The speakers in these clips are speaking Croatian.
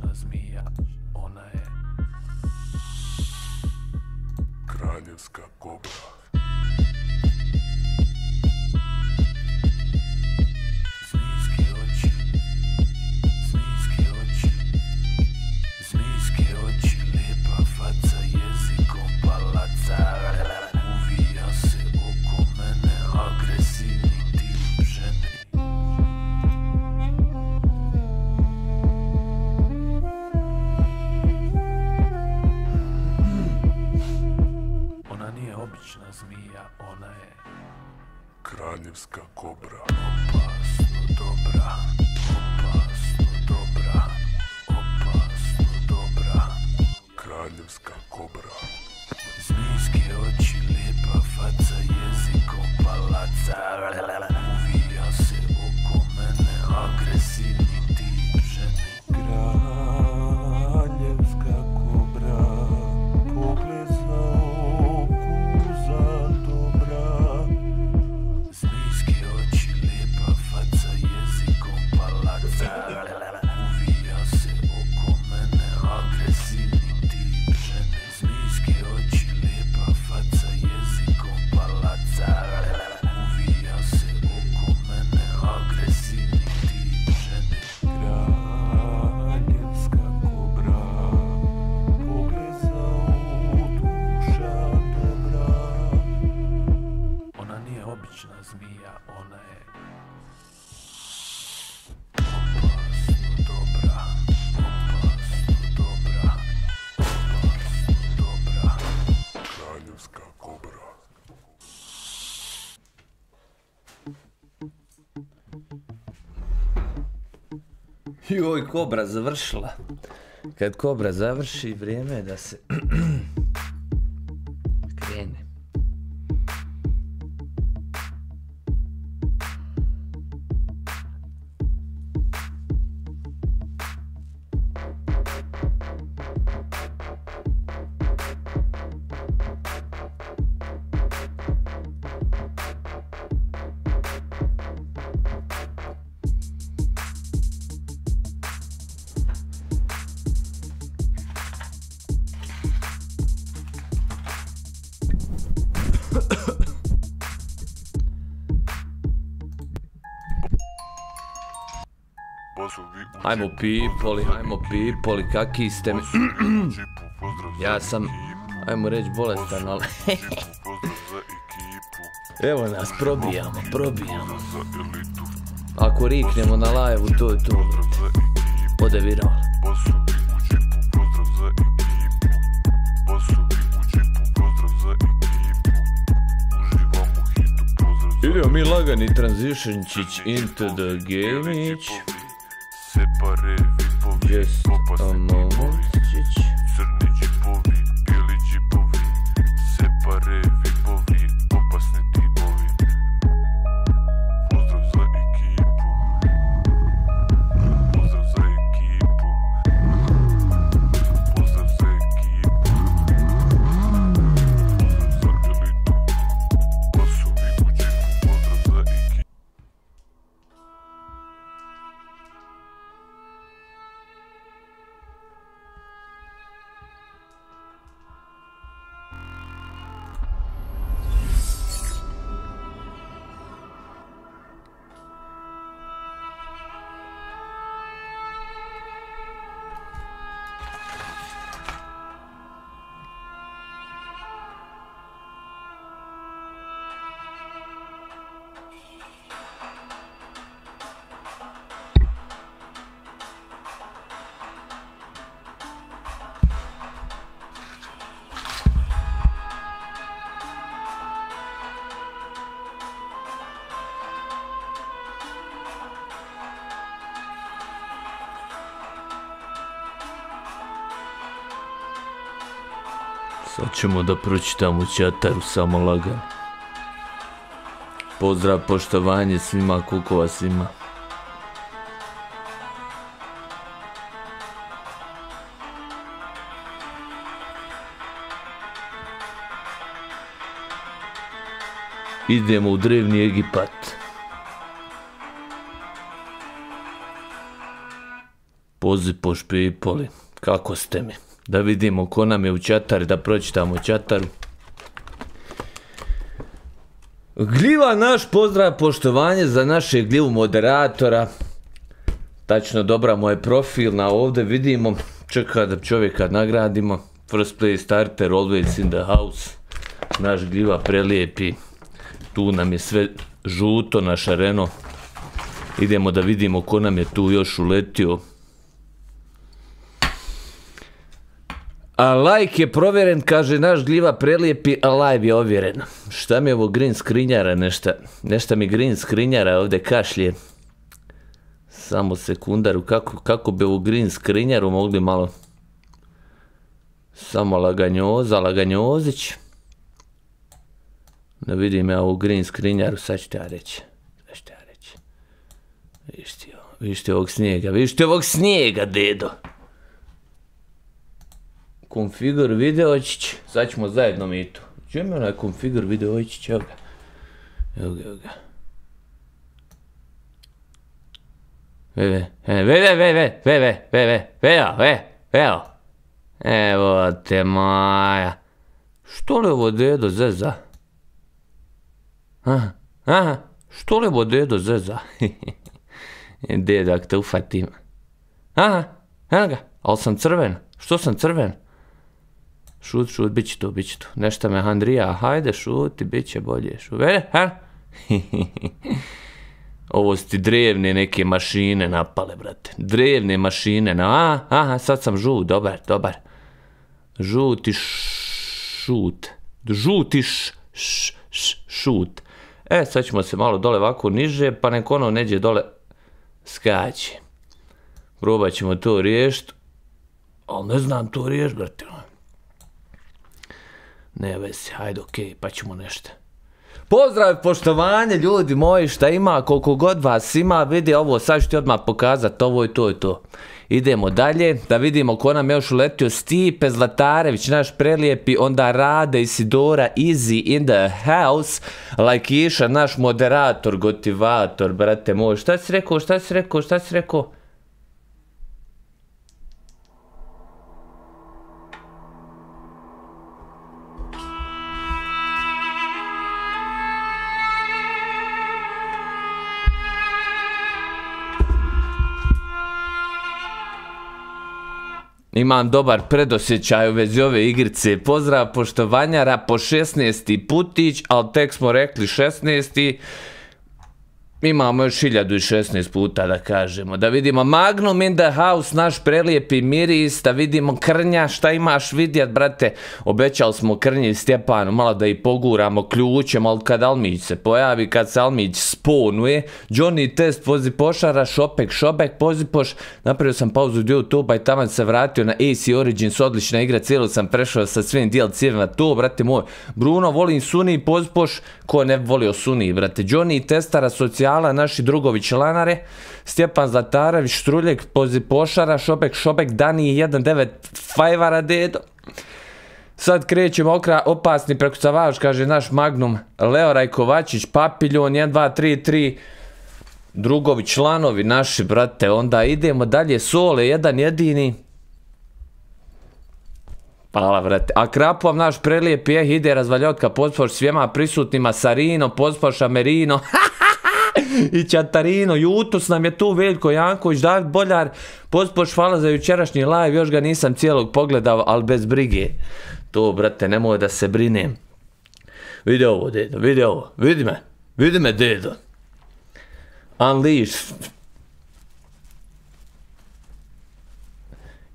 obična zmija, ona je Kraljevska kobra. Kraljevska kobra. opasno dobra, opasno dobra, opasno dobra. Kraljevska kobra. Joj, kobra završila. Kad kobra završi, vrijeme je da se U Ajmo pipoli, ajmo pipoli, kaki ste mi... U Ja sam, ajmo reći bolestan, ali... U. Evo nas, probijamo, probijamo. Ako riknemo na live to je to. Ode viral. U u u Idemo mi lagani transitiončić into the gameić. Separe vipovi, Just a opasni tipovi. momentčić. Ćemo da pročitamo čataru samo lagan. Pozdrav, poštovanje svima, kukova. Idemo u drevni Egipat. Poziv po. Kako ste mi? Da vidimo ko nam je u čatari, da pročitamo čataru. Gljiva naš pozdrav, poštovanje za našeg gljivu moderatora. Tačno dobra mu profil na ovdje vidimo. Čeka da čovjeka nagradimo. First play starter, always in the house. Naš gljiva prelijepi. Tu nam je sve žuto na šareno. Idemo da vidimo ko nam je tu još uletio. A like je provjeren, kaže naš gljiva prelijepi, a live je ovjeren. Šta mi ovo green skrinjara, nešta, nešta mi green skrinjara ovdje kašlje. Samo sekundaru, kako, kako bi ovu green skrinjaru mogli malo... Samo laganjoza, laganjozić. Da vidim ja ovu green skrinjaru, sad ću ja reći. Sad ću ja reći. Viš ti, ovo- ti ovog snijega, viš ti ovog snijega, dedo. Konfigur Videočić, sad ćemo zajedno mi tu. Čujem je onaj konfigur Videočić, evo ga. Evo ga, evo ga. Ve, ve, e, ve, ve, ve, ve, ve, ve. Evo te maja. Što li ovo dedo zeza? Aha, aha, što li ovo dedo zeza? Dedak te ufatim. Aha, evo ga, ali sam crven. Što sam crven? Šut, šut, bit će tu, bit će tu. Nešto me Andrija, hajde šuti, bit će bolje. Šut, vede, ha? Ovo su ti drevne neke mašine napale, brate. Drevne mašine, na, a, aha, sad sam žut, dobar, dobar. Žuti šut. Žuti š, š, šut. E, sad ćemo se malo dole ovako niže, pa nek ono neđe dole skaći. Probat ćemo to riješiti. Ali ne znam to riješiti, brate. Ne vezi, okej, pa ćemo nešto. Pozdrav poštovanje ljudi moji, šta ima, koliko god vas ima, vidi ovo, sad ću ti odmah pokazat, ovo i to i to. Idemo dalje, da vidimo ko nam je još uletio, Stipe Zlatarević, naš prelijepi, onda Rade Isidora, Easy in the house, Lajkiša, naš moderator, gotivator, brate moj, šta si rekao, šta si rekao, šta si rekao? Imam dobar predosjećaj u vezi ove igrice. Pozdrav poštovanjara po 16. putić, ali tek smo rekli 16. Imamo još 1016 puta da kažemo. Da vidimo Magnum in the house, naš prelijepi miris, da vidimo Krnja, šta imaš vidjet, brate. Obećali smo Krnji Stjepanu, malo da i poguramo ključem, ali kad Almić se pojavi, kad se Almić sponuje, Johnny Test pozi pošara, Šopek, Šopek pozi poš, napravio sam pauzu od YouTube-a i taman se vratio na AC Origins, odlična igra, cijelo sam prešao sa svim DLC-evima, to, brate moj. Bruno, volim Suni, pozi poš, ko ne volio Suni, brate. Johnny Testara, socijala, naši drugovi članare, Stjepan Zlatarević, Štruljek, pozi pošara, Šopek, Šopek, Dani 19 fajvara, dedo. Sad krećemo okra, opasni prekucavač, kaže naš Magnum, Leo Rajkovačić, Papiljon, 1, 2, 3, 3, drugovi članovi naši, brate, onda idemo dalje, Sole, jedan jedini. Hvala, brate. A Krapov naš prelijep je, ide razvaljotka, pozpoš svijema prisutnima, Sarino, pozpoš Amerino, i Čatarino, Jutus nam je tu, Veljko Janković, David Boljar, pozpoš hvala za jučerašnji live, još ga nisam cijelog pogledao, ali bez brige. To, brate, nemoj da se brinem. Vidi ovo, dedo, vidi ovo, vidi me, vidi me, dedo. Unleash.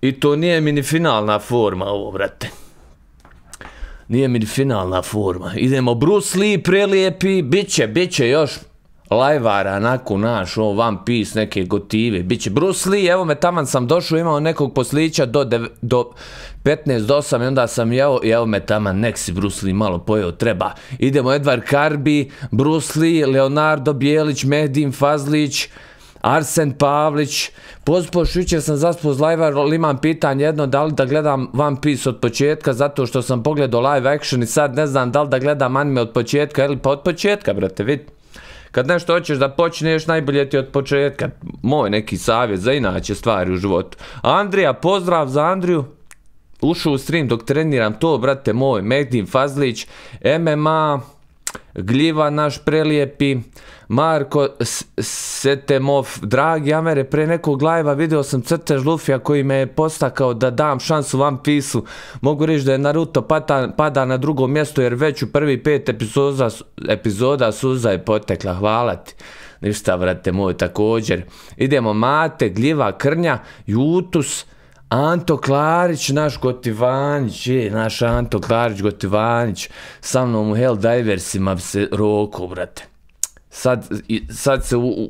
I to nije mi ni finalna forma ovo, brate. Nije mi ni finalna forma. Idemo Bruce Lee, prelijepi, bit će, bit će još lajvara, nakon naš, o, One Piece, neke gotive, bit će Bruce Lee, evo me, taman sam došao, imao nekog poslića do, do 15 do 8 i onda sam jeo, i evo me taman, nek si Bruce Lee malo pojeo, treba. Idemo Edvard Karbi, Bruce Lee, Leonardo Bijelić, Mehdim Fazlić, Arsen Pavlić, pozpoš, jučer sam zaspao uz live, ali imam pitanje jedno, da li da gledam One Piece od početka, zato što sam pogledao live action i sad ne znam da li da gledam anime od početka ili pa od početka, brate, vid. Kad nešto hoćeš da počneš, najbolje ti od početka. Moj neki savjet za inače stvari u životu. Andrija, pozdrav za Andriju. Ušao u stream dok treniram to, brate moj, Megdin Fazlić, MMA, Gljiva naš prelijepi, Marko Setemov, dragi Amere, pre nekog lajva video sam crtež Lufija koji me je postakao da dam šansu One Piece-u. Mogu reći da je Naruto pada na drugo mjesto jer već u prvi pet epizoda, epizoda suza je potekla, hvala ti. Ništa, vrate moj, također. Idemo Mate, Gljiva, Krnja, Jutus, Anto Klarić, naš Gotivanić, je, naš Anto Klarić, Gotivanić, sa mnom u Helldiversima se roko, brate. Sad, sad se u,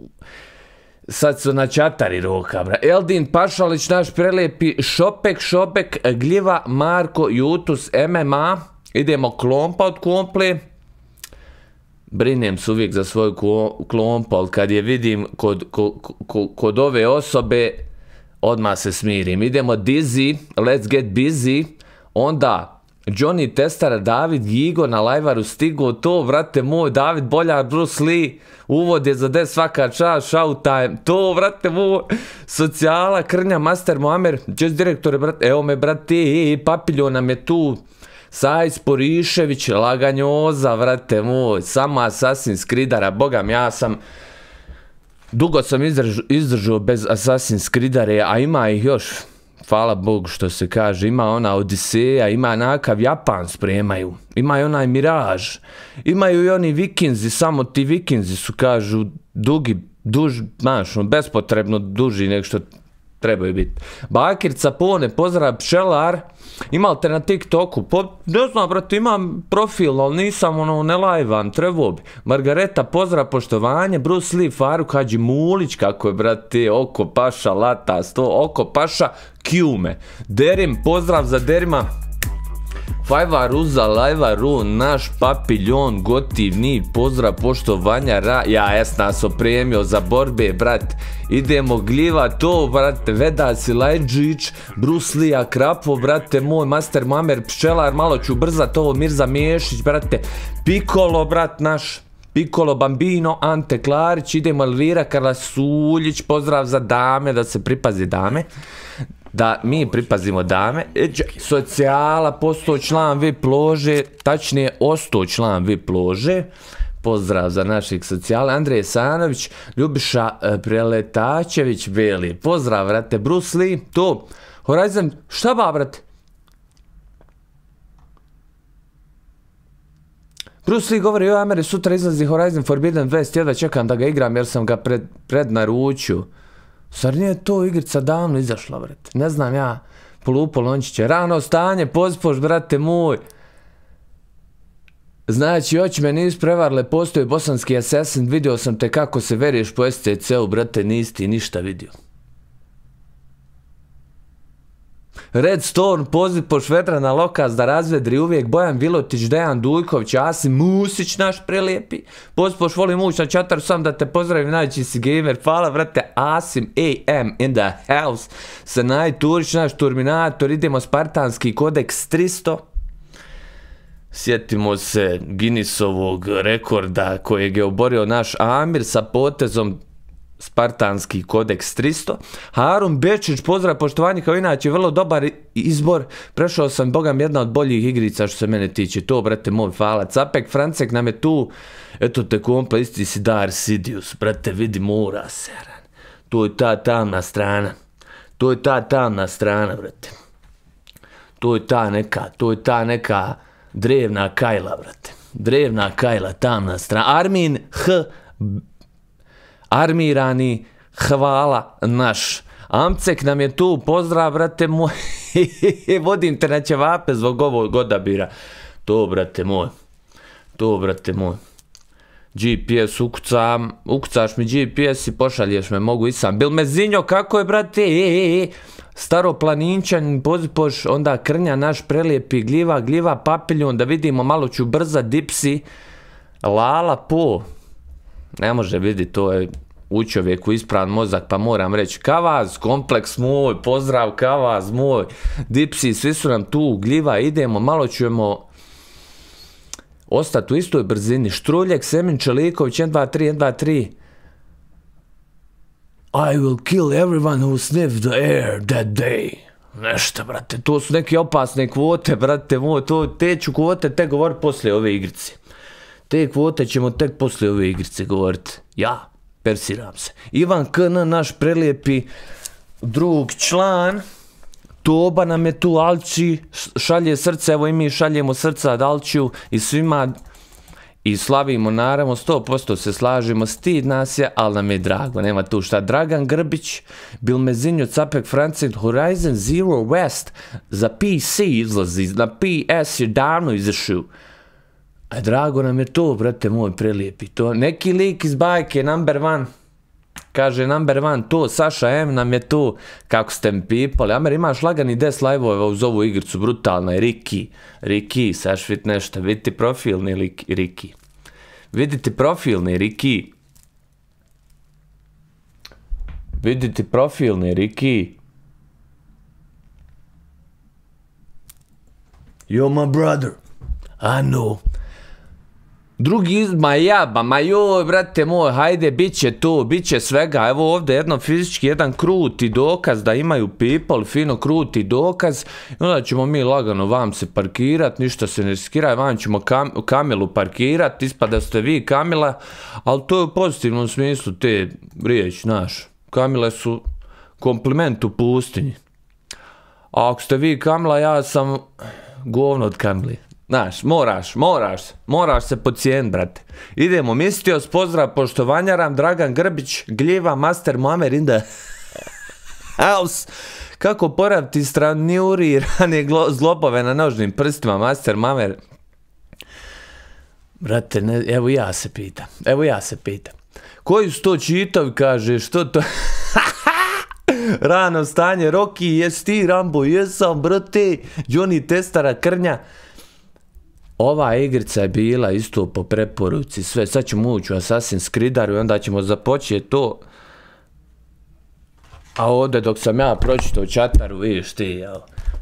sad su na čatari roka, bra. Eldin Pašalić, naš prelijepi Šopek, Šopek, Gljiva, Marko, Jutus, MMA, idemo klompa od komple, brinem se uvijek za svoju klompu, ali kad je vidim kod, ko- ko- kod ove osobe, odmah se smirim. Idemo Dizzy, Let's Get Busy, onda Johnny Testara, David Gigo na lajvaru stigo to, vrate moj, David Boljar, Bruce Lee, uvod je za 10 svaka čast, showtime, to, vrate moj, socijala, Krnja, Master Moamer, just direktore, brate, evo me, brate, Papiljon nam je tu, Sajs Porišević, Laganjoza, vrate moj, samo Assassin's Creedara, bogam, ja sam, Dugo sam izdrž, izdržao bez Assassin's Creedare, a ima ih još. Hvala Bogu što se kaže, ima ona Odiseja, ima nakav Japan spremaju, ima i onaj Mirage, imaju i oni Vikinzi, samo ti Vikinzi su kažu dugi, duž, znaš, ono, bespotrebno duži nego što trebaju biti. Bakir Capone, pozdrav pčelar, imali te na TikToku, ne znam, brate, imam profil, ali nisam, ono, ne lajvan, trebao bi. Margareta, pozdrav, poštovanje, Bruce Lee, Faruk Hadži Mulić, kako je, brate, oko paša, lata, sto, oko paša, kjume. Derim, pozdrav za Derima, Fajva Ruza, Lajva Ru, naš papiljon, gotivni, pozdrav poštovanja, ra, ja jes nas opremio za borbe, brat, idemo gljiva to, brate, Veda Silajđić, Lee, Krapo, brate moj, Master Mamer, Pčelar, malo ću brzat ovo, Mirza Miješić, brate, Pikolo, brat naš, Pikolo Bambino, Ante Klarić, idemo Elvira Karlasuljić, pozdrav za dame, da se pripazi dame da mi pripazimo dame, Eđe, socijala, postao član VIP lože, tačnije ostao član VIP lože, pozdrav za naših socijala, Andrej Sanović, Ljubiša e, Preletačević, Beli, pozdrav, vrate, Bruce Lee, to, Horizon, šta ba, brate? Bruce Lee govori, joj, Amere, sutra izlazi Horizon Forbidden West, jedva čekam da ga igram jer sam ga pred, prednaručio. Zar nije to igrica davno izašla, brate? Ne znam ja, polupo lončiće. Rano stanje, pozpoš, brate moj. Znači, oči me nisu prevarile, postoji bosanski assassin, vidio sam te kako se veriš po SCC-u, brate, nisi ti ništa vidio. Redstone, poziv po Švedrana Lokaz da razvedri uvijek Bojan Vilotić, Dejan Dujković, Asim Musić naš prelijepi. Pozpoš volim ući na čatar sam da te pozdravim, najći si gamer. Hvala vrate, Asim AM in the house. Sanaj Turić, naš Terminator, idemo Spartanski kodeks 300. Sjetimo se Guinnessovog rekorda kojeg je oborio naš Amir sa potezom Spartanski kodeks 300. Harun Bečić, pozdrav poštovanje kao inače, vrlo dobar izbor. Prešao sam, bogam, jedna od boljih igrica što se mene tiče. To, brate moj, hvala. Capek, Francek nam je tu. Eto te kompla, isti si Dar Sidius. Brate, vidi, mora seran. To je ta tamna strana. To je ta tamna strana, brate. To je ta neka, to je ta neka drevna kajla, brate. Drevna kajla, tamna strana. Armin H. Armirani, hvala naš. Amcek nam je tu, pozdrav, brate moj. Vodim te na ćevape zbog ovog odabira. To, brate moj. To, brate moj. GPS ukucam, ukucaš mi GPS i pošalješ me, mogu i sam. Bil me zinjo, kako je, brate? E, e, e. Staro planinčan, pozipoš, onda krnja naš prelijepi, gljiva, gljiva, papiljon, da vidimo, malo ću brza, dipsi. Lala, po. Ne može vidi, to je u čovjeku ispravan mozak, pa moram reći Kavaz, kompleks moj, pozdrav Kavaz moj, Dipsi, svi su nam tu, gljiva, idemo, malo ćemo Ostati u istoj brzini. Štruljek, Semin, Čeliković, 1, 2, 3, 1, 2, 3. I will kill everyone who sniffed the air that day. Nešto, brate, to su neke opasne kvote, brate moj, to, te ću kvote tek govorit poslije ove igrice. Te kvote ćemo tek poslije ove igrice govorit. Ja, persiram se. Ivan KN, naš prelijepi drug član, Toba nam je tu Alči, šalje srce, evo i mi šaljemo srca Alčiju i svima i slavimo naravno, 100% se slažemo, stid nas je, ali nam je drago, nema tu šta. Dragan Grbić, Bilmezinjo, Capek, Francin, Horizon Zero West, za PC izlazi, na PS je davno izašao. A drago nam je to, brate moj, prelijepi. To neki lik iz bajke, number one. Kaže number one, to, Saša M nam je to, kako ste mi pipali. Amer, imaš lagani 10 live-ova uz ovu igricu, brutalna je, Riki. Riki, saš vid nešto, vidite profilni lik, Riki. Vidite profilni, Riki. Vidite profilni, Riki. You're my brother. I know. Drugi ma jaba, ma joj, brate moj, hajde, bit će to, bit će svega. Evo ovdje jedan fizički, jedan kruti dokaz da imaju people, fino kruti dokaz. I onda ćemo mi lagano vam se parkirat, ništa se ne skira, vam ćemo kam, Kamilu parkirat, ispada ste vi Kamila, ali to je u pozitivnom smislu te riječi, znaš. Kamile su kompliment u pustinji. A ako ste vi Kamila, ja sam govno od Kamili. Znaš, moraš, moraš, moraš se pocijeniti, brate. Idemo, mistios, pozdrav, poštovanja, ram, Dragan Grbić, Gljiva, Master Moamer in the house. Kako poraviti stranjuri i rane glo- zlobove na nožnim prstima, Master Mamer? Brate, ne, evo ja se pitam, evo ja se pitam. Koji su to čitovi, kaže, što to... Rano stanje, Rocky, jes ti, Rambo, jesam, brate, Johnny Testara, Krnja. Ova igrica je bila isto po preporuci, sve, sad ćemo ući u Assassin's Creedaru i onda ćemo započeti to. A ovdje dok sam ja pročitao čataru, vidiš ti, jel,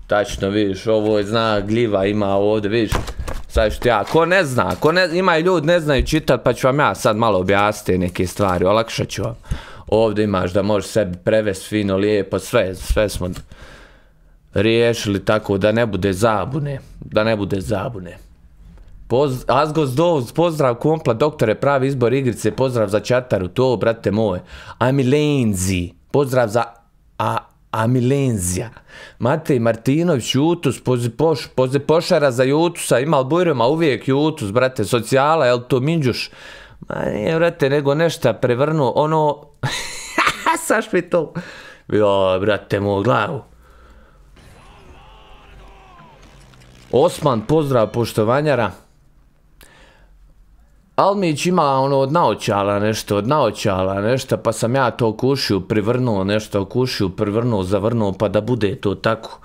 tačno vidiš, ovo je zna, gljiva ima ovdje, vidiš, sad što ja, ko ne zna, ko ne, ima i ljudi ne znaju čitat, pa ću vam ja sad malo objasniti neke stvari, olakšat ću vam. Ovdje imaš da možeš sebi prevesti fino, lijepo, sve, sve smo riješili tako da ne bude zabune, da ne bude zabune. Poz, Dovz, pozdrav kompla, doktore, pravi izbor igrice, pozdrav za čataru, to, brate moj. Amilenzi, pozdrav za a, Amilenzija. Matej Martinović, Jutus, pozi, poš, pozi pošara za Jutusa, ima bujroma uvijek Jutus, brate, socijala, jel to minđuš? Ma nije, brate, nego nešta prevrnuo, ono... Saš mi to... Jo, brate, moj glavu. Osman, pozdrav poštovanjara. Almić ima ono od naočala nešto, od naočala nešto, pa sam ja to kušiju privrnuo, nešto kušiju privrnuo, zavrnuo, pa da bude to tako.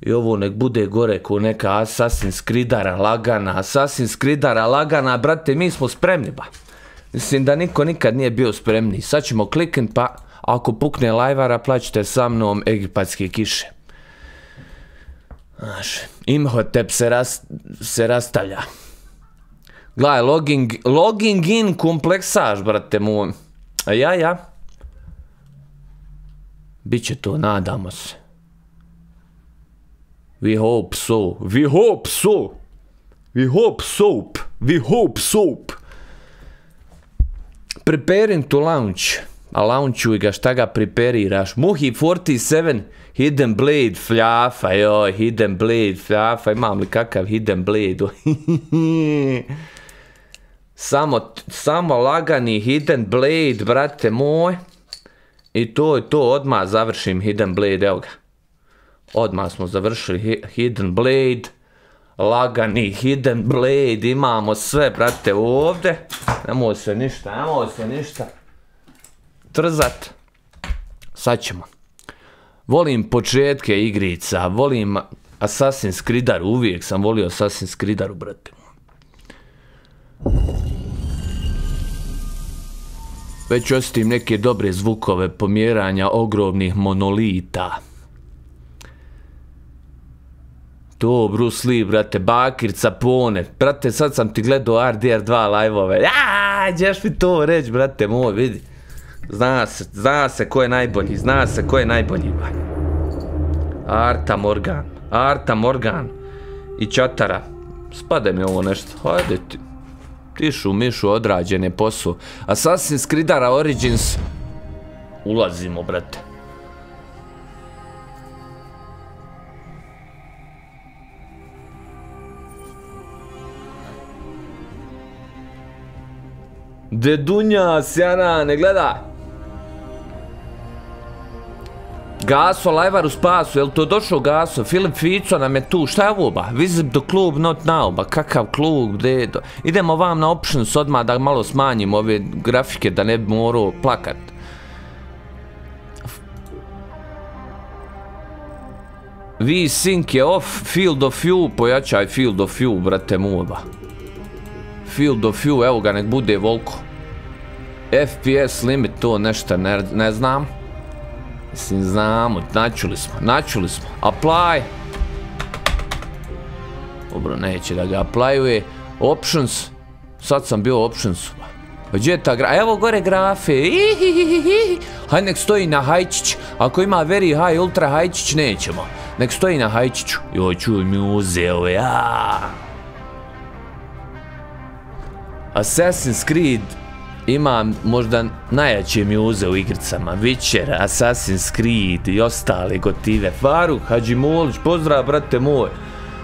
I ovo nek bude gore ko neka Assassin's Creedara lagana, Assassin's Creedara lagana, brate, mi smo spremni ba. Mislim da niko nikad nije bio spremni. Sad ćemo kliknut pa ako pukne lajvara plaćite sa mnom egipatske kiše. Znaš, Imhotep se, ras, se rastavlja. Gledaj, logging, logging in kompleksaž, brate moj. A ja, ja. Biće to, nadamo se. We hope so. We hope so. We hope soap. We hope soap. Preparing to launch. A launchuj ga, šta ga preperiraš? Muhi 47, Hidden Blade, fljafa, joj, Hidden Blade, fljafa, imam li kakav Hidden Blade? samo, samo lagani Hidden Blade, brate moj. I to je to, odmah završim Hidden Blade, evo ga. Odmah smo završili Hi- Hidden Blade. Lagani Hidden Blade, imamo sve, brate, ovdje. Nemoj se ništa, nemoj se ništa. Trzat. Sad ćemo. Volim početke igrica, volim Assassin's Creedaru, uvijek sam volio Assassin's Creedaru, brate. Već osjetim neke dobre zvukove pomjeranja ogromnih monolita. To, Bruce Lee, brate, Bakir, Capone. Brate, sad sam ti gledao RDR2 live-ove. Ja, ćeš mi to reći, brate moj, vidi. Zna se, zna se ko je najbolji, zna se ko je najbolji. Arta Morgan, Arta Morgan i Čatara. Spade mi ovo nešto, hajde ti. Tišu, mišu, odrađen je posao. Assassin's Creed Origins, ulazimo, brate. Dedunja, sjana, ne gledaj. Gaso, lajvar u spasu, jel to došao Gaso? Filip Fico nam je tu, šta je ovo ba? Visit club, not now, ba kakav klub, dedo. Idemo vam na options odmah da malo smanjimo ove grafike da ne bi morao plakat. Vi sync je off, field of view, pojačaj field of view, brate moj ba. Field of view, evo ga, nek bude volko. FPS limit, to nešto ne, ne znam. Mislim, znamo, načuli smo, načuli smo. Apply. Dobro, neće da ga applyuje. Options. Sad sam bio u optionsu. Gdje je ta gra... Evo gore grafe. Ihihihihi. Hajde nek stoji na hajčić. Ako ima very high, ultra hajčić, nećemo. Nek stoji na hajčiću. Joj, čuj muzeo, ja. Assassin's Creed ima možda najjače mjuze u igricama. Witcher, Assassin's Creed i ostale gotive. Faruk, Hadžimolić, pozdrav brate moj.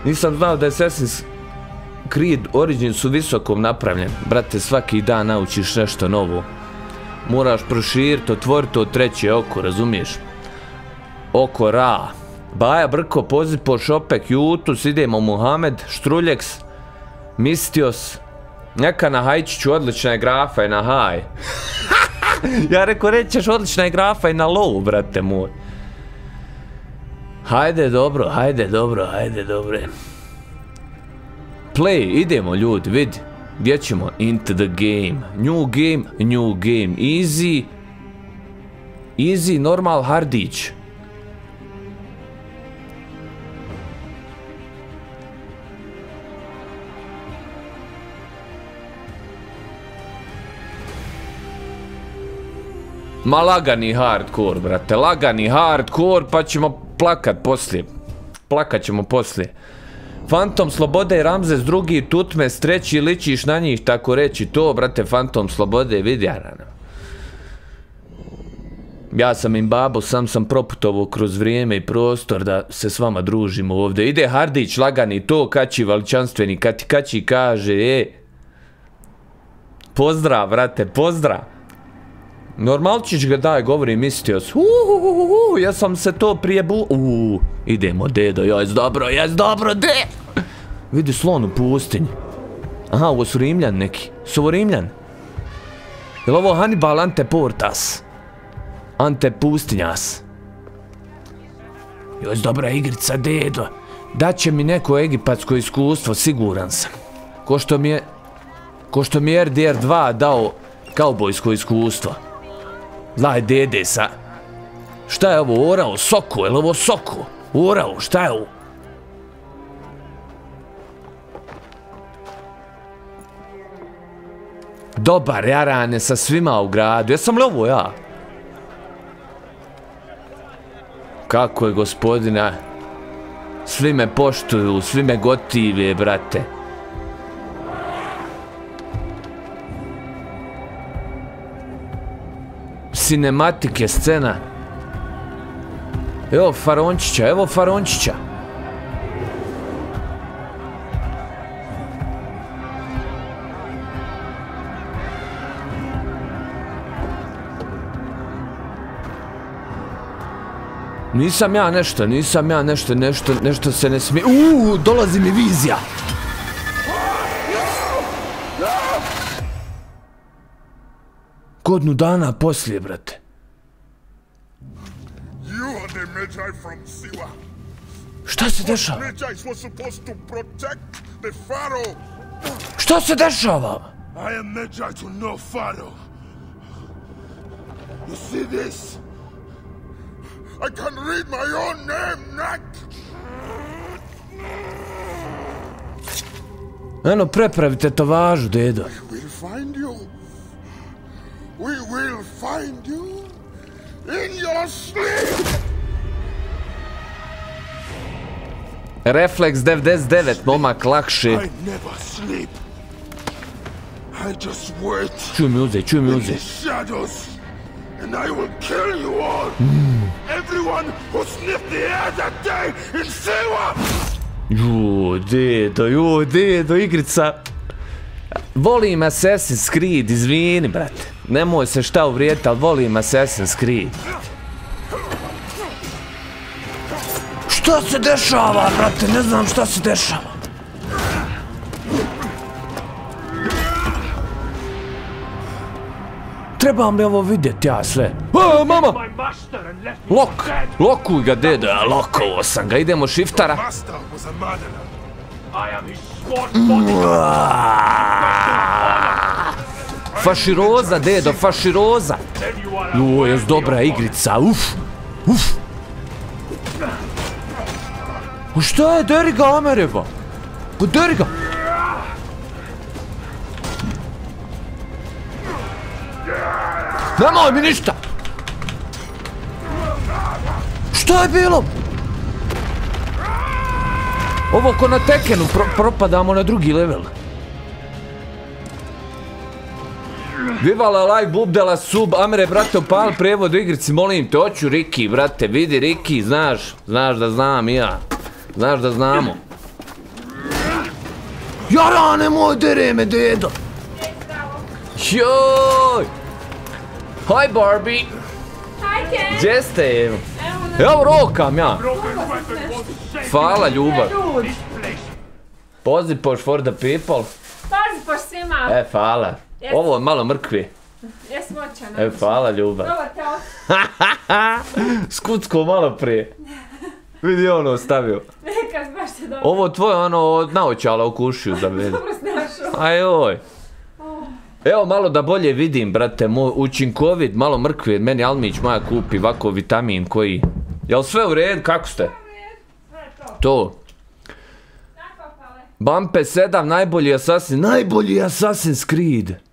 Nisam znao da je Assassin's Creed Origins u visokom napravljen. Brate, svaki dan naučiš nešto novo. Moraš proširiti, otvoriti to treće oko, razumiješ? Oko Ra. Baja Brko, poziv po Šopek, Jutus, idemo Muhamed, Štruljeks, Mistios, neka na Hajčiću odlična je grafa i na haj. ja rekao, rećeš odlična je grafa i na low, brate moj. Hajde dobro, hajde dobro, hajde dobro. Play, idemo ljudi, vidi. Gdje ćemo? Into the game. New game, new game. Easy. Easy, normal, hardić. Ma lagani hardcore, brate, lagani hardcore, pa ćemo plakat poslije. Plakat ćemo poslije. Fantom Slobode Ramzes drugi, Tutmes treći, ličiš na njih, tako reći to, brate, Fantom Slobode, vidi. Ja sam im babo, sam sam proputovao kroz vrijeme i prostor da se s vama družimo ovdje. Ide Hardić lagani to, kaći veličanstveni, kaći kaže, e, pozdrav, brate, pozdrav. Normalčić ga daj, govori mislio s uhuhuhu, ja sam se to prije bu... Uuu, idemo dedo, jes dobro, jes dobro, de! Vidi slon u pustinji. Aha, ovo su Rimljan neki. Su ovo Rimljan? Jel ovo Hannibal Ante Portas? Ante Pustinjas. Jes dobra igrica, dedo. Daće mi neko egipatsko iskustvo, siguran sam. Ko što mi je... Ko što mi je RDR2 dao kaubojsko iskustvo. Laj dede sa... Šta je ovo, orao, soko, je li ovo soko? Orao, šta je ovo? Dobar, jarane, sa svima u gradu. Jesam li ovo ja? Kako je, gospodina? Svi me poštuju, svi me gotive, brate. Cinematike, scena. Evo Farončića, evo Farončića. Nisam ja nešto, nisam ja nešto, nešto, nešto se ne smije... Uuu, dolazi mi vizija! Godnu dana poslije, brate. Šta se dešava? To. Šta se dešava? I am Magi to know Pharaoh. You see this? I can read my own name, Nak. Eno, prepravi tetovažu, dedo. We'll find you. We will find you in your sleep. Reflex 99, momak, lakše. I never sleep. I just wait Čuj muze, čuj muze. shadows, and I will kill you all. Everyone who sniffed the air that day in Sewa. Ju, dedo, ju, dedo, igrica. Volim Assassin's Creed, izvini, brate. Nemoj se šta uvrijeti, ali volim Assassin's Creed. Šta se dešava, brate? Ne znam šta se dešava. Trebam li ovo vidjeti ja sve? O, mama! Lok! Lokuj ga, dede, a lokovo sam ga. Idemo šiftara. Master was a murderer. Faširoza, dedo, faširoza. Jo, jes dobra igrica, uf, uf. O šta je, deri ga, Amereva? Pa deri ga. Nemoj mi ništa. Šta je bilo? Ovo ko na Tekenu, pro- propadamo na drugi level. Vivala like, bubdela, sub, Amere, brate, opal prevod u igrici, molim te, hoću Riki, brate, vidi Riki, znaš, znaš da znam i ja, znaš da znamo. Jara, nemoj dere me, dedo. Joj! Hi Barbie, Hi Ken! gdje ste, evo? Evo rokam ja. Hvala, ljubav. Poziv poš for the people. Pazi po svima! E, hvala. Ovo malo mrkvi. Jes moćan. E, hvala, ljubav. Ovo te. Skucko malo prije. Vidi ono stavio. Neka baš te dobro. Ovo tvoje ono od naočala u kušiju za mene. Dobro snašao. Ajoj. Evo malo da bolje vidim, brate, moj učinkovit, malo mrkve, meni Almić moja kupi ovako vitamin koji... Jel sve u redu, kako ste? Sve je to. To. Nakopale. Bampe 7, najbolji Assassin, najbolji Assassin's Creed.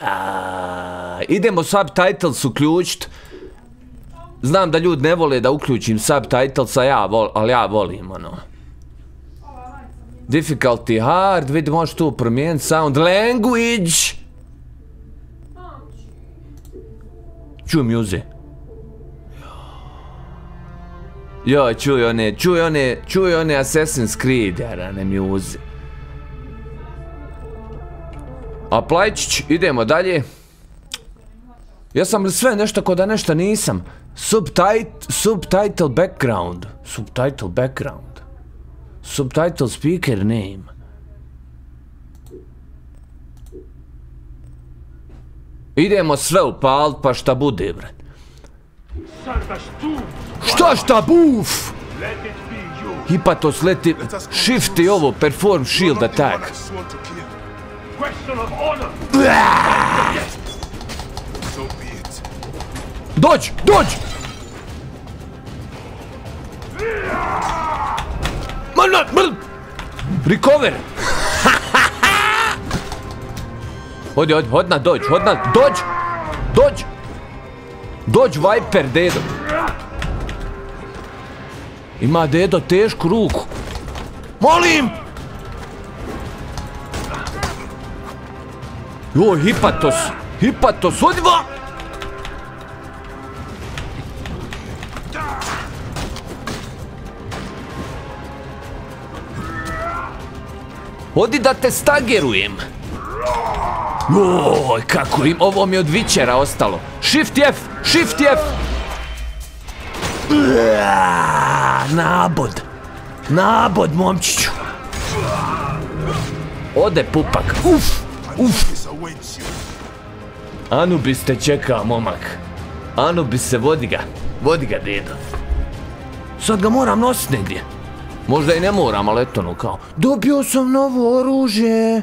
A, idemo subtitles uključit. Znam da ljudi ne vole da uključim subtitles, a ja vol, ali ja volim, ono. Difficulty hard, vidi možeš tu promijeniti sound language. Čuj muze. Jo, čuj one, čuj one, čuj one Assassin's Creed, jarane muze. A Plajčić, idemo dalje. Ja sam sve nešto ko da nešto nisam? Subtit subtitle background. Subtitle background. Subtitle speaker name. Idemo sve upalit pa šta bude, bre. Šta šta buf? Hipatos leti, shift i ovo, perform shield attack. Question of honor. So be it. Dođ, dođ! Man, man, man. Recover! Odi, odi, hodna, dođ, hodna, dođ! Dođ! Dođ, Viper, dedo! Ima dedo tešku ruku. Molim! Joj, Hipatos! Hipatos, odi va! Odi da te stagerujem. Joj, kako im, ovo mi od Vičera ostalo. Shift F, Shift F. Nabod. Nabod, momčiću. Ode pupak. Uf, uf. Anubis te čeka, momak. Anubis se vodi ga. Vodi ga, dedo. Sad ga moram nositi negdje. Možda i ne moram, ali eto no kao. Dobio sam novo oružje.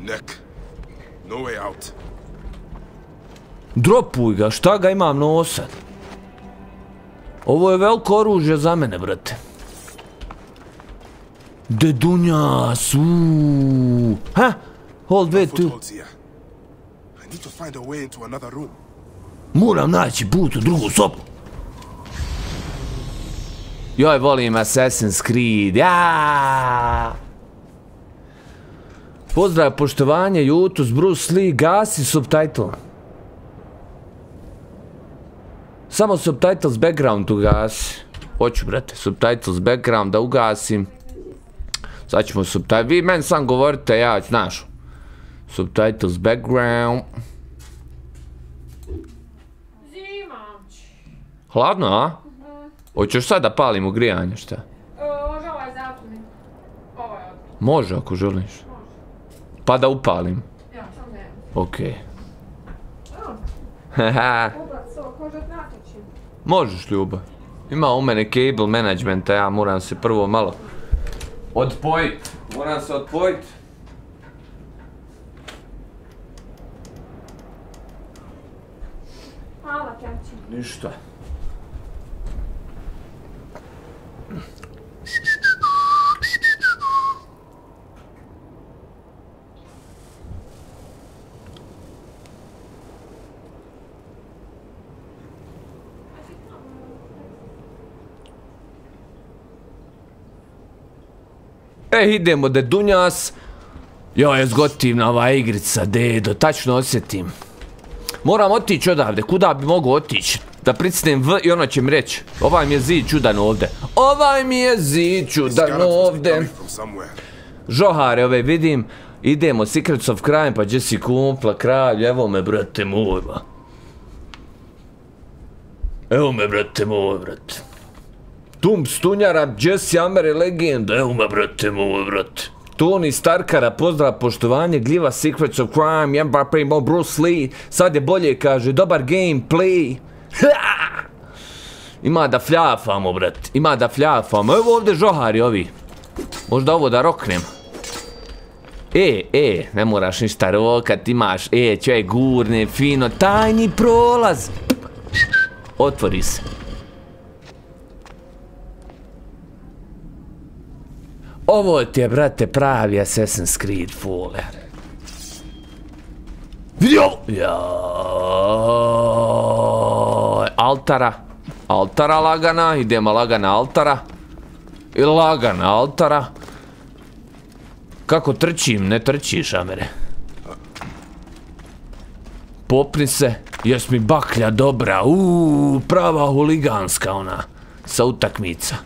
Neck. No way out. Dropuj ga, šta ga imam nosat? Ovo je veliko oružje za mene, brate. Dedunjas, uuu. Ha? Hold, wait, tu. Footholds here. I need to find a way into another room. Moram naći put u drugu sobu. Joj, volim Assassin's Creed, ja. Pozdrav, poštovanje, Jutus, Bruce Lee, gasi subtitle. Samo subtitles background ugasi. Hoću, brate, subtitles background da ugasim. Sad ćemo subtitles, vi meni sam govorite, ja, znaš. Subtitles background. Zimać. Hladno, a? Hoćeš sad da palimo grijanje, šta? E, Može ovaj zatvornik. Ovaj. Može ako želiš. Pa da upalim. Ja, sam ne. Okej. Haha. Možeš ljubav. Ima u mene cable managementa, ja moram se prvo malo odpojit. Moram se odpojit. Hvala, Kjači. Ništa. E, idemo da Dunjas. Jo, je zgotivna ova igrica, dedo, tačno osjetim. Moram otići odavde, kuda bi mogu otići? Da pricnem V i ono će mi reći, ovaj mi je zid čudan ovde. Ovaj mi je zid čudan ovde. Žohare ove vidim, idemo Secrets of Crime, pa gdje si kumpla, kralj, evo me brate moj, ba. Evo me brate moj, brate. Tum Stunjara, Jesse Amere legenda, evo me brate moj, brate. Tony Starkara, pozdrav, poštovanje, gljiva Secrets of Crime, Mbappé, Mo Bruce Lee, sad je bolje, kaže, dobar gameplay. Ima da fljafamo, brate, ima da fljafamo. Evo ovdje žohari ovi. Možda ovo da roknem. E, e, ne moraš ništa rokat, imaš, e, čaj gurne, fino, tajni prolaz. Otvori se. Ovo ti je, brate, pravi Assassin's Creed fuller. Vidi ovo! Altara. Altara lagana, idemo lagana altara. I lagana altara. Kako trčim, ne trčiš, Amere. Se, baklja dobra, uuu, prava huliganska ona, sa utakmica.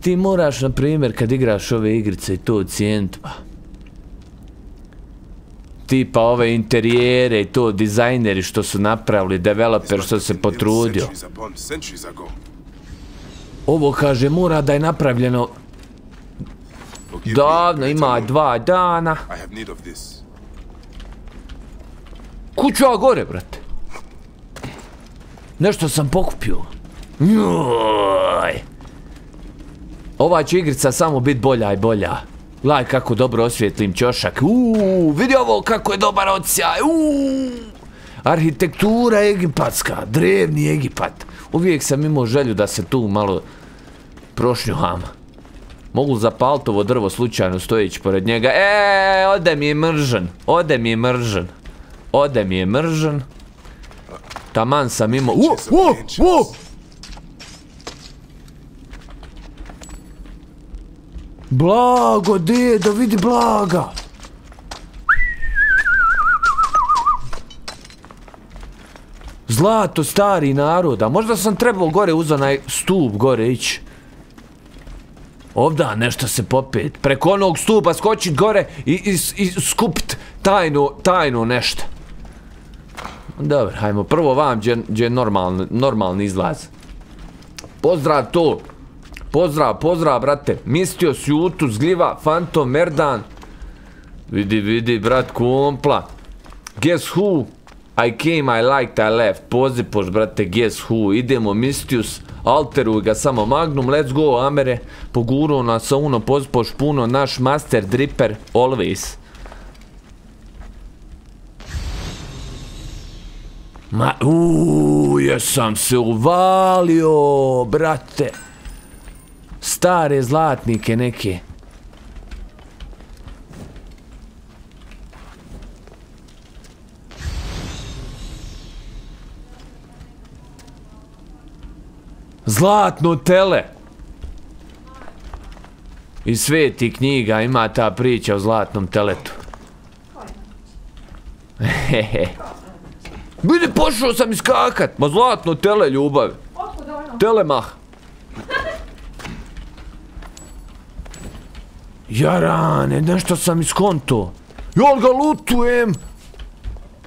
Ti moraš, na primjer, kad igraš ove igrice i to ocijenit, pa. Tipa ove interijere i to dizajneri što su napravili, developer što se potrudio. Ovo kaže mora da je napravljeno davno, ima dva dana. Kuću gore, brate. Nešto sam pokupio. Joj. Ova će igrica samo bit bolja i bolja. Gledaj kako dobro osvijetlim ćošak. Uuu, vidi ovo kako je dobar odsjaj. Arhitektura egipatska, drevni Egipat. Uvijek sam imao želju da se tu malo prošnjuham. Mogu zapalit ovo drvo slučajno stojeći pored njega. E, ode mi je mržan. Ode mi je mržan. Ode mi je mržan. Taman sam imao... Uo, uo, uo! Blago, dedo, vidi blaga. Zlato stari naroda. Možda sam trebao gore uz onaj stup gore ići. Ovda nešto se popet. Preko onog stupa skočit gore i, i, i tajno, tajno nešto. Dobro, hajmo prvo vam gdje, je normalni izlaz. Pozdrav to. Pozdrav, pozdrav, brate. Mistio Sjutu, Zgliva, Fantom, Merdan. Vidi, vidi, brat, kumpla. Guess who? I came, I liked, I left. Pozipoš, brate, guess who? Idemo, Mistius, alteruj ga samo Magnum, let's go, Amere. Poguro nas sa uno, pozipoš puno, naš master dripper, always. Ma, uuu, jesam se uvalio, brate. Stare zlatnike neke. Zlatno tele. Iz sveti knjiga ima ta priča o zlatnom teletu. Hehe. Pošao sam iskakat. Ma zlatno tele ljubav. Ono? Telemah. Jarane, nešto sam iskonto. Jel ga lutujem?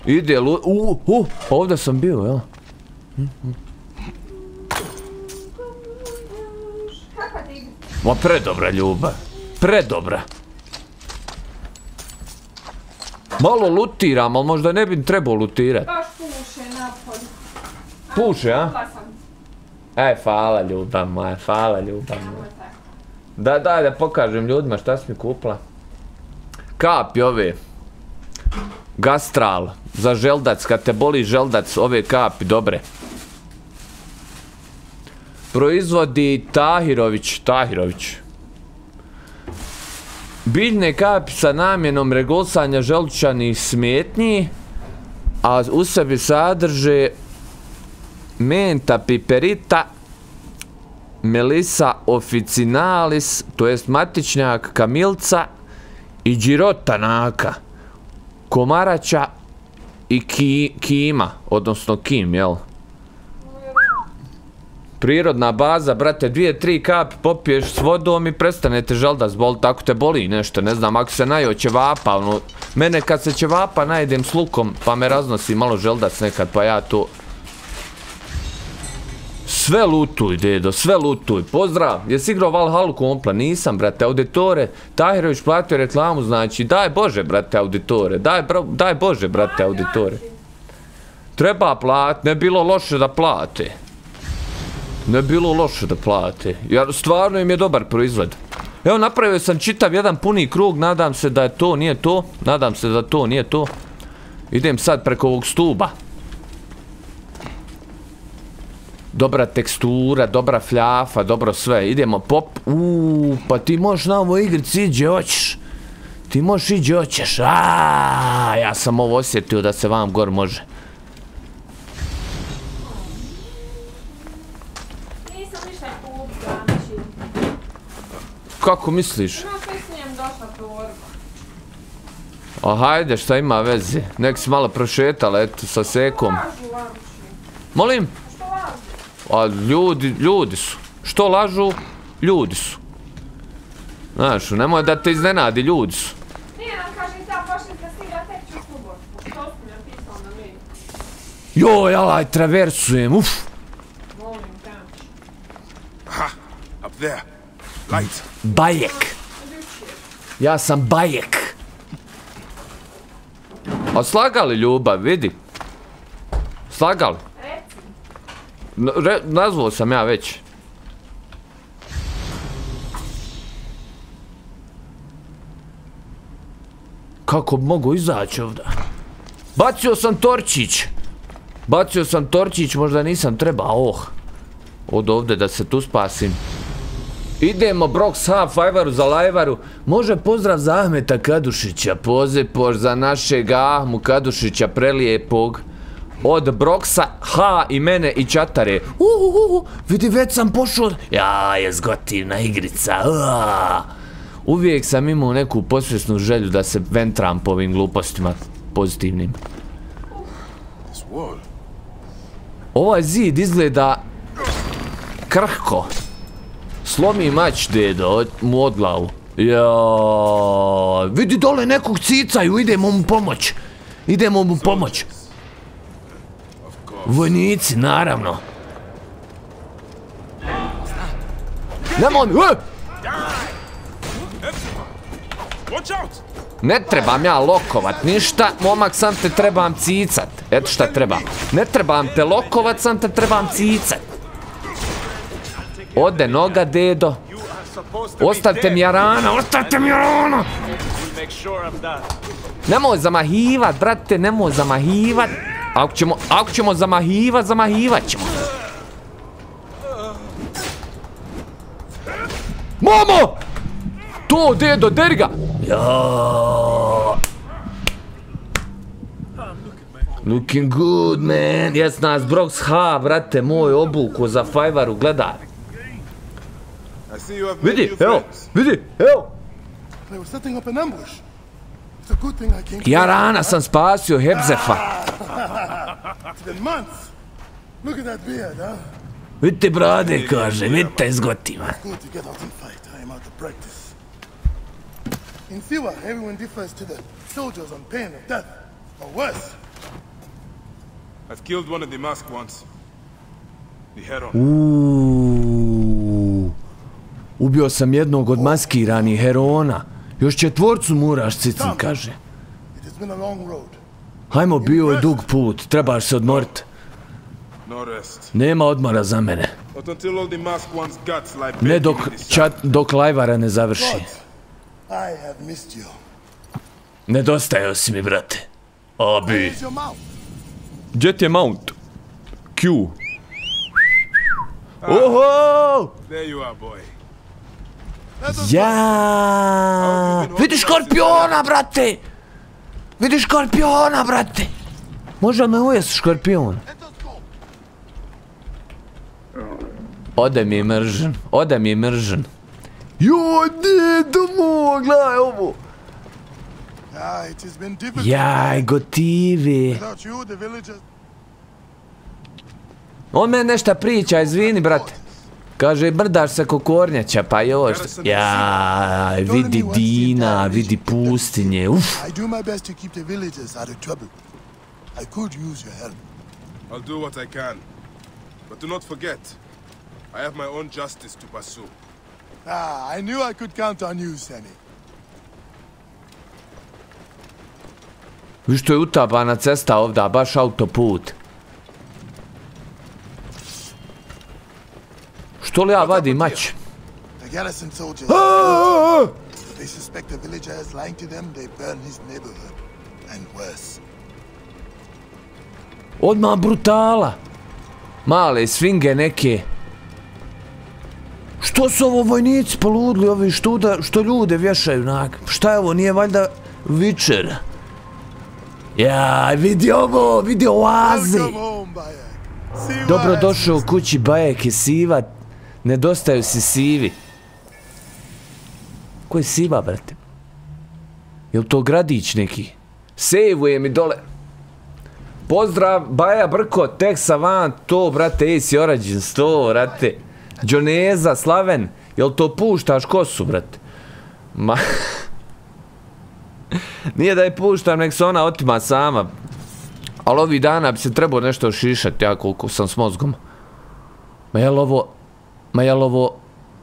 Ide lu... U, u, pa ovdje sam bio, jel? Ma predobra ljubav. Predobra. Malo lutiram, ali možda ne bi trebao lutirat. Baš puše napolju. Puše, a? Ej, hvala ljubav moja, hvala ljubav moja. Da, da, da pokažem ljudima šta si mi kupila. Kapi ove. Gastral. Za želdac, kad te boli želdac, ove kapi, dobre. Proizvodi Tahirović, Tahirović. Biljne kapi sa namjenom regulsanja želučanih smetnji, a u sebi sadrže menta piperita, Melissa officinalis, to jest matičnjak kamilca i džirotanaka, komarača i ki, kima, odnosno kim, jel? Prirodna baza, brate, dvije, tri kapi popiješ s vodom i prestanete želdac boli, tako te boli nešto, ne znam, ako se najeo ćevapa, ono, mene kad se ćevapa najedem s lukom, pa me raznosi malo želdac nekad, pa ja to sve lutuj, dedo, sve lutuj. Pozdrav, jesi igrao Valhalu kompla? Nisam, brate, auditore. Tahirović platio reklamu, znači, daj Bože, brate, auditore. Daj, bro, daj Bože, brate, auditore. Treba plat, ne bilo loše da plate. Ne bilo loše da plate. Jer stvarno im je dobar proizvod. Evo, napravio sam čitav jedan puni krug, nadam se da je to, nije to. Nadam se da to, nije to. Idem sad preko ovog stuba. Dobra tekstura, dobra fljafa, dobro sve. Idemo pop. Uuu, pa ti možeš na ovo igrici iđe hoćeš. Ti možeš iđe hoćeš. Aaaa, ja sam ovo osjetio da se vam gor može. Kako misliš? A hajde, šta ima veze? Nek si malo prošetala, eto, sa sekom. Molim? Lažu? A ljudi, ljudi su. Što lažu? Ljudi su. Znaš, nemoj da te iznenadi, ljudi su. Nije nam kaže i ta pošiljka stigla tek ću subotu. To si mi napisao na mail. Joj, alaj, traversujem, uf. Molim, te. Ha! Up there. Light. Bajek. Ja sam bajek. A slagali ljubav, vidi. Slagali. Nazvao sam ja već. Kako bi mogu izaći ovdje? Bacio sam torčić. Bacio sam torčić, možda nisam trebao. Oh. Od ovdje da se tu spasim. Idemo Brox Half Fiveru za Lajvaru. Može pozdrav za Ahmeta Kadušića. Pozepoš za našeg Ahmu Kadušića prelijepog. Od Broxa, H i mene i Čatare. Uhuhu, vidi već sam pošao. Ja, je zgotivna igrica. Uvijek sam imao neku posvjesnu želju da se ventram po ovim glupostima pozitivnim. Ovaj zid izgleda krhko. Slomi mać, dedo, mu od glavu. Vidi dole nekog cicaju, idemo mu pomoć. Idemo mu pomoć. Vojnici, naravno. Nemoj mi, e! Out! Ne trebam ja lokovat ništa, momak sam te trebam cicat. Eto šta treba. Ne trebam te lokovat, sam te trebam cicat. Ode noga, dedo. Ostavite mi jarana, ostavite mi jarana! Nemoj zamahivat, brate, nemoj zamahivat. Ako ćemo, ako ćemo zamahivat, zamahivat ćemo. Momo! To, dedo, deri ga! Looking good, man. Jes nas Brox H, brate moj, obuku za fajvaru, gledaj. Vidi, evo, vidi, evo. They were setting up an ambush. Ja rana sam spasio Hebzefa. It's been months. Look at that beard, huh? Vidite brade, kaže, vidite zgotima. Good to get out and fight. I am out of practice. In Siwa, everyone differs to the soldiers on pain of death, or worse. I've killed one of the masked ones. The Heron. Uuuu. Ubio sam jednog od maskiranih herona. Još četvorcu moraš cicin, kaže. Hajmo, bio je dug put, trebaš se odmorit. No rest. Nema odmora za mene. Not until all the masked ones' guts lie Ne dok, čat, dok lajvara ne završi. Nedostajao si mi, brate. Abi. Mouth? Gdje ti je mount? Q. Oho! There you are, boy. Ja! Vidi škorpiona, brate! Vidi škorpiona, brate! Može me ujest škorpion. Ode mi je mržen, ode mi je mržen. Joj, dedo moj, gledaj ovo! It has been difficult. Jaj, gotivi. On me nešto priča, izvini, brate. Kaže, brdaš se ko kornjača, pa još. Jaj, vidi dina, vidi pustinje, uf. I do my best to keep the villagers out of trouble. I could use your help. I'll do what I can. But do not forget, I have my own justice to pursue. Ah, I knew I could count on you, Sammy. Vi što je utapana cesta ovda, baš autoput. Što li ja vadim mač? They suspect the villager is lying to them, they burn his neighborhood. And worse. Odmah brutala. Male svinge neke. Što su ovo vojnici poludli ovi što, da, što ljude vješaju nak? Šta je ovo, nije valjda vičer? Jaj, vidi ovo, vidi oaze. Welcome home, Bayek. See Dobro what? došao kući Bajek je siva. Nedostaju si sivi. Ko je siva, brate? Jel to gradić neki? Sejvuje mi dole. Pozdrav, Baja Brko, tek van, to, brate, Ace Origins, to, brate. Džoneza, Slaven, jel to puštaš kosu, brate? Ma... Nije da je puštam, nek se ona otima sama. Ali ovih dana bi se trebao nešto šišati, ja koliko sam s mozgom. Ma jel ovo... Ma jel ovo...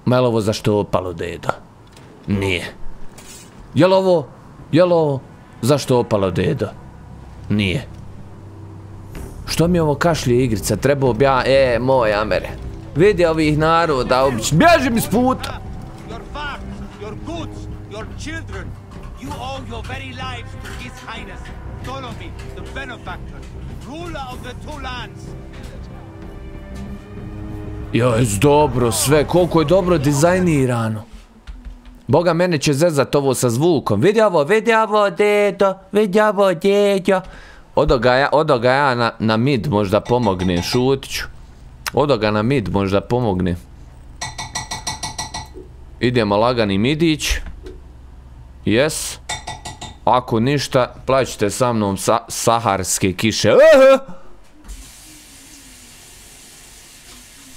Ma ovo zašto opalo deda? Nije. Jel ovo... Ovo... Zašto opalo deda? Nije. Što mi ovo kašlje igrica? Trebao bi ja... E, moj Amere. Vidi ovih naroda, obično. Bježi mi s puta! your farms, your goods, your children. You owe your very lives to His Highness, Ptolemy, the benefactor, ruler of the two lands. Joj, dobro sve, koliko je dobro dizajnirano. Boga, mene će zezat ovo sa zvukom. Vidi ovo, vidi ovo, dedo, vidi ovo, ja, ja na, na mid možda pomogne, šutit ću. Odo ga na mid možda pomogne. Idemo lagani midić. Yes. Ako ništa, plaćite sa mnom sa, saharske kiše. Aha!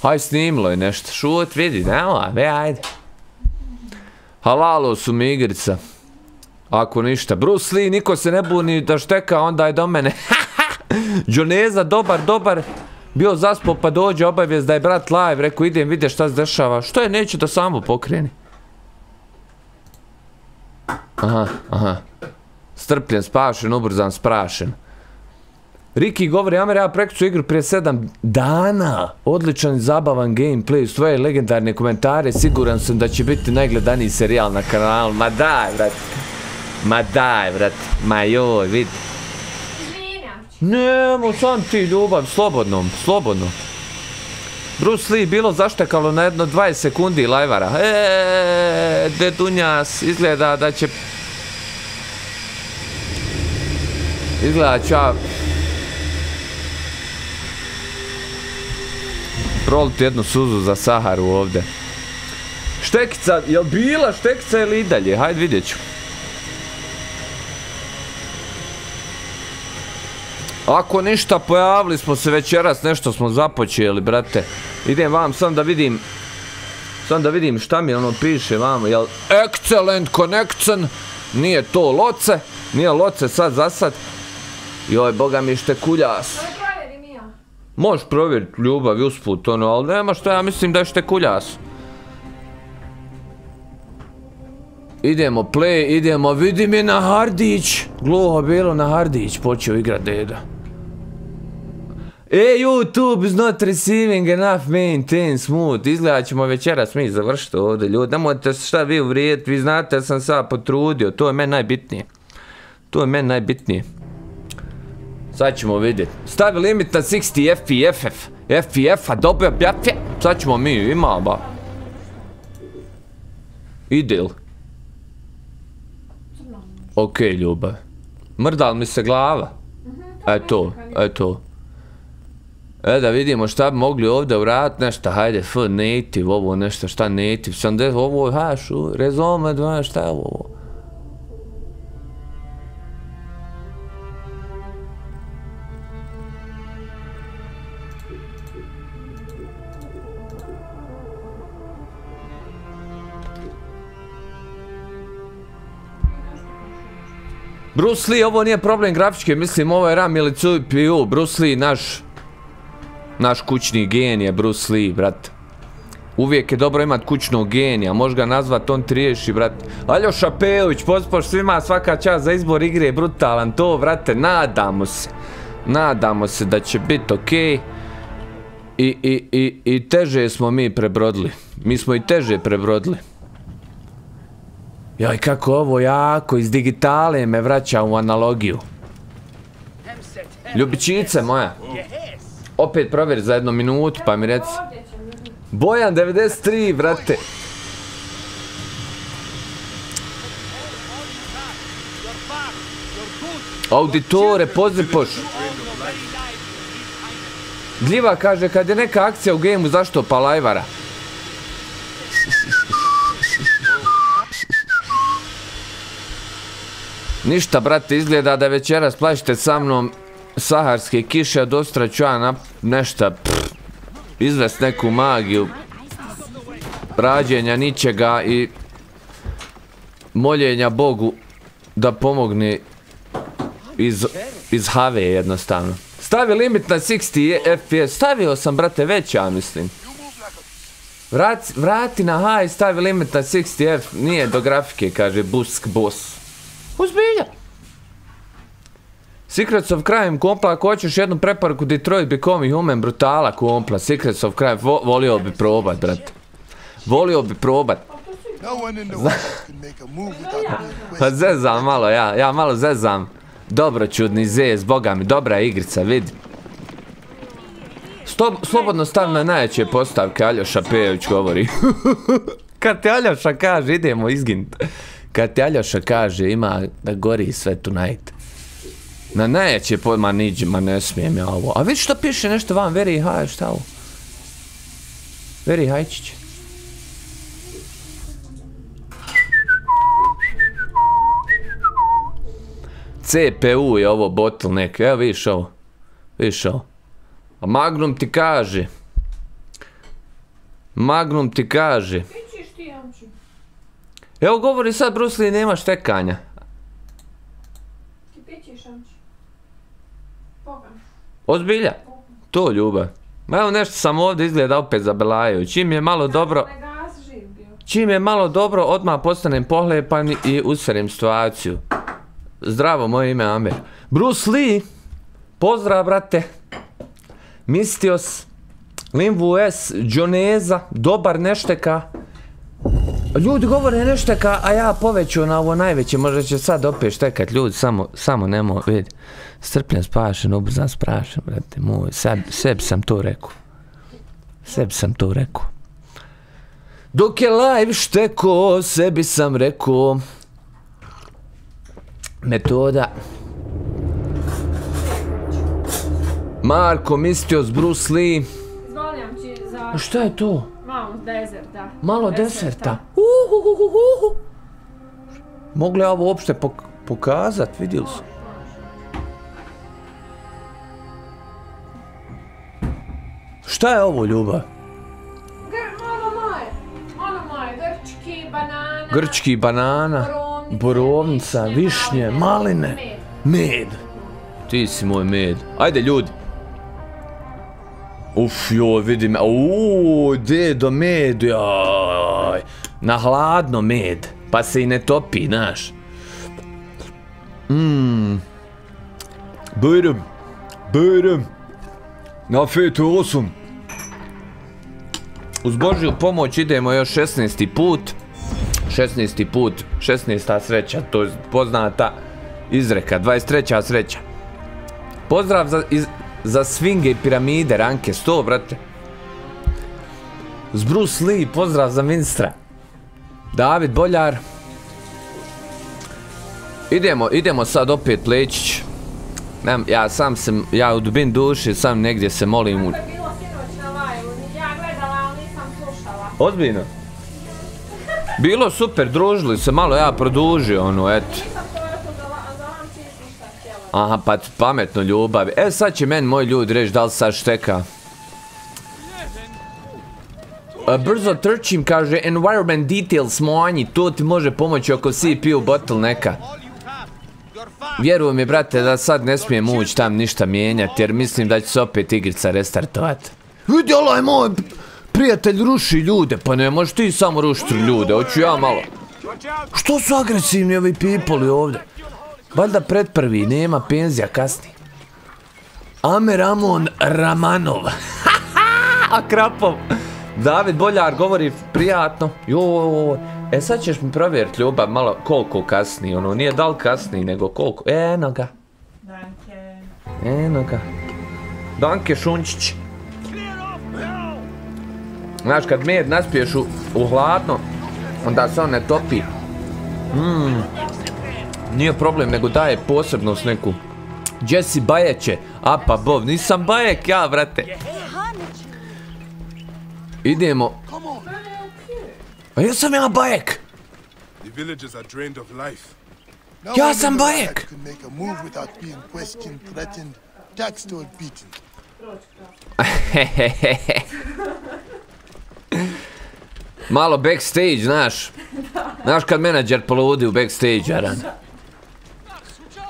Haj snimilo je nešto, šut, vidi, nema, ve, ajde. Halalo su mi igrica. Ako ništa. Bruce Lee, niko se ne buni da šteka, onda je do mene. Džoneza, dobar, dobar. Bio zaspo pa dođe obavijest da je brat live, rekao idem vidje šta se dešava. Što je, neću da samo pokreni. Aha, aha. Strpljen, spašen, ubrzan, sprašen. Riki govori, Amer, ja prekću igru prije sedam dana. Odličan i zabavan gameplay, uz tvoje legendarne komentare, siguran sam da će biti najgledaniji serijal na kanalu. Ma daj, brate. Ma daj, brate. Ma joj, vidi. Nemo, sam ti ljubav, slobodno, slobodno. Bruce Lee bilo zaštekalo na jedno 20 sekundi lajvara. Eee, dedunjas, izgleda da će... Izgleda ja... Proliti jednu suzu za Saharu ovdje. Štekica, jel bila štekica ili i dalje? Hajde vidjet ću. Ako ništa, pojavili smo se večeras, nešto smo započeli, brate. Idem vam sam da vidim, sam da vidim šta mi ono piše vamo, jel excellent connection, nije to loce, nije loce sad za sad. Joj, boga mi provjeri Mija. Možeš provjeriti ljubav i usput, ono, ali nema što ja mislim da je štekuljas. Idemo play, idemo, vidi mi na Hardić. Gluho bilo na Hardić, počeo igrat deda. E, YouTube is not receiving enough maintain smooth. Izgleda ćemo večeras mi završiti ovdje, ljudi. Se šta vi uvrijediti, vi znate da sam ja potrudio. To je meni najbitnije. To je meni najbitnije. Sad ćemo vidjeti. Stavi limit na 60 FPF. FPF-a dobio pjafe. Sad ćemo mi, ima ba. Idil. Ok, ljubav. Mrdal mi se glava. Eto, eto. E da vidimo šta bi mogli ovdje uraditi, nešto, hajde, f, native, ovo nešto, šta native, sam de, ovo, hašu, rezome, šta je ovo? Bruce Lee, ovo nije problem grafičke, mislim ovo je RAM ili CPU, Bruce Lee, naš, naš kućni genije, Bruce Lee, brat. Uvijek je dobro imat kućnog genija, možeš ga nazvat, on ti riješi, brat. Aljoša Pejović, pospoš svima svaka čast za izbor igre, brutalan to, brate, nadamo se. Nadamo se da će biti okej. I, i, i, I teže smo mi prebrodili. Mi smo i teže prebrodili. Joj, kako ovo jako iz digitale me vraća u analogiju. Ljubičice moja. Opet provjeri za jednu minutu pa mi reci. Bojan 93, brate. Your back, your goods, Auditore, pozri poš. Gljiva kaže, kad je neka akcija u gejmu, zašto pa lajvara? Ništa, brate, izgleda da večeras plaćete sa mnom saharske kiše, a dostra ću ja na nešta, izvest neku magiju rađenja ničega i moljenja Bogu da pomogne iz, iz have jednostavno. Stavi limit na 60 FPS, stavio sam brate već ja mislim. Vrati, vrati na high, stavi limit na 60 F, nije do grafike, kaže Busk Boss. Uzbilja. Secrets of Crime kompla, ako hoćeš jednu preporuku Detroit Become Human brutala kompla, Secrets of Crime, vo, volio bi probat, brate. Volio bi probat. Pa zezam malo, ja, ja malo zezam. Dobro čudni zez, boga mi, dobra igrica, vidi. Slobodno stav na najjače postavke, Aljoša Pejović govori. Kad ti Aljoša kaže, idemo izginut. Kad ti Aljoša kaže, ima da gori sve tonight. Na najjače po... Ma niđi, ma ne smijem ja ovo. A vidi što piše nešto vam, veri haj, šta ovo? Veri hajčić. CPU je ovo bottleneck, evo vidiš ovo. Vidiš ovo. A Magnum ti kaže. Magnum ti kaže. Ti ćeš ti, Amči. Evo govori sad Bruce Lee nema štekanja. Ozbilja. To ljubav. Ma Evo nešto sam ovdje izgleda opet zabelajao. Čim je malo dobro, čim je malo dobro, odmah postanem pohlepan i usferim situaciju. Zdravo, moje ime je Amer. Bruce Lee, pozdrav brate. Mistios, Limvu S, Džoneza, dobar nešteka. Ljudi govore nešto a ja poveću na ovo najveće, možda će sad opet štekat ljudi, samo, samo nemo, vidi. Strpljen spašen, ubrzan sprašen, brate moj, seb, sebi sam to rekao. Sebi sam to rekao. Dok je live šteko, sebi sam rekao. Metoda. Marko Mistios, Bruce Lee. Izvoljam ti za Šta je to? Malo dezerta. Malo deserta. Uhuhuhuhu. Mogu li ja ovo uopšte pok- pokazat, vidjeli su? Šta je ovo ljubav? Gr, ono moje. Ono moje. Grčki, banana. Grčki, banana, borovnica, borovnica, višnje, maline, med. med. Ti si moj med. Ajde ljudi. Uf, joj, vidi me. Uuu, dedo med, jaj. Na hladno med. Pa se i ne topi, znaš. Mmm. Bujrum. Na fetu osum. Uz Božju pomoć idemo još 16. put. 16. put, 16. sreća, to je poznata izreka, 23. sreća. Pozdrav za, iz, za svinge i piramide, ranke, 100, brate. Z Bruce Lee, pozdrav za ministra. David Boljar. Idemo, idemo sad opet Lečić. Nem, ja sam sam, ja u dubin duši sam negdje se molim u... To je bilo sinoć na live Ja gledala, ali nisam slušala. Ozbiljno? Bilo super, družili se, malo ja produžio ono, eto. Nisam to rekao za, la- za vam čist ništa htjela. Aha, pa pametno ljubav. E sad će meni moj ljudi reći da li sad šteka. A, brzo trčim, kaže environment details smanji, to ti može pomoći oko CPU bottlenecka. All you have. You're fast. Vjeruj mi, brate, da sad ne smijem ući tam ništa mijenjati, jer mislim da će se opet igrica restartovat. Vidi, ovaj moj prijatelj ruši ljude, pa ne možeš ti samo rušiti ljude, hoću ja malo. Što su agresivni ovi pipoli ovdje? Valjda pred prvi, nema penzija kasni. Amer Amon Ramanov. A krapov. David Boljar govori prijatno. Jo, e sad ćeš mi provjeriti ljubav malo koliko kasni, ono nije da li kasni, nego koliko. Eno ga, Danke. eno ga. Danke Šunčić. Znaš, kad med naspiješ u, u hladno, onda se on ne topi. Mm. Nije problem, nego daje posebnost neku. Jesse Bajeće, a pa bov, nisam Bajek ja, brate. Idemo. A jesam ja Bajek. Ja sam beaten. Malo backstage, znaš. Znaš kad menadžer poludi u backstage, Aran.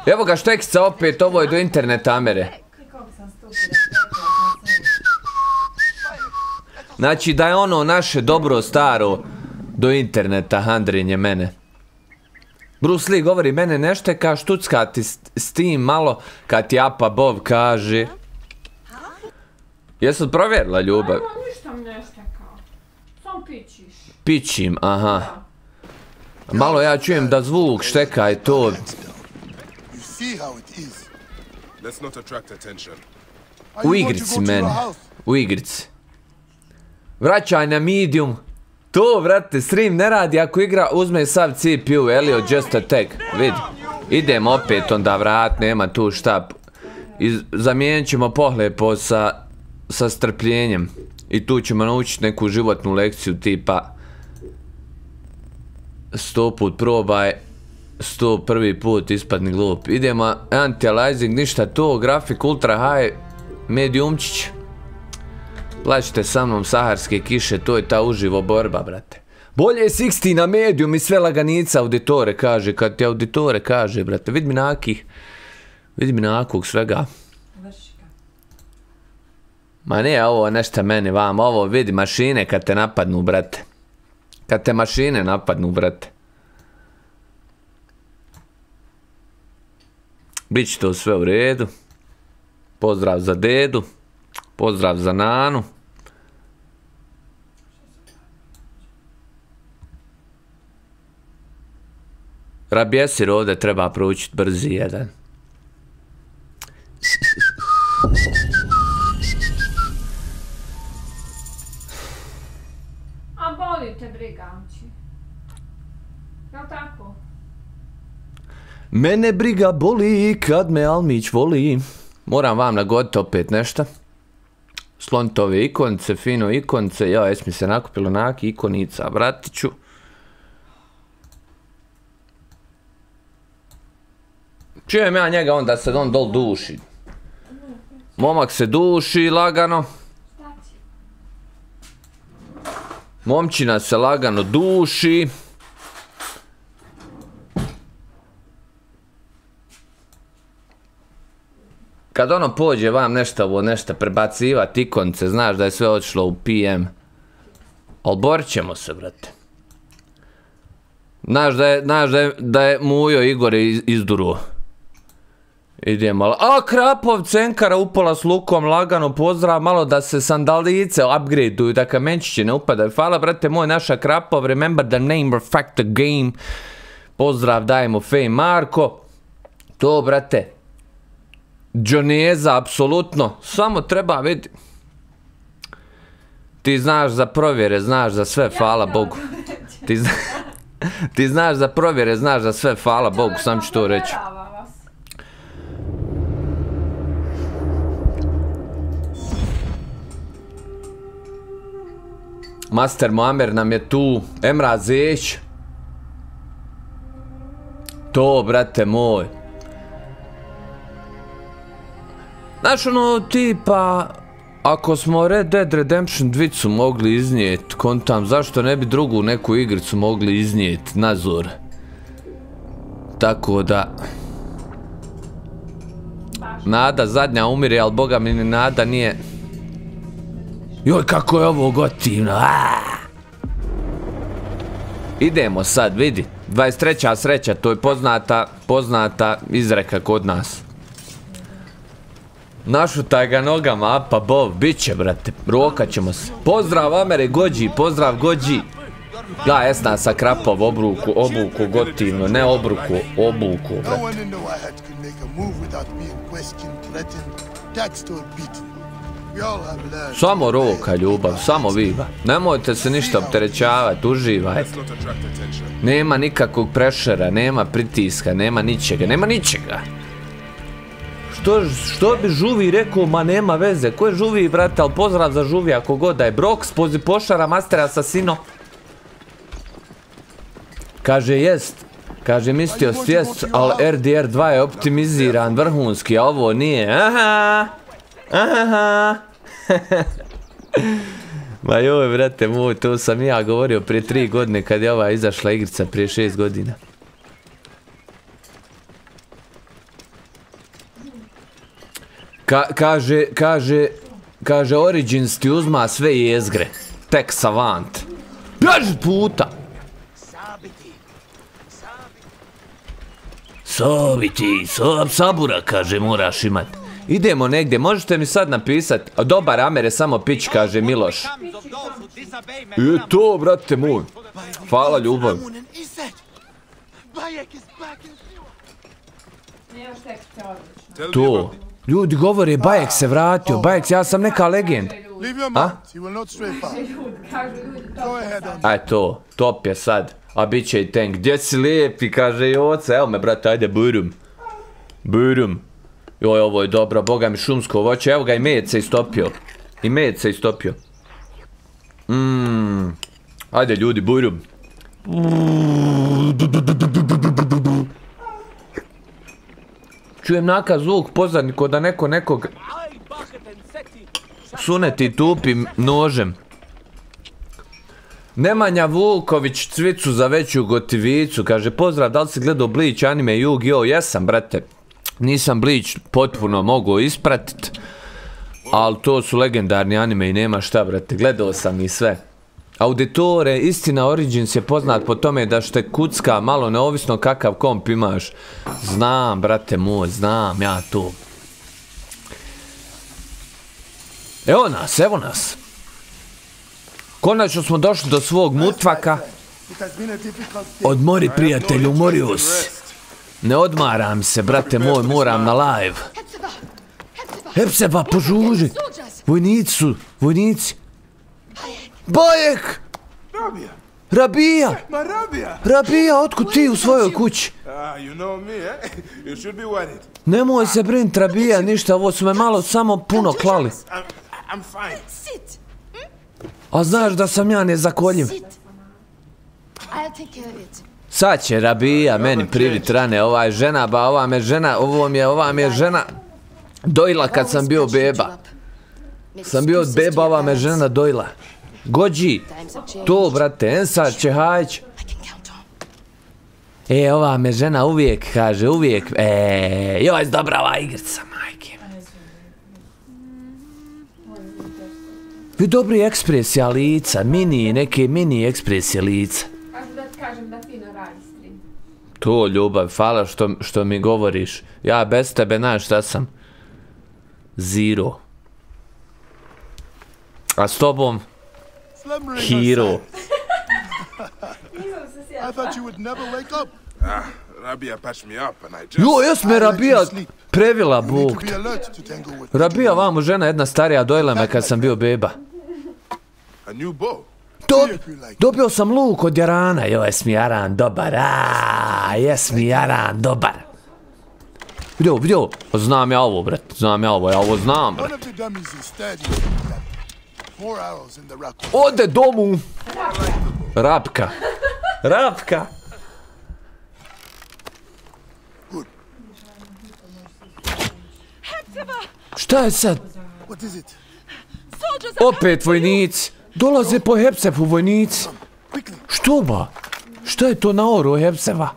Evo ga štekica opet, ovo je do interneta Amere. Znači da je ono naše dobro staro do interneta handrinje mene. Bruce Lee govori mene nešto ka štuckati s, s tim malo kad ti Apa Bov kaže. Jesu provjerila ljubav? Pićim, aha. Malo ja čujem da zvuk šteka i to. U igrici house. U igrici. Vraćaj na medium. To, vrate, stream ne radi ako igra uzme sav CPU, Elio just attack. Vidi. Idemo opet onda vrat, nema tu šta. I zamijenit ćemo pohlepo sa, sa strpljenjem. I tu ćemo naučiti neku životnu lekciju tipa sto put probaj, sto prvi put ispadni glup. Idemo anti-aliasing, ništa to, grafik ultra high, mediumčić. Plaćite sa mnom saharske kiše, to je ta uživo borba, brate. Bolje je 60 na medium i sve laganica auditore kaže, kad ti auditore kaže, brate, vidi mi nakih, vidi mi nakog svega. Ma ne, ovo nešto meni vam, ovo vidi mašine kad te napadnu, brate. Kad te mašine napadnu, brate. Biće to sve u redu. Pozdrav za dedu. Pozdrav za nanu. Rabjesir ovdje treba proučiti brzi jedan. Mene briga boli kad me Almić voli. Moram vam nagoditi opet nešto. Slonite ove ikonce, fino ikonce. Ja, jes mi se nakupilo naki ikonica, vratiću. Čujem ja njega onda se on dol duši. Momak se duši lagano. Momčina se lagano duši. Kad ono pođe vam nešto ovo, nešto prebacivat ikonce, znaš da je sve otišlo u PM. Al borit ćemo se, brate. Znaš da je, znaš da je, da je Mujo Igor iz, izduruo. Idem malo. A, Krapov Cenkara upala s lukom, lagano pozdrav, malo da se sandalice upgradeuju, da kamenčići ne upadaju. Hvala, brate moj, naša Krapov, remember the name, reflect the game. Pozdrav, dajemo Fej Marko. To, brate, Džonijeza, apsolutno. Samo treba vidi. Ti znaš za provjere, znaš za sve, hvala Bogu. Ti, zna... Ti znaš za provjere, znaš za sve, hvala Bogu, sam ću to reći. Master Muammer nam je tu, Emra Zeć. To, brate moj. Znaš ono, tipa, ako smo Red Dead Redemption 2 mogli iznijet, kontam, zašto ne bi drugu neku igricu mogli iznijet, nazor. Tako da... Nada zadnja umire, ali boga mi ni nada nije... Joj, kako je ovo gotivno! Idemo sad, vidi. 23. sreća, to je poznata, poznata izreka kod nas. Našutaj ga nogama, apa bov, bit će, brate, rokat ćemo se. Pozdrav Amere Gođi, pozdrav Gođi. Ja, Esna sa Krapov, obruku, obuku, gotivno, ne obruku, obuku, brate. Samo roka, ljubav, samo viva. Nemojte se ništa opterećavati, uživajte. Nema nikakvog prešera, nema pritiska, nema ničega, nema ničega. Što, što bi Žuvi rekao, ma nema veze, ko je Žuvi, brate, ali pozdrav za Žuvi ako god da je. Brox, pozi pošara, master asasino. Kaže, jest, kaže, mislio svijest, ali RDR2 je optimiziran, vrhunski, a ovo nije, aha, aha, Ma joj, brate moj, to sam ja govorio prije tri godine kad je ova izašla igrica prije šest godina. Ka kaže, kaže, kaže Origins ti uzma sve jezgre. Tek savant. Bježi puta! Sobiti, sob sabura, kaže, moraš imat. Idemo negdje, možete mi sad napisat, a dobar Amere, samo pić, kaže Miloš. Mehmet. to, brate moj. Hvala ljubav. To. Ljudi govore, Bajek se vratio, Bajek, ja sam neka legend. Leave your mount. He will not stray far. Ljudi, kažu ljudi to. Go ahead on. Aj to, top je sad. A bit će i tank. Gdje si lijepi, kaže i oca. Evo me, brate, ajde, burum. Burum. Joj, ovo je dobro, boga mi šumsko voće. Evo ga i med se istopio. I med se istopio. Mmm. Ajde, ljudi, burum. Čujem naka zvuk pozadnji da neko nekog suneti tupi nožem. Nemanja Vuković cvicu za veću gotivicu, kaže pozdrav, da li si gledao Bleach anime Yu-Gi-Oh? Jesam, brate. Nisam Bleach potpuno mogao ispratit, ali to su legendarni anime i nema šta, brate. Gledao sam i sve. Auditore, istina Origins je poznat po tome da što kucka malo neovisno kakav komp imaš. Znam, brate moj, znam ja to. Evo nas, evo nas. Konačno smo došli do svog mutvaka. Odmori, prijatelju, umorio si. Ne odmaram se, brate moj, moram na live. Hepseba, požuži. Vojnici su, vojnici. Bajek! Rabia. Rabija! My Rabia. Rabija, otkud ti u svojoj kući? Ah, you know me, eh? You should be worried. Nemoj se brinit, Rabija, ništa, ovo su me malo samo puno klali. I'm, I'm fine. Sit. A znaš da sam ja nezakoljiv. Sit. I'll take care of it. Sad će Rabija meni privit rane, ova je žena, ba ova me žena, ovo mi je, ova mi je žena dojila kad sam bio beba. Sam bio beba, ova me žena dojila. Gođi, to brate, Ensar će hajć. E, ova me žena uvijek kaže, uvijek, e, joj, dobra ova igrica, majke. Vi dobri ekspresija lica, mini, neke mini ekspresije lica. Kažu da ti kažem da fino radi stream. To ljubav, hvala što, što mi govoriš. Ja bez tebe, znaš šta sam? Zero. A s tobom? Hero. I thought you would never wake up. Ah, Rabia patched me up and I just... Jo, jes me Rabija previla, Bog. Rabija vamo žena jedna starija dojela me kad sam bio beba. A new bow. Dob, dobio sam luk od Jarana, jo, jes mi Jaran dobar, a, jes mi Jaran dobar. Vidio, vidio, znam ja ovo, brat, znam ja ovo, ja ovo znam, brat. Ode domu. Rapka. Rapka. Šta je sad? What is it? Opet vojnici. Dolaze po Hepsefu vojnici. Što ba? Šta je to na oru Hepseva?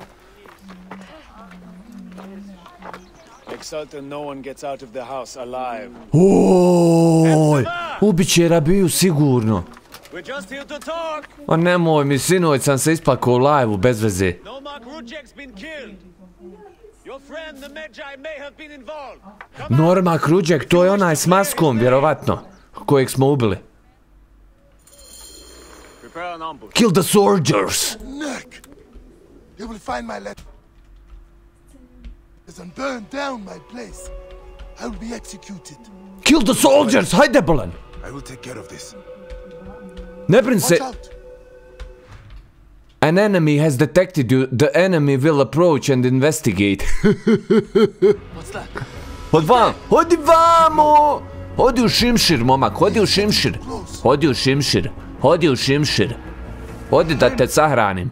Exultant, no one gets out of the house alive. Oj, ubit će Rabiju sigurno. We're just here to talk. A nemoj mi, sinoć sam se ispakao u live bez veze. No Mark Rujek's been killed. Your friend, the Magi, may have been involved. Come on. Norma Kruđek, to je onaj s maskom, vjerovatno, kojeg smo ubili. Prepare an ambush. Kill the soldiers! Neck. You will find my letter. And burn down my place. I will be executed. Kill the soldiers! Hajde, bolan! I will take care of this. Ne brin se, an enemy has detected you. The enemy will approach and investigate. What's that? Od vam, hodi vamo! Hodi u šimšir, momak, hodi u šimšir. Hodi u šimšir, hodi u šimšir. Hodi da te sahranim.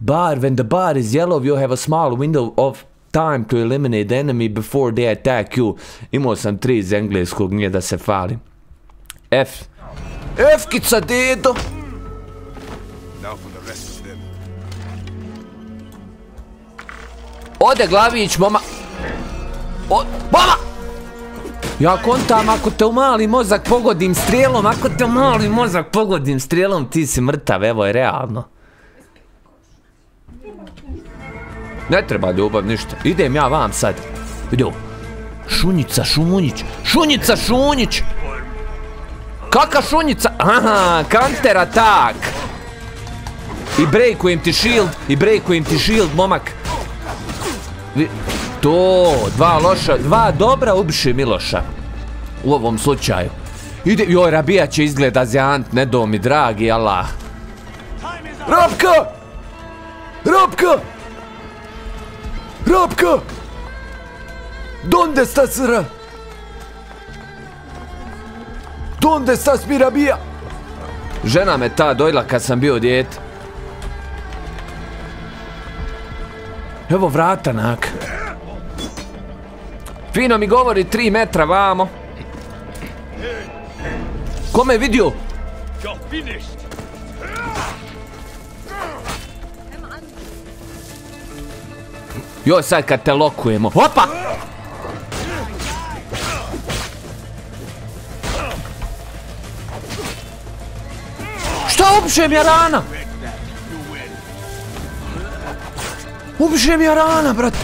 Bar, when the bar is yellow, you have a small window of time to eliminate enemy before they attack you. Imao sam tri iz engleskog, nije da se falim. F. F-kica, dedo! Ode glavić, moma. O, mama! Ja kontam, ako te u mali mozak pogodim strijelom, ako te u mali mozak pogodim strijelom, ti si mrtav, evo je realno. Ne treba ljubav, ništa. Idem ja vam sad. Vidio. Šunjica, Šunjić. Šunjica, Šunjić. Kaka šunjica? Aha, counter attack. I breakujem ti shield, i breakujem ti shield, momak. To, dva loša, dva dobra ubiše Miloša. U ovom slučaju. Ide, joj, Rabija će izgleda zjant, ne do mi, dragi Allah. Robka! Robka! Robka! Donde sta sra? Donde stas mi Rabija? Žena me ta dojla kad sam bio dijete. Evo vrata nak. Fino mi govori 3 metra vamo. Kome je vidio? Joj sad kad te lokujemo. Opa! Šta ubišem ja rana? Ubišem ja rana, brat.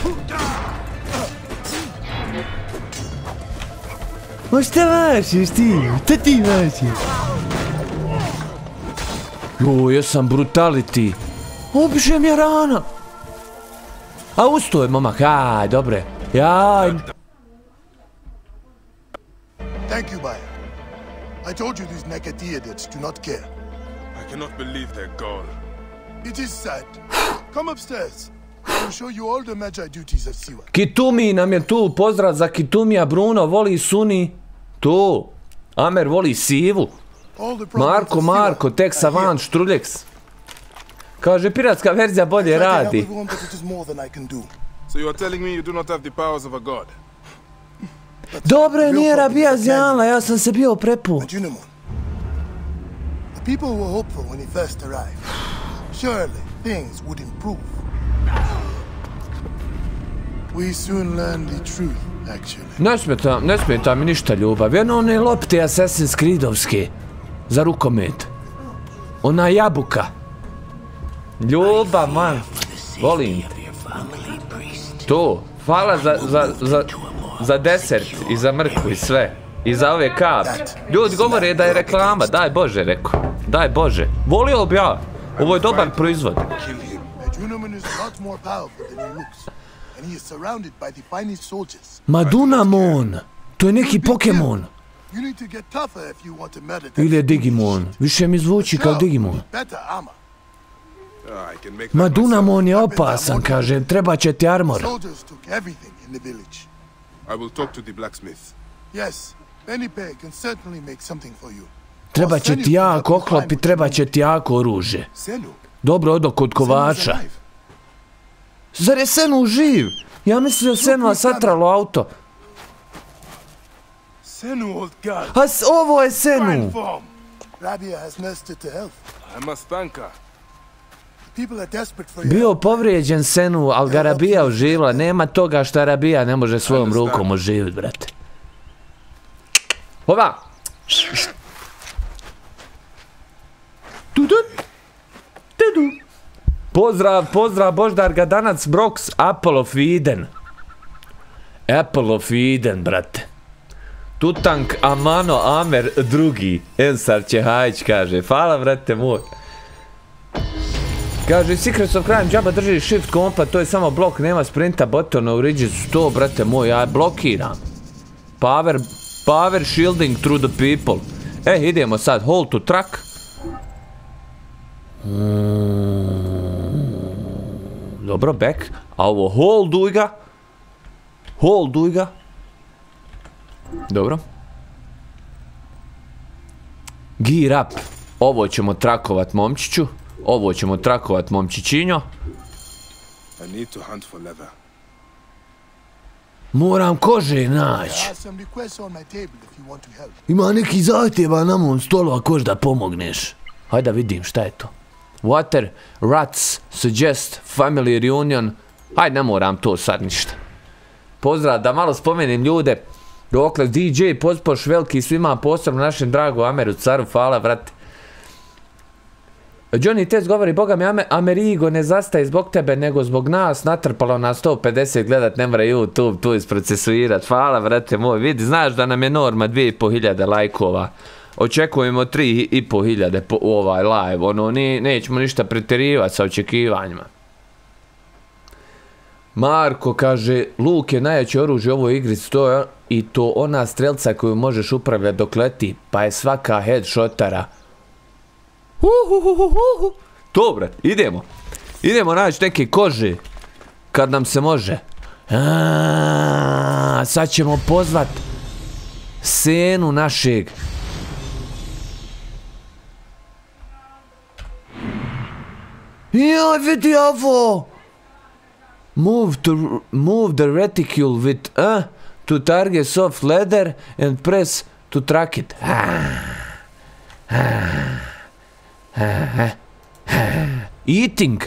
Ma šta vašiš ti? Šta ti vašiš? Jo, ja sam brutality. Obiše mi je rana. A usto je momak, aj, dobre. Jaj, Thank you, Bayer. I told you these Nakati idiots do not care. I cannot believe they're gone. It is sad. Come upstairs. I will show you all the Magi duties of Siwa. Kitumi nam je tu, pozdrav za Kitumija, Bruno voli Suni. Tu. Amer voli Sivu. Marko, Marko, tek are Savant, here. Štruleks. Kaže, piratska verzija bolje radi. everyone, but it is more than I can do. So you are telling me you do not have the powers of a god? Dobro je, nije rabija zjala, ja sam se bio prepu. People were hopeful when he first arrived. Surely things would improve. We soon learned the truth, actually. Ne smeta, ne smeta mi ništa ljubav. Jedno one lopte Assassin's Creedovske. Za rukomet. Ona jabuka. Ljubav, man. Volim te. To. Hvala za, za, za, za desert i za mrkvu i sve. I za ove kape. Ljudi govore da je reklama. Daj Bože, rekao. Daj Bože. Volio bi ja. Ovo je dobar proizvod. Madunamon. To je neki Pokemon. You need to get tougher if you want to murder them. Ili je Digimon. Više mi zvuči kao Digimon. Make that Madunamon je opasan, kaže. Treba će ti armor. Treba će ti jako oklop i treba će ti jako oružje. Dobro odo kod kovača. Zar je Senu živ? Ja mislio da Senu satralo auto. A s- ovo je Senu. Rabia has nursed it to health. I must thank her. People are desperate for you. Bio povrijeđen Senu, ali ga Rabija oživila. Nema toga šta Rabija ne može svojom rukom oživit, brate. Ova! Tudun! Tudu! Pozdrav, pozdrav Boždar Gadanac Brox, Apple of Eden. Apple of Eden, brate. Tutank Amano Amer drugi. Ensar Čehajić kaže. Hvala, brate moj. Kaže, Secrets of Crime, džaba drži shift kompa, to je samo blok, nema sprinta, botona u Ridges, to, brate moj, ja blokiram. Power, power shielding through the people. E, idemo sad, hold to track. Mm, Dobro, back. A ovo holduj ga. Holduj ga. Dobro. Gear up. Ovo ćemo trakovat momčiću. Ovo ćemo trakovat momčićinjo. I need to hunt for leather. Moram kože naći. Ima neki zahtjeva na mom stolu ako da pomogneš. Hajde da vidim šta je to. Water, rats, suggest, family reunion. Hajde ne moram to sad ništa. Pozdrav, da malo spomenem ljude. Dokle DJ, pozpoš veliki svima, posebno našem dragu Ameru caru, hvala vrati. Johnny Test govori, boga mi Ame- Amerigo ne zastaje zbog tebe, nego zbog nas, natrpalo na 150 gledat, ne mora YouTube tu isprocesuirat, hvala vrate moj, vidi, znaš da nam je norma 2500 lajkova, očekujemo 3500 po ovaj live, ono, ni, nećemo ništa pretjerivati sa očekivanjima. Marko kaže, luk je najjače oružje u ovoj igri, to i to ona strelca koju možeš upravljati dok leti, pa je svaka headshotara. Uhuhuhuhu. To, idemo. Idemo naći neke kože. Kad nam se može. A, sad ćemo pozvat senu našeg. Ja, vidi ovo. Move to move the reticule with uh, to target soft leather and press to track it. Ah. Eating.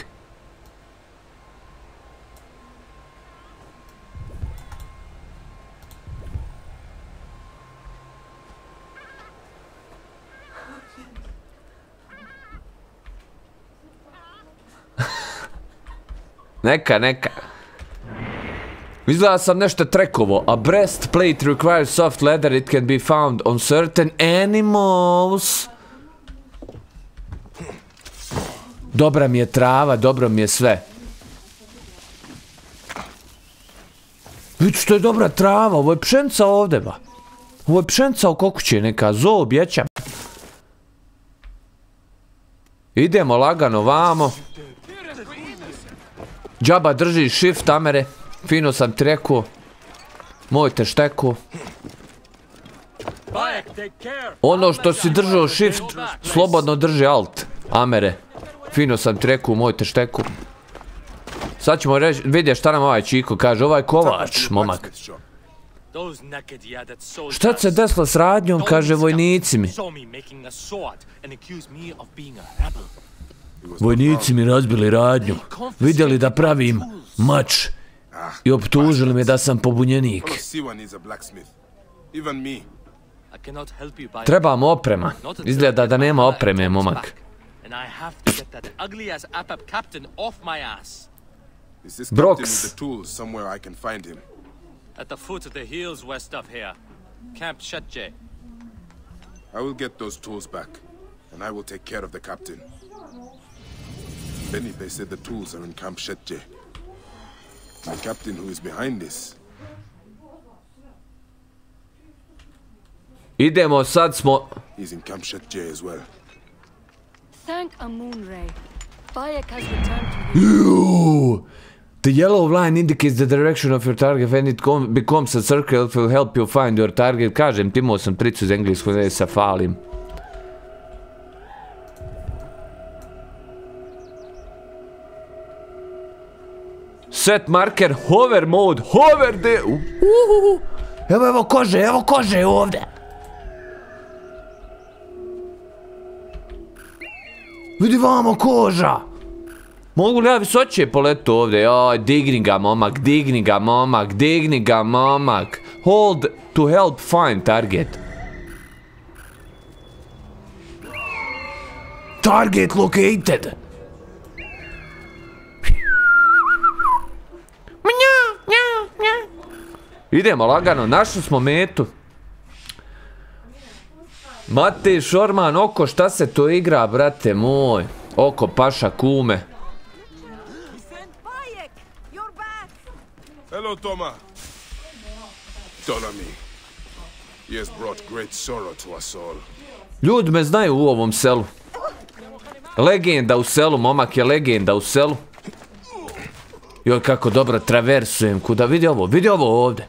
Neka, neka. Izgleda sam nešto trekovo. A breastplate requires soft leather. It can be found on certain animals. Dobra mi je trava, dobro mi je sve. Vidite što je dobra trava, ovo je pšenca ovdje ba. Ovo je pšenca oko kuće, neka zo objeća. Idemo lagano vamo. Džaba drži shift amere. Fino sam ti rekao. Moj te šteku. Ono što si držao shift, slobodno drži alt. Amere. Fino sam ti rekao, moj te šteku. Sad ćemo reći, vidjeti šta nam ovaj čiko kaže, ovaj kovač, momak. Šta se desilo s radnjom, kaže vojnici mi. Saw me making a sword and accused me of being a rebel. Vojnici mi razbili radnju. Vidjeli da pravim mač. I optužili me da sam pobunjenik. Trebamo oprema. Izgleda da nema opreme, momak. And I have to get that ugly as Apap captain off my ass. Is this Brox. captain with the tools somewhere I can find him? At the foot of the hills west of here. Camp Shetje. I will get those tools back, and I will take care of the captain. Benipe said the tools are in Camp Shetje. The captain who is behind this. Idemo, sad smo... He's in Camp Shetje as well. Thank Amun Ray. Bayek has returned to Ooh. The yellow line indicates the direction of your target. When it com becomes a circle, it will help you find your target. Kažem, timao sam tricu iz engleskog, ne se falim. Set marker, hover mode, hover de... Evo, evo kože, evo kože ovdje. Vidi vamo koža. Mogu li ja visočije poletu ovdje? Joj, digni ga momak, digni ga momak, digni ga momak. Hold to help find target. Target located. Idemo lagano, našli smo metu. Matej Šorman, oko šta se to igra, brate moj? Oko paša kume. Hello, Toma. Ptolemy. He has brought great sorrow to us all. Ljudi me znaju u ovom selu. Legenda u selu, momak je legenda u selu. Joj, kako dobro traversujem kuda. Vidi ovo, vidi ovo ovdje.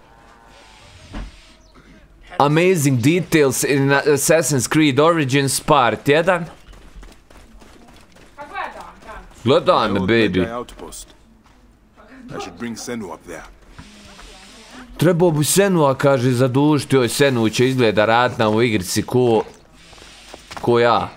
Amazing details in Assassin's Creed Origins part 1. Pa gledam, da. Gledaj me, baby. Medjay outpost. I should bring Senu up there. Trebao bi Senua, kaže, zadužiti. Oj, Senu će izgleda rad na ovoj igrici ko... Ko ja.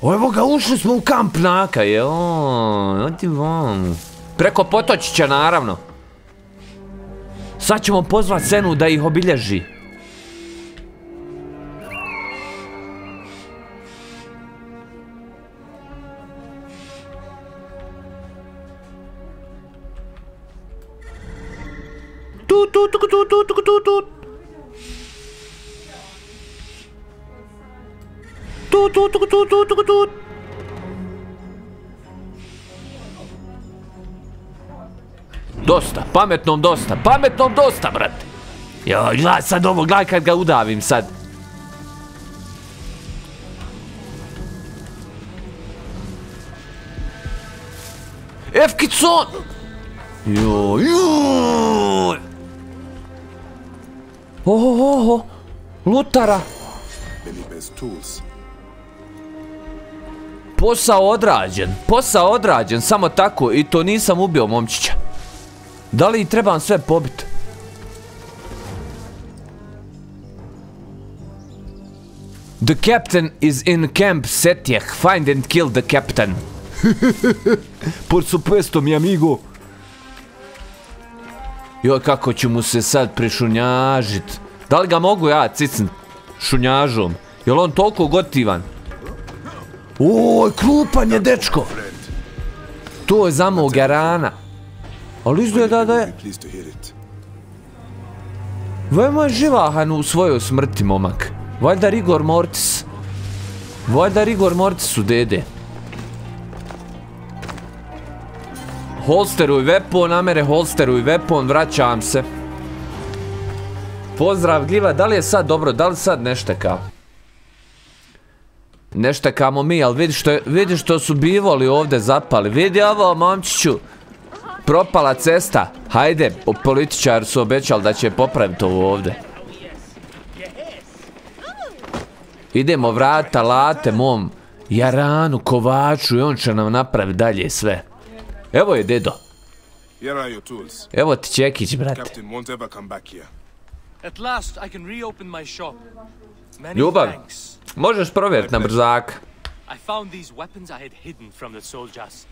O, evo ga, ušli smo u kamp Naka, je on, odi vam. Preko potočića, naravno. Sad ćemo pozvat Senu da ih obilježi. Tut, tut, tut, tut, tut, tut. Tut, tut, tut, tut, tut, tut, tut. Dosta, pametnom dosta, pametnom dosta, brate. Joj, gledaj sad ovo, gledaj kad ga udavim sad. Efkicon! Joj, joj! Oho, lutara. Posao odrađen, posao odrađen, samo tako i to nisam ubio momčića. Da li trebam sve pobit? The captain is in camp Setjeh. Find and kill the captain. Por supuesto, mi amigo. Joj, kako ću mu se sad prišunjažit. Da li ga mogu ja cicn šunjažom? Jel on toliko gotivan? Oj, krupan je, dečko. To je za mog rana. Ali izgleda da je... Veoma je živahan u svojoj smrti, momak. Valjda rigor mortis. Valjda rigor mortis su dede. Holsteruj weapon, Amere, holsteruj weapon, vraćam se. Pozdrav Gljiva, da li je sad dobro, da li sad ne šteka? Ne štekamo mi, ali vidi što, vidi što su bivali ovdje zapali. Vidi ovo, momčiću. Propala cesta. Hajde, po- političari su obećali da će popraviti ovo ovdje. Idemo vrata, late mom Jaranu, Kovaču i on će nam napraviti dalje sve. Evo je dedo. Evo ti Čekić, brate. Ljubav, možeš provjeriti na brzaka. I found these weapons I had hidden from the soldiers.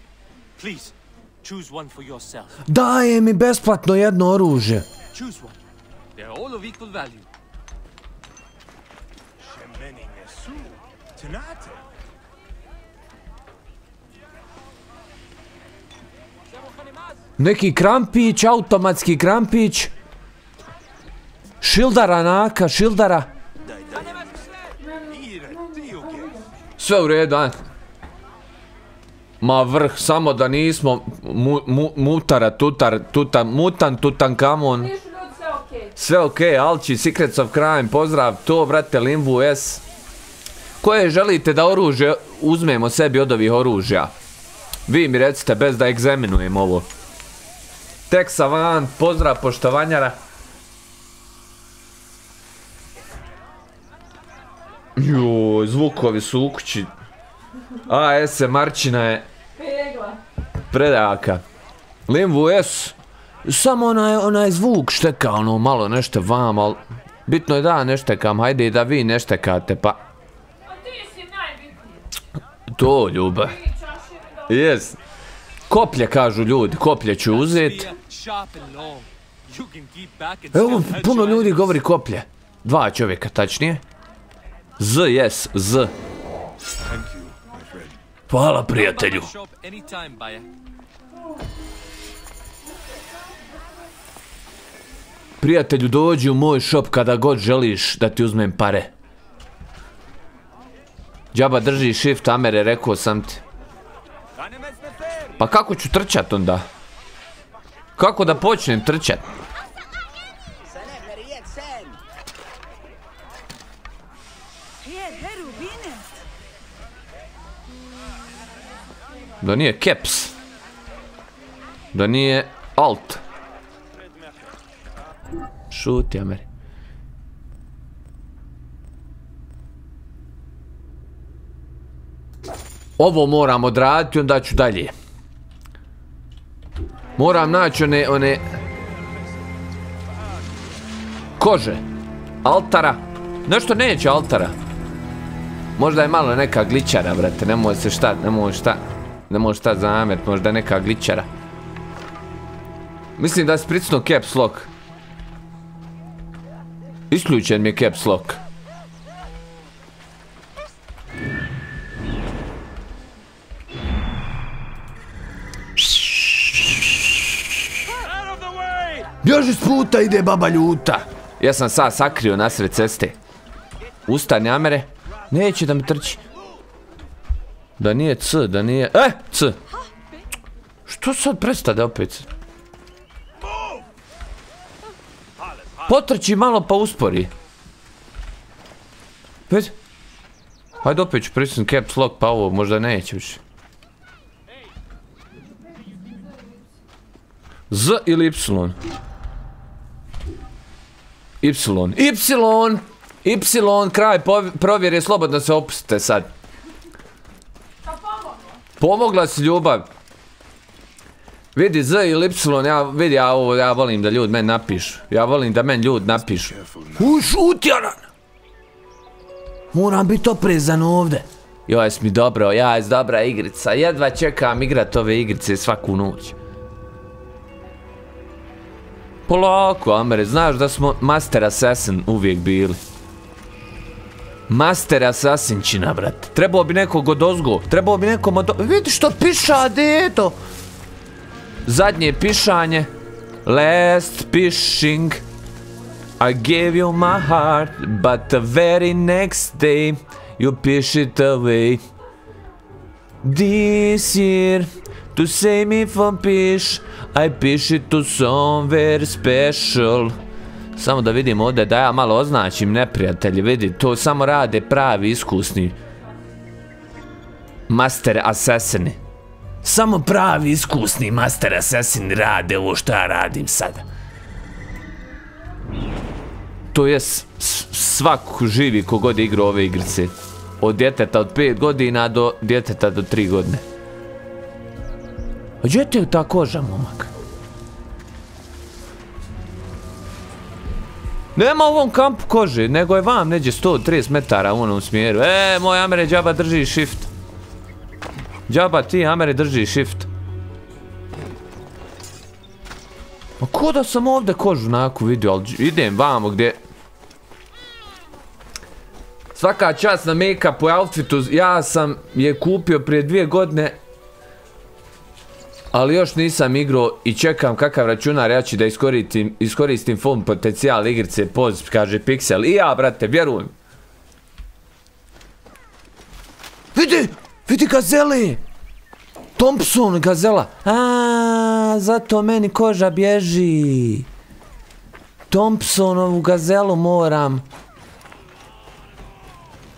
Please, choose one for yourself. Daje mi besplatno jedno oružje. Choose one. They're all of equal value. Neki krampić, automatski krampić. Šildara naka, šildara. Sve u redu, a? Ma vrh, samo da nismo mu, mu, mutara, tutar, tuta, mutan, tutankamon. Vidiš ljudi sve okej. Alči, Secrets of Crime, pozdrav, to, brate, Limbu S. Koje želite da oružje uzmemo sebi od ovih oružja? Vi mi recite, bez da egzaminujem ovo. Tek Savant, pozdrav poštovanjara. Joj, zvukovi su u kući. A, ese, Marčina je. Predaka. Limbu S. Samo onaj, onaj zvuk šteka, ono malo nešto vam, ali... Bitno je da ja ne štekam, hajde i da vi ne štekate, pa... A ti si najbitniji. To, da... Jes. Koplje, kažu ljudi, koplje ću uzet. Evo, puno ljudi govori koplje. Dva čovjeka, tačnije. Z, jes, Z. Hvala prijatelju. Prijatelju, dođi u moj shop kada god želiš da ti uzmem pare. Džaba drži shift amere, rekao sam ti. Pa kako ću trčat onda? Kako da počnem trčat? Da nije caps. Da nije alt. Šuti, Ameri. Ovo moram odraditi, onda ću dalje. Moram naći one, one... Kože. Altara. Nešto neće altara. Možda je malo neka gličara, brate, nemoj se šta, nemoj šta, nemoj šta zamert, možda neka gličara. Mislim da je spricnuo caps lock. Isključen mi je caps lock. Bježi s puta, ide baba ljuta. Ja sam sad sakrio nasred ceste. Ustani, Amere. Neće da mi trči. Da nije C, da nije... E, C. Što sad prestade opet? Potrči malo pa uspori. Već? Hajde opet ću prisutiti caps lock pa ovo možda neće više. Z ili Y? Y. Y! Y, kraj provjere, slobodno se opustite sad. Pomogla si ljubav. Vidi Z ili Y, ja, vidi, ja, ovo, ja volim da ljudi meni napišu. Ja volim da meni ljudi napišu. U, šutjaran! Moram biti oprezan ovdje. Joj, mi dobro, ja jes dobra igrica. Jedva čekam igrat ove igrice svaku noć. Polako, Amere, znaš da smo Master Assassin uvijek bili. Master Assassinčina, brate. Trebao bi nekog od ozgo. Trebao bi nekom od... Vidi što piša, dedo! Zadnje pišanje. Last pishing. I gave you my heart, but the very next day You push it away. This year, to save me from fish, I push it to somewhere special. Samo da vidim ovdje da ja malo označim neprijatelji, vidi, to samo rade pravi iskusni Master Assassini. Samo pravi iskusni Master Assassini rade ovo što ja radim sada. To je svak živi kogod je igrao ove igrice. Od djeteta od 5 godina do djeteta do 3 godine. A gdje je ta koža? Nema ovom kampu kože, nego je vam neđe 130 metara u onom smjeru. E, moj Amere džaba drži shift. Džaba ti Amere drži shift. Ma ko da sam ovdje kožu naku vidio, ali idem vamo gdje... Svaka čast na make-upu i outfitu, ja sam je kupio prije dvije godine ali još nisam igrao i čekam kakav računar ja ću da iskoristim, iskoristim potencijal igrice poz, kaže Pixel. I ja, brate, vjerujem. Vidi, vidi gazeli! Thompson, gazela. A, zato meni koža bježi. Thompsonovu gazelu moram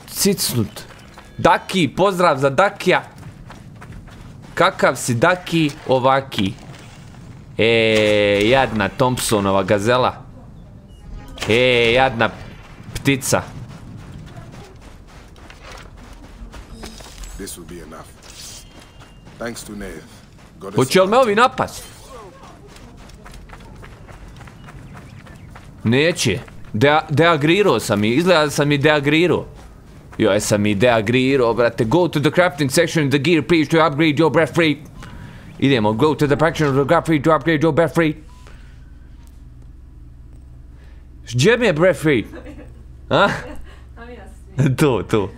cicnut. Daki, pozdrav za Dakija. Kakav si Daki ovaki? E, jadna Thompsonova gazela. E, jadna ptica. This will be enough. Thanks to Nath. Goddess Hoće li me ovi napast? Neće. Dea, deagrirao sam i, izgleda da sam i deagrirao. Joj, sam i deagrirao, brate. Go to the crafting section of the gear, please, to upgrade your breath free. Idemo, go to the section of the breath free to upgrade your breath free. Gdje mi je breath free? A? to, to.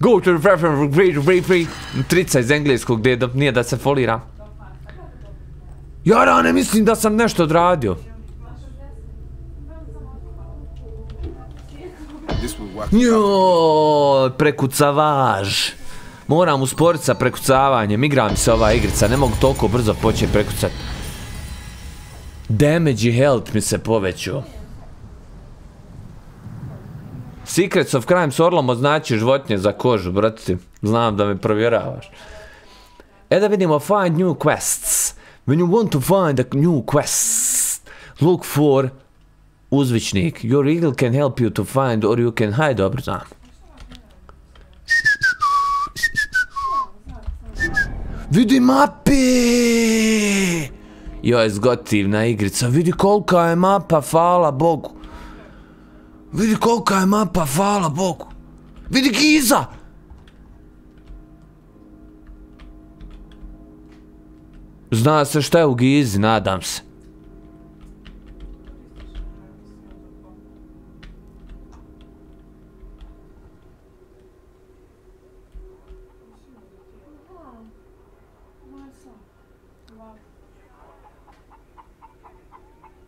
Go to the preference of grade free free. Trica iz engleskog gdje nije da se foliram. Ja ne mislim da sam nešto odradio. Joj, prekucavaž. Moram usporit sa prekucavanjem, igra mi se ova igrica, ne mogu toliko brzo početi prekucat. Damage i health mi se povećao. Secrets of Crime s orlom označi životinje za kožu, brati. Znam da me provjeravaš. E da vidimo, find new quests. When you want to find a new quest, look for uzvičnik. Your eagle can help you to find or you can hide. Dobro, znam. Vidi mapi! Joj, zgotivna igrica. Vidi kolika je mapa, hvala Bogu. Vidi kolika je mapa, hvala Bogu. Vidi Giza! Zna se šta je u Gizi, nadam se.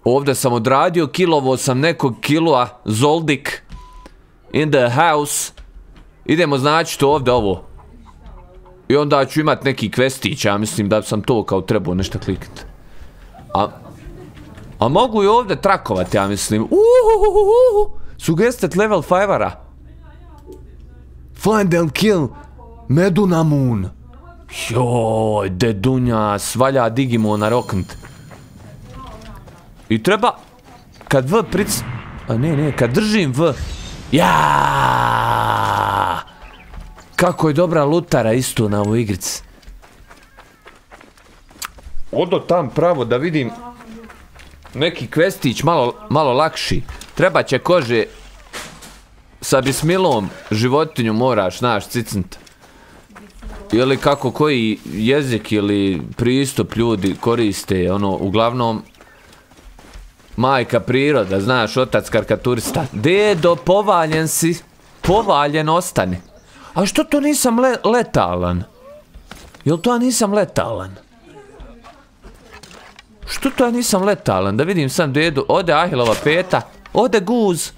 Ovdje sam odradio, kilovo sam nekog kilua, Zoldik, in the house. Idemo znači to ovdje ovo. I onda ću imat neki kvestić, ja mislim da sam to kao trebao nešto kliknuti. A, a mogu i ovdje trakovat, ja mislim. Uhuhuhuhu, level 5-ara. Find and kill Meduna Moon. Joj, dedunja, svalja Digimona roknut. I treba, kad V pric... A ne, ne, kad držim V... Ja! Kako je dobra lutara isto na ovoj igrici. Odo tam pravo da vidim neki kvestić malo, malo lakši. Treba će kože sa bismilom životinju moraš, znaš, cicnut. Ili kako koji jezik ili pristup ljudi koriste, ono, uglavnom Majka priroda, znaš, otac karikaturista. Dedo, povaljen si. Povaljen ostani. A što to nisam le- letalan? Jel to ja nisam letalan? Što to ja nisam letalan? Da vidim sam dedu. Ode Ahilova peta. Ode guz.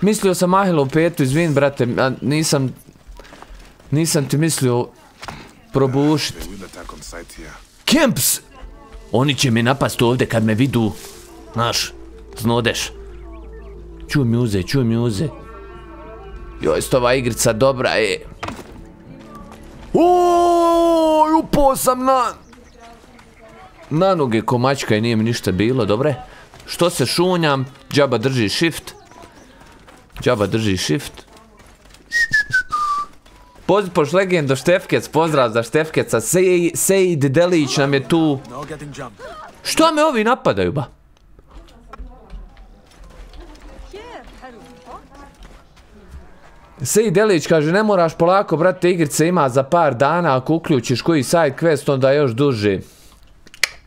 Mislio sam Ahilo petu, izvin brate, a nisam... Nisam ti mislio probušit. They Oni će mi napast ovdje kad me vidu. Znaš, znodeš. Čuj mjuze, čuj mjuze. Joj, sto ova igrica dobra je. Oj, upao sam na... Na noge ko mačka i nije mi ništa bilo, dobre? Što se šunjam, džaba drži shift. Džaba drži shift. Pozpoš legendo Štefkec, pozdrav za Štefkeca, Sej- Delić nam je tu. Šta me ovi napadaju ba? Sejid Delić kaže, ne moraš polako, brate, igrice ima za par dana, ako uključiš koji side quest, onda još duže.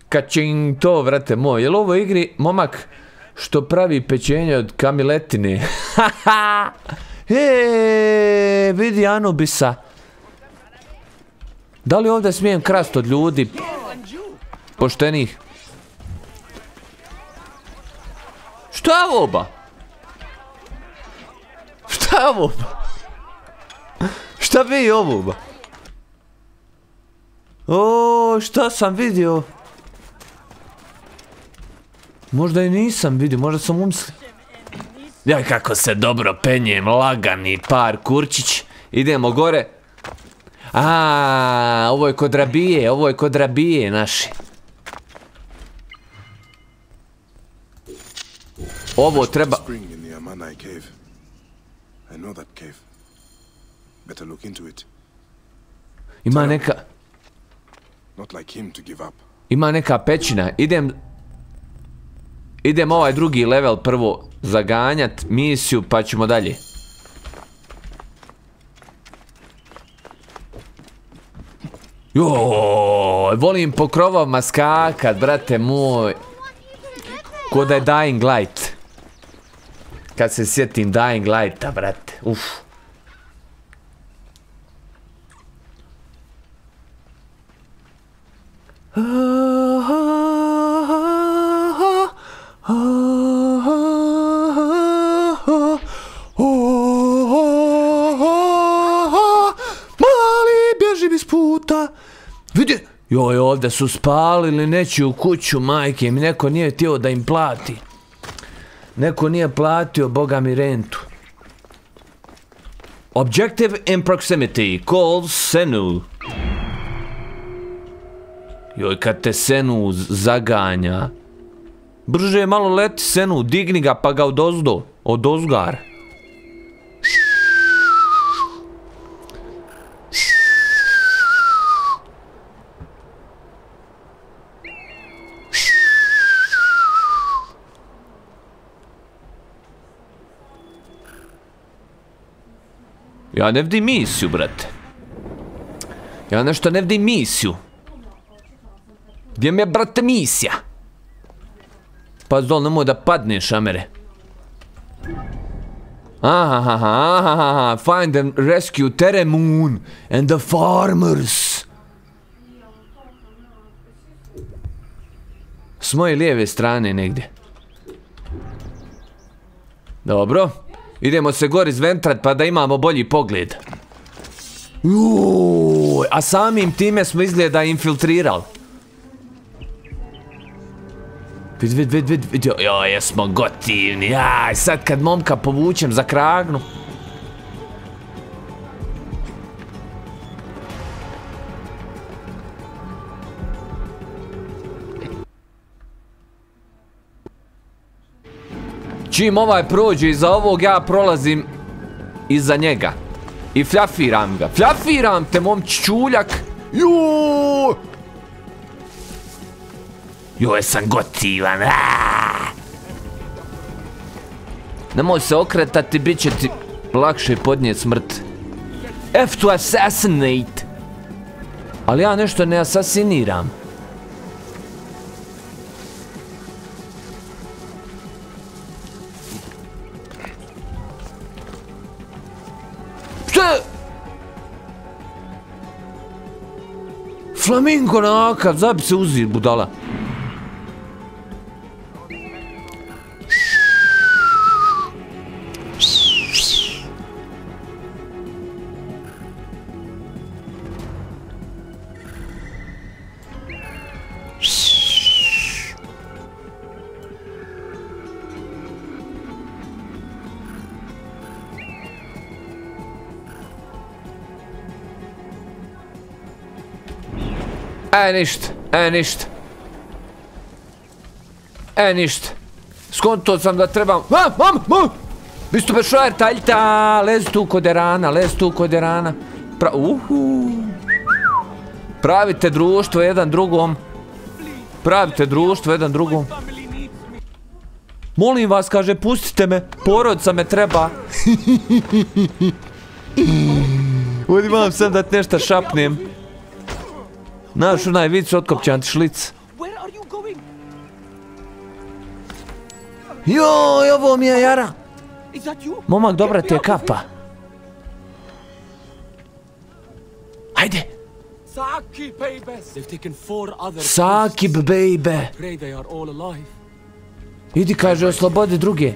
Kačing, to, vrate moj. Jel ovo igri momak što pravi pečenje od kamiletine? Eee, vidi Anubisa. Da li ovdje smijem krast od ljudi? Poštenih. Šta je ovo ba? Šta je? Šta bi ovo? O, šta sam vidio? Možda i nisam vidio, možda sam umslio. Ja kako se dobro penjem, lagani par kurčić. Idemo gore. A, ovo je kod rabije, ovo je kod rabije naši. Ovo treba... Ima neka... Ima neka pećina. Idem... Idem ovaj drugi level prvo zaganjat misiju pa ćemo dalje. Joj, volim po krovovima skakat, brate moj. Ko da je Dying Light. Kad se sjetim Dying Lighta, brate. Uf. Mali, bježi mi s puta. Vidi, joj, ovdje su spalili nečiju kuću, majke mi, neko nije htio da im plati. Neko nije platio, boga mi, rentu. Objective in proximity, call Senu. Joj, kad te Senu zaganja. Brže malo leti Senu, digni ga pa ga odozdo, odozgar. Ja ne vidim misiju, brate. Ja nešto ne vidim misiju. Gdje mi je, brate, misija? Pa dol, nemoj da padneš, Amere. Aha, aha, aha, aha, find and rescue Teremoon and the farmers. S moje lijeve strane negdje. Dobro. Idemo se gori zventrat pa da imamo bolji pogled. Uuu, a samim time smo izgleda infiltrirali. Vid, vid, vid, vid, vid, jesmo gotivni, aj, sad kad momka povučem za kragnu. Čim ovaj prođe iza ovog, ja prolazim iza njega. I fljafiram ga. Fljafiram te, momč čuljak. Juuu! Joj, sam gotivan. Nemoj se okretati, bit će ti lakše podnijeti smrt. F to assassinate. Ali ja nešto ne asasiniram. Šta? Flamingo nakav, zabi se uzi, budala. E, ništa, e, ništa. E, ništa. Skonto sam da trebam... Mam, mam, mam! Vistu be šojer, taljta, lez tu kod Erana, lez tu kod Erana. Pra... Uhu. Pravite društvo jedan drugom. Pravite društvo jedan drugom. Molim vas, kaže, pustite me, porodca me treba. Ovdje imam sam da nešto šapnem. Znaš onaj vic otkopćan ti šlic. Joj, ovo mi je jara. Momak, dobra ti je kapa. Hajde. Other. Sakib, alive. Idi, kaže, oslobodi druge.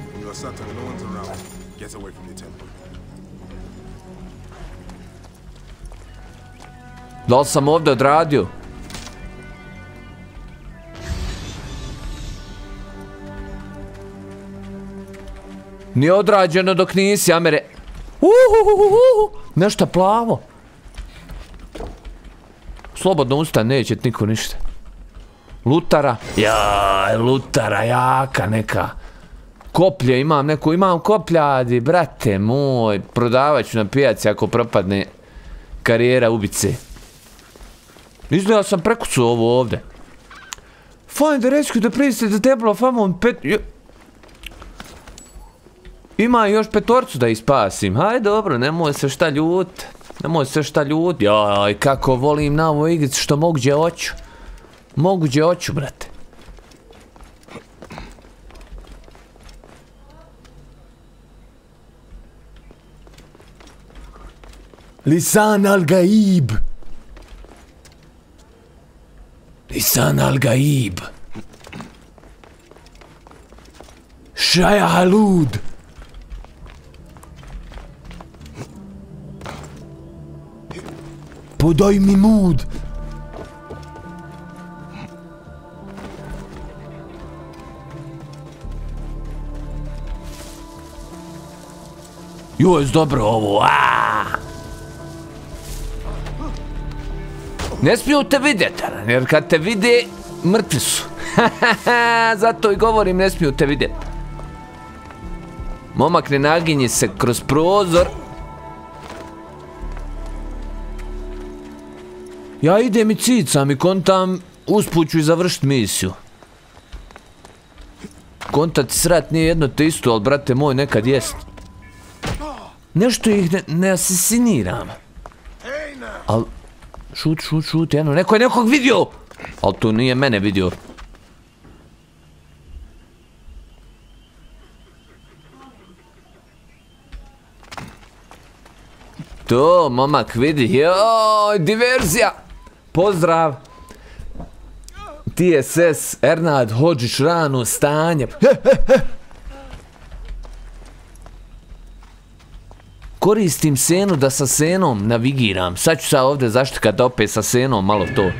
Da li sam ovdje odradio? Nije odrađeno dok nisi, Amere. Uhuhuhuhu, nešto plavo. Slobodno ustan, neće ti niko ništa. Lutara. Jaj, lutara, jaka neka. Koplje imam neku, imam kopljadi, brate moj. Prodavat ću na pijaci ako propadne karijera ubice. Izgleda sam prekucao ovo ovdje. Find the rescue the priest at the temple of Ammon pet... Ima još petorcu da ih spasim. Haj dobro, nemoj se šta ljut. Nemoj se šta ljut. Jaj, kako volim na ovoj igrici što mogu gdje hoću. Mogu gdje hoću, brate. Lisan al-Gaib. Lisan al-Gaib. Shaya Halud. Podaj mi mud. Joj, dobro ovo, aaa! Ne smiju te vidjeti, jer kad te vide, mrtvi su. Zato i govorim, ne smiju te vidjeti. Momak ne naginji se kroz prozor. Ja idem i cicam i kontam, usput ću i završit misiju. Kontat srat nije jedno te isto, ali brate moj nekad jest. Nešto ih ne, ne asesiniram. Al, šut, šut, šut, jedno, neko je nekog vidio! Al to nije mene vidio. To, momak vidi, joj, diverzija! Pozdrav! TSS, Ernad Hodžić, rano stanje. Koristim senu da sa senom navigiram. Sad ću sad ovdje zaštikat opet sa senom malo to.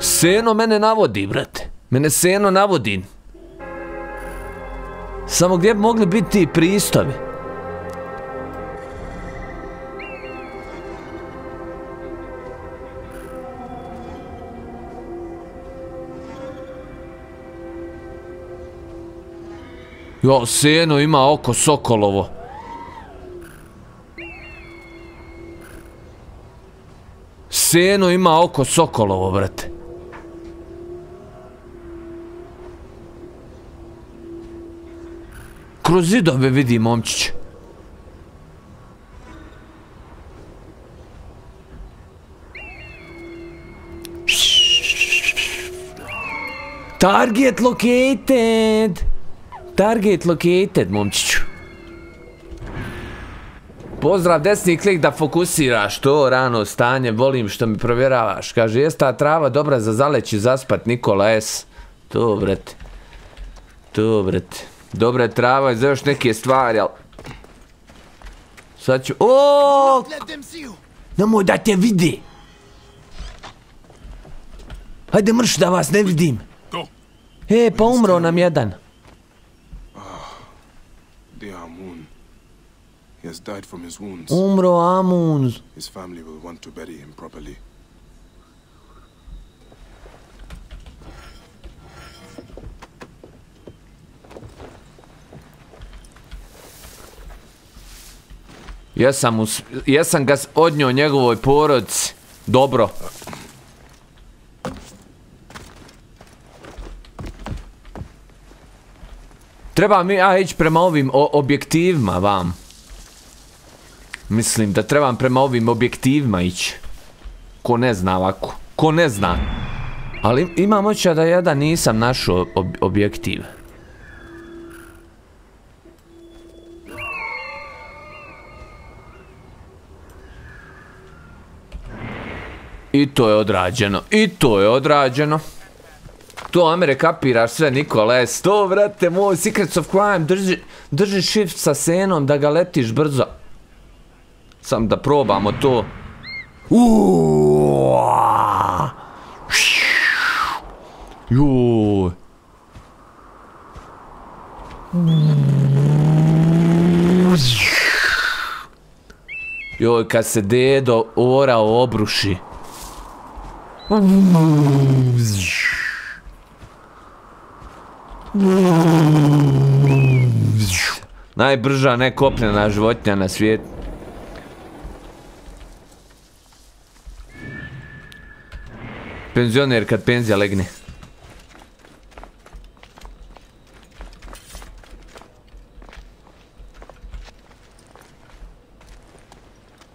Seno mene navodi, brate. Mene seno navodi. Samo gdje bi mogli biti ti pristovi? Jo, seno ima oko sokolovo. Seno ima oko sokolovo, brate. Kroz zidove vidi momčić. Target located! Target located, momčiću. Pozdrav, desni klik da fokusiraš to rano stanje, volim što mi provjeravaš. Kaže, jest ta trava dobra za zaleći zaspat, Nikola S. To. To, brate. Dobra je trava i za još neke stvari, al... Sad ću... O! Let them see you. Nemoj da te vidi! Hajde mrš da vas ne vidim. E, pa umro nam jedan. The Amun. He has died from his wounds. Umro Amun. His family will want to bury him properly. Jesam, us, jesam ga odnio njegovoj porodici. Dobro. Treba mi ja ići prema ovim o- objektivima vam. Mislim da trebam prema ovim objektivima ići. Ko ne zna ovako. Ko ne zna. Ali imam oća da jedan nisam našao ob- objektiv. I to je odrađeno. I to je odrađeno. To Amere kapiraš sve Nikole. Sto vrate moj Secrets of Crime. Drži, drži shift sa senom da ga letiš brzo. Sam da probamo to. Uuuuah. Juj. Joj, kad se dedo ora obruši. Najbrža nekopljena životinja na svijetu. Penzioner kad penzija legne.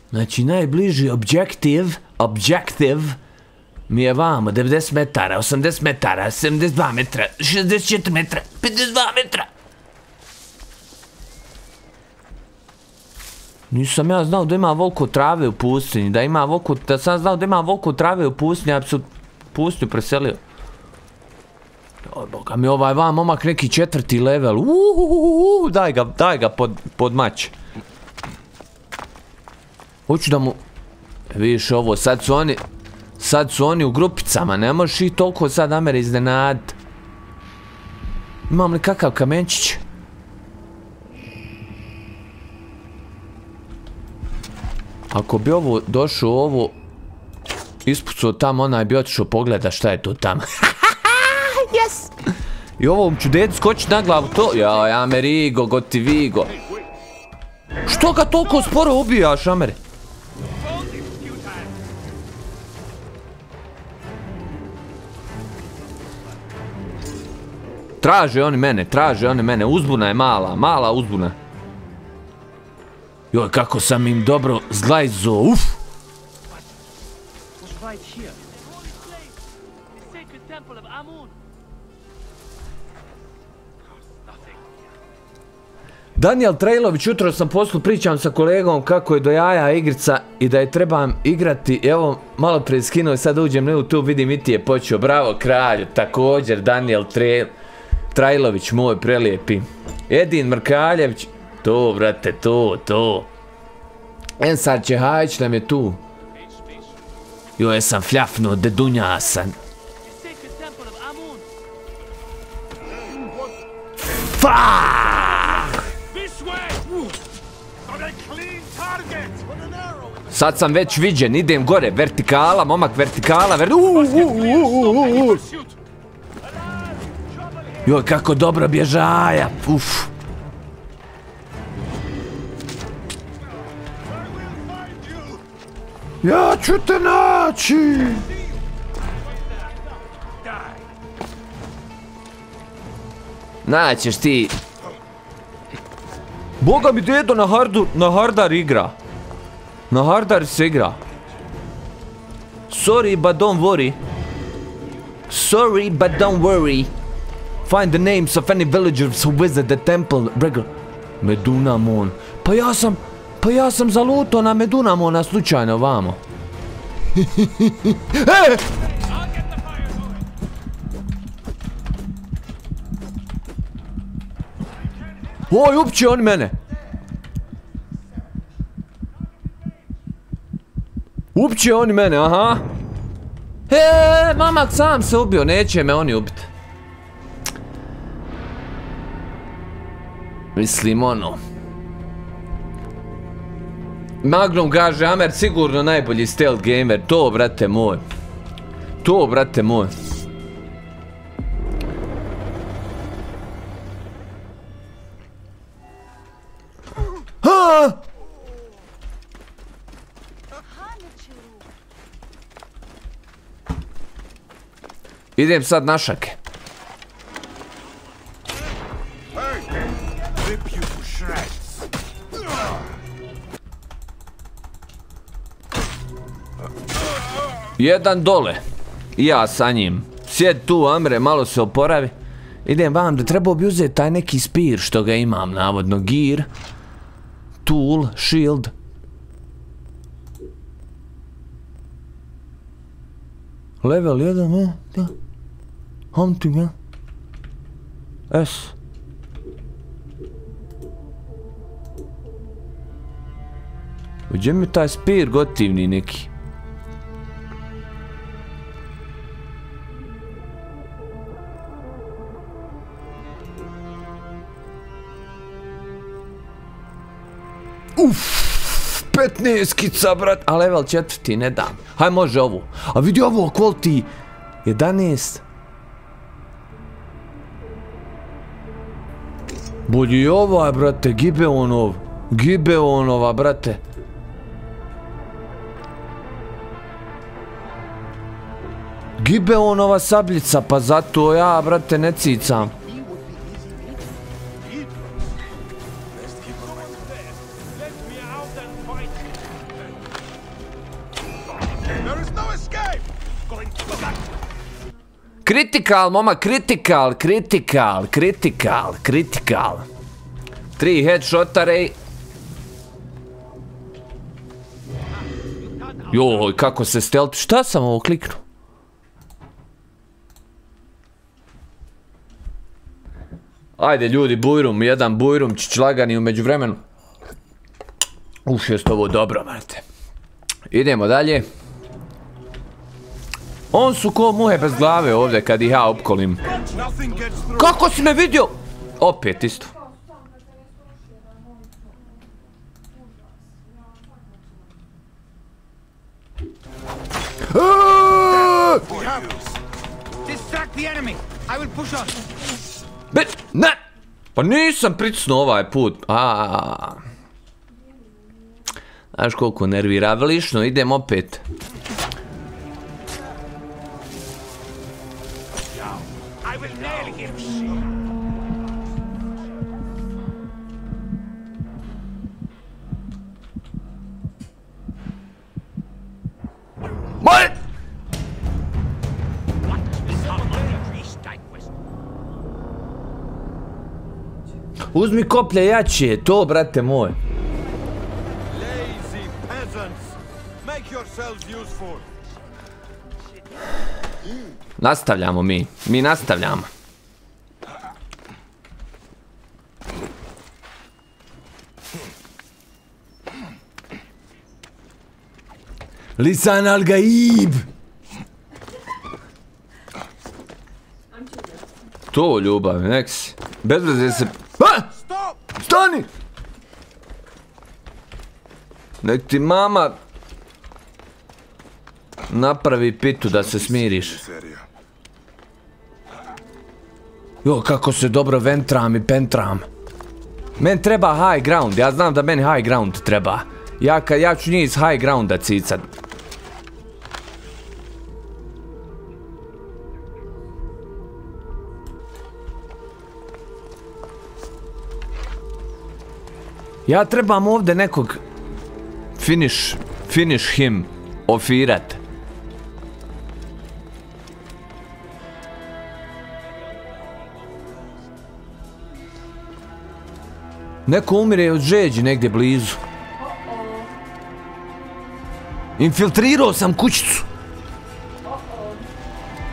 Znači najbliži objektiv, objektiv mi je vamo 90 metara, 80 metara, 72 metra, 64 metra, 52 metra. Nisam ja znao da ima volko trave u pustinji, da ima volko, da sam znao da ima volko trave u pustinji, ja pustinju preselio. O, boga mi ovaj vam momak neki četvrti level, uhuhuhu, daj ga, daj ga pod, pod mač. Hoću da mu, vidiš ovo, sad su oni, sad su oni u grupicama, ne možeš ih toliko sad Amere iznenadit. Imam li kakav kamenčić? Ako bi ovo došao ovo ispucao tamo, onaj bi otišao pogleda šta je to tamo. yes! I ovom ću ded skočit na glavu to. Jaj, Amerigo, gotivigo. Što ga toliko sporo ubijaš, Ameri? Traže oni mene, traže oni mene. Uzbuna je mala, mala uzbuna. Joj, kako sam im dobro zglajzo, uf! Right here. Holy place, the sacred temple of Amun. Daniel Trailović, jutro sam poslu pričam sa kolegom kako je do jaja igrica i da je trebam igrati, evo malo prije skinuo i sad uđem na YouTube, vidim i ti je počeo, bravo kralju, također Daniel Trail, Trailović, moj prelijepi. Edin Mrkaljević, to brate, to, to. Ensar Čehajić nam je tu. Joj, sam fljafnuo, dedunja sam. Fuck! Sad sam već viđen, idem gore, vertikala, momak vertikala, ver... Joj, kako dobro bježaja, uf. Ja ću te naći! Naćeš ti. Boga mi dedo na hardu, na hardar igra. Na hardar se igra. Sorry, but don't worry. Sorry, but don't worry. Find the names of any villagers who visit the temple regular. Medunamon. Pa ja sam, pa ja sam zaluto na Medunamona slučajno vamo. e! Oj, upće on mene. Upće oni mene, aha. He, mamak sam se ubio, neće me oni ubiti. Mislim ono. Magnum kaže, Amer sigurno najbolji stealth gamer. To, brate moj. To, brate moj. Ha! Idem sad na šake. Jedan dole. Ja sa njim. Sjed tu, Amre, malo se oporavi. Idem vam da trebao bi uzeti taj neki spir što ga imam, navodno. Gear. Tool, shield. Level 1, ja, da. Hunting, ja. S. Gdje mi taj spir gotivni neki? Uff, 15 kica, brat. A level četvrti, ne dam. Haj, može ovu. A vidi ovo, quality 11. Bolji i ova, brate, Gibeonov. Gibeonova, brate. Gibeonova sabljica, pa zato ja, brate, ne cicam. Kritikal, moma, kritikal, kritikal, kritikal, kritikal. Tri headshota, rej. Joj, kako se stealth... Šta sam ovo kliknuo? Ajde ljudi, bujrum, jedan bujrumčić lagani umeđu vremenu. Uf, jest ovo dobro, brate. Idemo dalje. On su ko muhe bez glave ovdje kad ih ja opkolim. Kako si me vidio? Opet isto. We have Distract the enemy. I will push on. Be, ne! Pa nisam pricnuo ovaj put. A. Znaš koliko nervira, velično, idem opet. Moj! Uzmi koplje jače, to brate moj. Lazy peasants. Make yourselves useful. Nastavljamo mi, mi nastavljamo. Lisan al. To ljubav, nek si. Bez veze se... A! Stani! Nek ti mama napravi pitu da se smiriš. Jo, kako se dobro ventram i pentram. Men treba high ground, ja znam da meni high ground treba. Ja, kad, ja ću njih iz high grounda cicat. Ja trebam ovdje nekog finish, finish him ofirat. Neko umire od žeđi negdje blizu. Infiltrirao sam kućicu.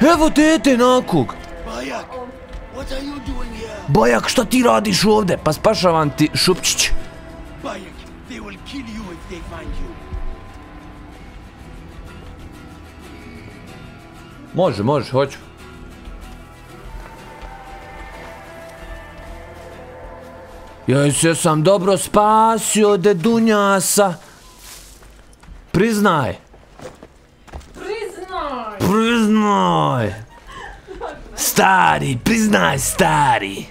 Evo dete nakog. Bayak, what are you doing here? Bajak, šta ti radiš ovdje? Pa spašavam ti šupčić. Bayak, they will kill you if they find you. Može, može, hoću. Joj se sam dobro spasio dedunjasa. Priznaj. Priznaj! Priznaj. Stari, priznaj stari.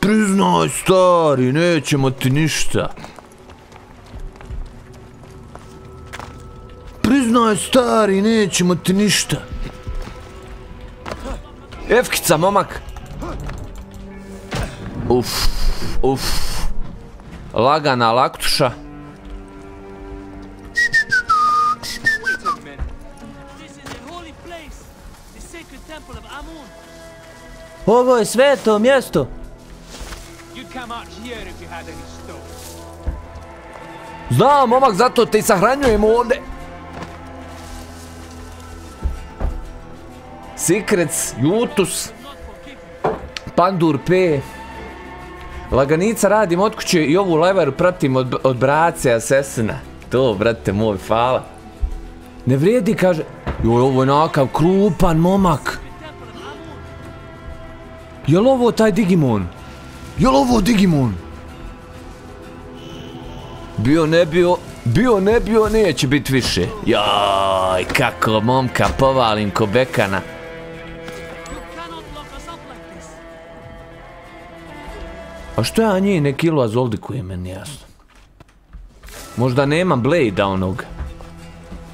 Priznaj stari, nećemo ti ništa. Priznaj stari, nećemo ti ništa. Efkica, momak. Uf, uf. Lagana laktuša. Ovo je sveto mjesto. Znam, momak, zato te i sahranjujemo ovdje. Secrets, Jutus, Pandur P. Laganica radim od kuće i ovu leveru pratim od, od brace Asesina. To, brate moj, hvala. Ne vrijedi, kaže. Joj, ovo je nakav krupan momak. Jel ovo taj Digimon? Jel ovo Digimon? Bio ne bio, bio ne bio, neće biti više. Jaj, kako momka povalim ko bekana. A što ja njih ne kilo azoldikuje, meni jasno. Možda nemam Blade-a onog.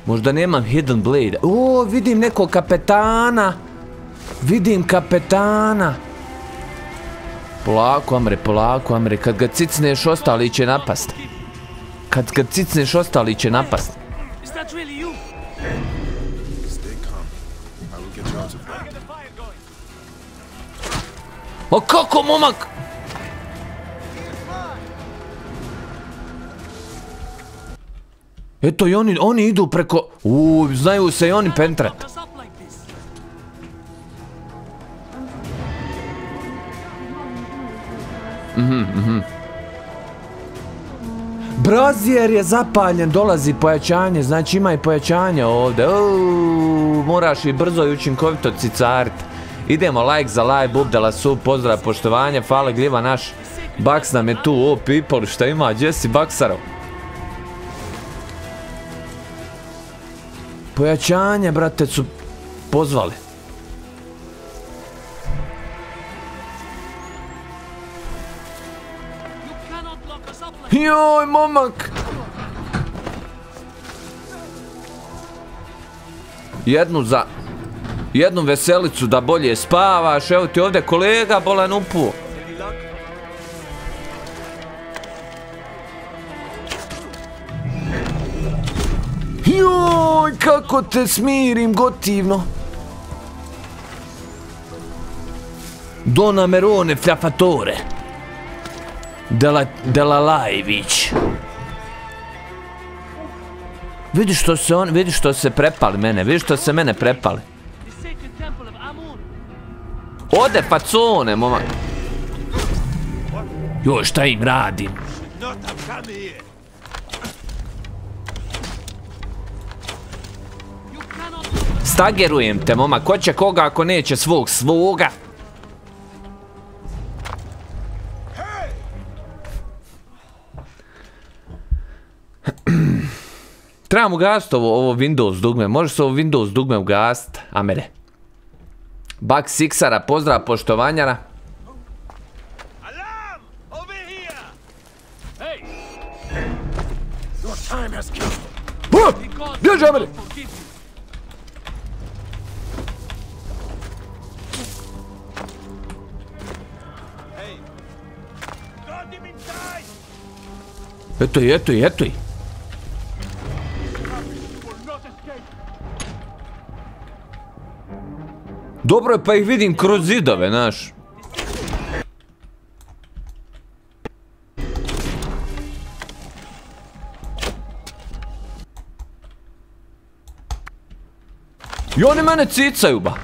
Možda nemam Hidden Blade. O, vidim nekog kapetana. Vidim kapetana. Polako, Amre, polako, Amre. Kad ga cicneš, ostali će napast. Kad ga cicneš, ostali će napast. O kako, momak? Eto i oni, oni idu preko... Uuu, znaju se i oni pentrat. Brazier je zapaljen, dolazi pojačanje, znači ima i pojačanje ovdje. Uuu, moraš i brzo i učinkovito cicarit. Idemo, like za live, bubdala su, pozdrav, poštovanje, hvala gljiva naš. Baks nam je tu, o people, šta ima, gdje si Baksarov? Pojačanje, brate, su pozvali. Joj, momak! Jednu za... Jednu veselicu da bolje spavaš, evo ti ovdje kolega bolan upu. Joj, kako te smirim gotivno. Dona Merone Flaffatore. Dela, Dela Lajvić. Vidi što se on, vidi što se prepali mene, vidi što se mene prepali. Ode facone, momak. Joj, šta im radim? Stagerujem te, momak. Ko će koga ako neće svog svoga? Trebam ugasiti ovo, ovo Windows dugme. Može se ovo Windows dugme ugasiti, Amere. Bak Siksara, pozdrav poštovanjara. Bježi, Amere! Eto i, eto i, eto i. Dobro je pa ih vidim kroz zidove, znaš. I oni mene cicaju, ba.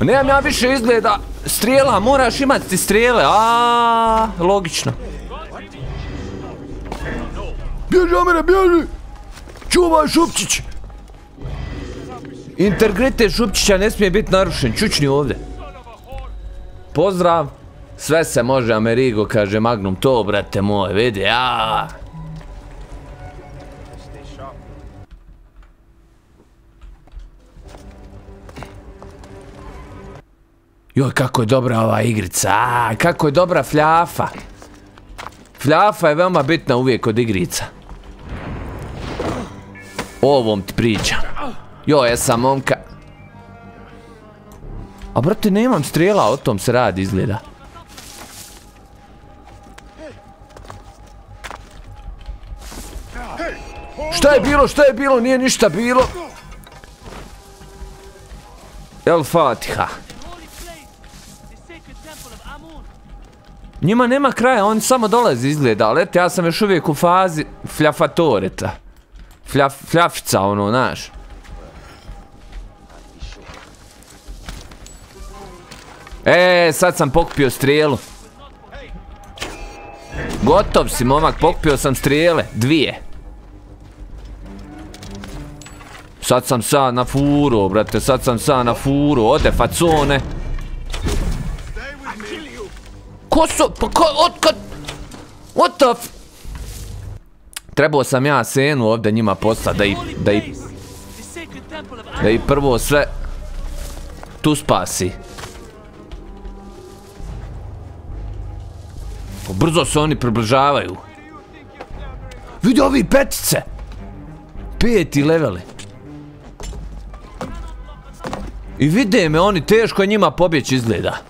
You. Nemam ja više izgleda strijela, moraš imati ti strijele, a logično. Bježi, Amire, bježi! Čuvaj, Šupčić! Integritet Šupčića ne smije biti narušen. Čučni ovdje. Pozdrav. Sve se može, Amerigo, kaže Magnum. To, brate moj, vidi, ja. Joj, kako je dobra ova igrica, a, kako je dobra fljafa. Fljafa je veoma bitna uvijek kod igrica. Ovom ti pričam. Joj, jesam momka. A brate, nemam strijela, o tom se radi izgleda. Šta je bilo, šta je bilo, nije ništa bilo. El Fatiha. Njima nema kraja, on samo dolazi izgleda, ali eto, ja sam još uvijek u fazi fljafatoreta. Fljaf, fljafica, ono, znaš. E, sad sam pokupio strijelu. Gotov si, momak, pokupio sam strijele, dvije. Sad sam sa na furu, brate, sad sam sa na furu, ode facone. Ko su, pa ko, otkad, what the f... Trebao sam ja senu ovdje njima poslati da i, da i, da i prvo sve tu spasi. Pa Brzo se oni približavaju. Vidi ovi petice. Peti leveli. I vide me oni, teško njima pobjeći izgleda.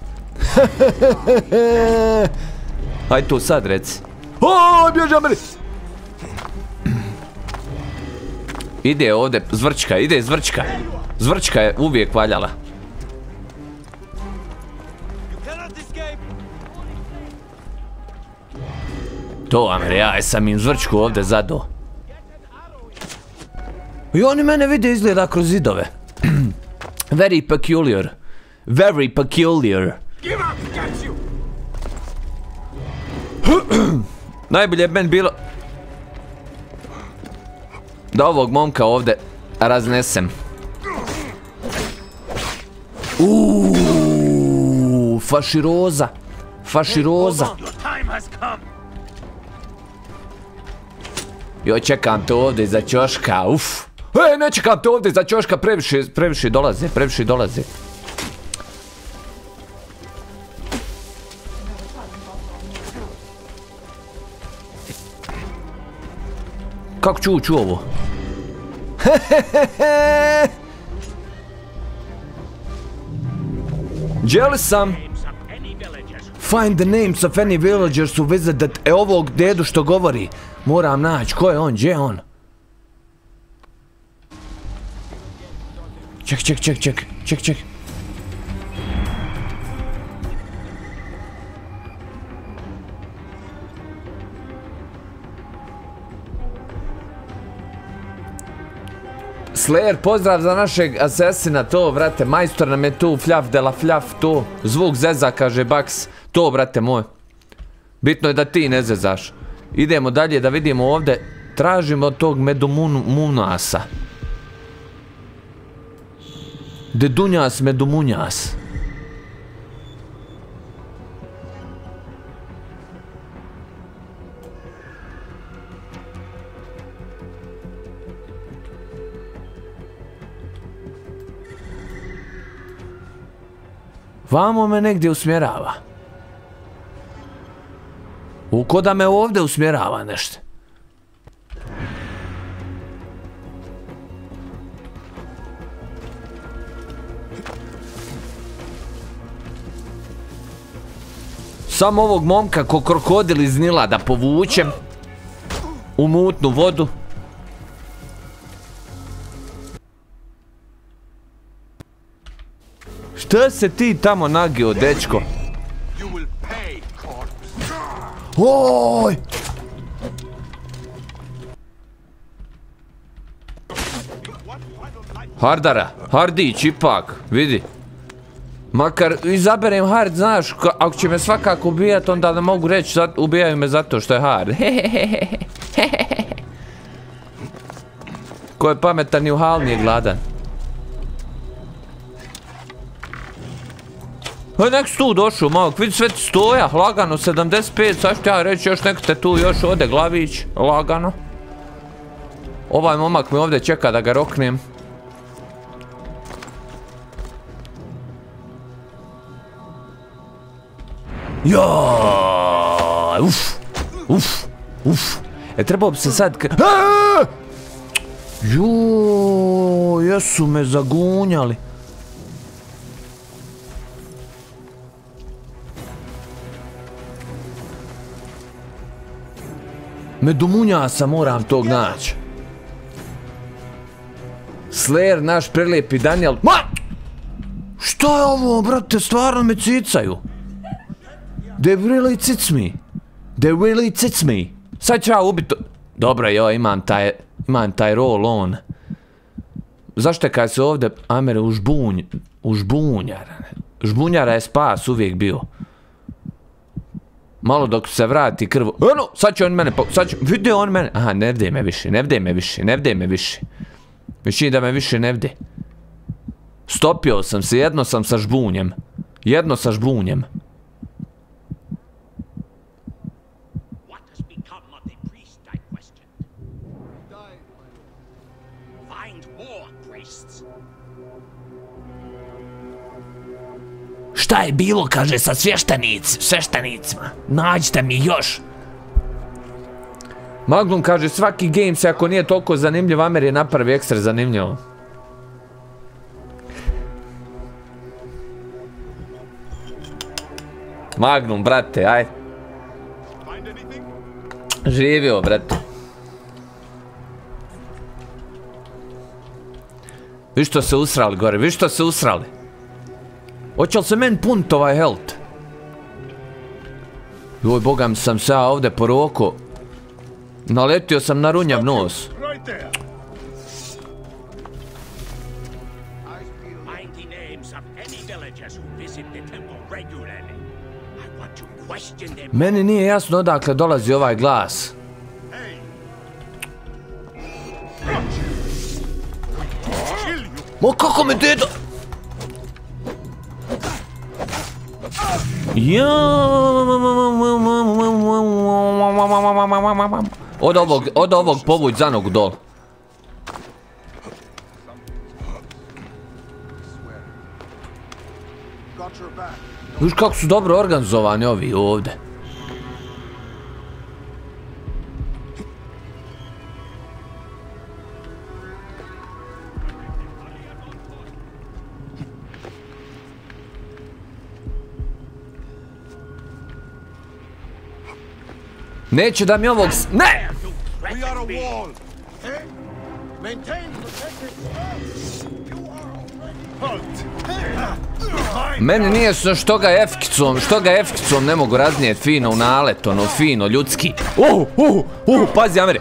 Aj to sad reci. O, bježa meni! Ide ovdje, zvrčka, ide zvrčka. Zvrčka je uvijek valjala. To, Amir, ja sam im zvrčku ovdje zado. I oni mene vide izgleda kroz zidove. Very peculiar. Very peculiar. Najbolje je meni bilo da ovog momka ovdje raznesem. Uuuu, faširoza. Faširoza. Joj, čekam te ovdje iza ćoška, uf. E, ne čekam te ovdje iza ćoška, previše, previše dolaze, previše dolaze. Kako ću ući ovo? Sam Find the names of any villagers who visited E ovog dedu što govori Moram naći, ko je on, gdje je on? Ček, ček, ček, ček, ček, ček Slayer, pozdrav za našeg asesina, to, vrate, majstor nam je tu, fljaf de la fljaf, to, zvuk zeza, kaže Bax, to, vrate moj. Bitno je da ti ne zezaš. Idemo dalje da vidimo ovdje, tražimo tog Medumunasa. Dedunjas Medumunjas. Vamo me negdje usmjerava. U ko da me ovdje usmjerava nešto. Samo ovog momka ko krokodil iz Nila da povučem u mutnu vodu. Šta se ti tamo nagio, dečko? Oj! Hardara, Hardić ipak, vidi. Makar izaberem hard, znaš, ako će me svakako ubijat, onda ne mogu reći ubijaju me zato što je hard. Ko je pametan i u hal nije gladan. E, nek si tu došao, momak, vidi sve ti stoja, lagano, 75, sad ću ja reći još nek te tu još ode glavić, lagano. Ovaj momak mi ovdje čeka da ga roknem. Ja, uf, uf, uf. E trebao bi se sad... k- Aaaa! Jo, jesu me zagunjali. Medumunja sam moram tog naći. Slayer, naš prelijepi Daniel. Ma! Šta je ovo, brate, stvarno me cicaju. They really cits me. They really cits me. Sad ću ja ubit... Dobro, jo, imam taj, imam taj roll on. Zašto kad se ovdje, Amere, u žbunj, u žbunjara, žbunjara je spas uvijek bio. Malo dok se vrati krvo. Ano, sad će on mene, sad će, vidi on mene. Aha, ne me više, ne vde me više, ne vde me više. Mišljeni da me više ne vde. Stopio sam se, jedno sam sa žbunjem. Jedno sa žbunjem. Šta je bilo, kaže, sa svještenic, sveštenicima? Nađite mi još. Magnum kaže, svaki game se ako nije toliko zanimljiv, Amer je napravi ekstra zanimljivo. Magnum, brate, aj. Živio, brate. Vi što se usrali gore, vi što se usrali. Hoće li se meni punit ovaj health? Joj, boga mi sam se ja ovdje poroko. Naletio sam na runjav nos. Meni nije jasno odakle dolazi ovaj glas. Mo kako me dedo... Od ovog, od ovog povuć za nogu dol. Viš kako su dobro organizovani ovi ovdje. Neće da mi ovog... s- Ne! We are a wall. Eh? Meni nije jasno što ga efkicom, što ga efkicom ne mogu raznijet fino u nalet, ono fino, ljudski. Uh, uh, uh, pazi Amere.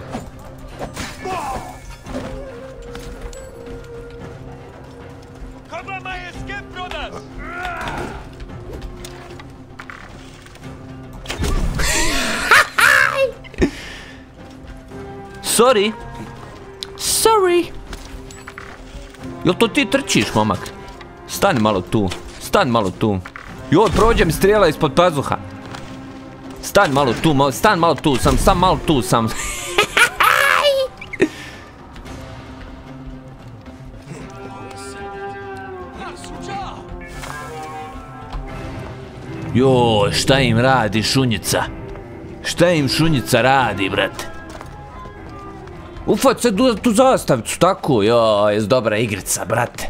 Sorry. Sorry. Jel to ti trčiš, momak? Stani malo tu. Stani malo tu. Joj, prođe mi strijela ispod pazuha. Stani malo tu, malo, stani malo tu, sam, sam malo tu, sam. Joj, šta im radi šunjica? Šta im šunjica radi, brate? Ufat se tu, tu zastavicu, tako, jo, jest dobra igrica, brate.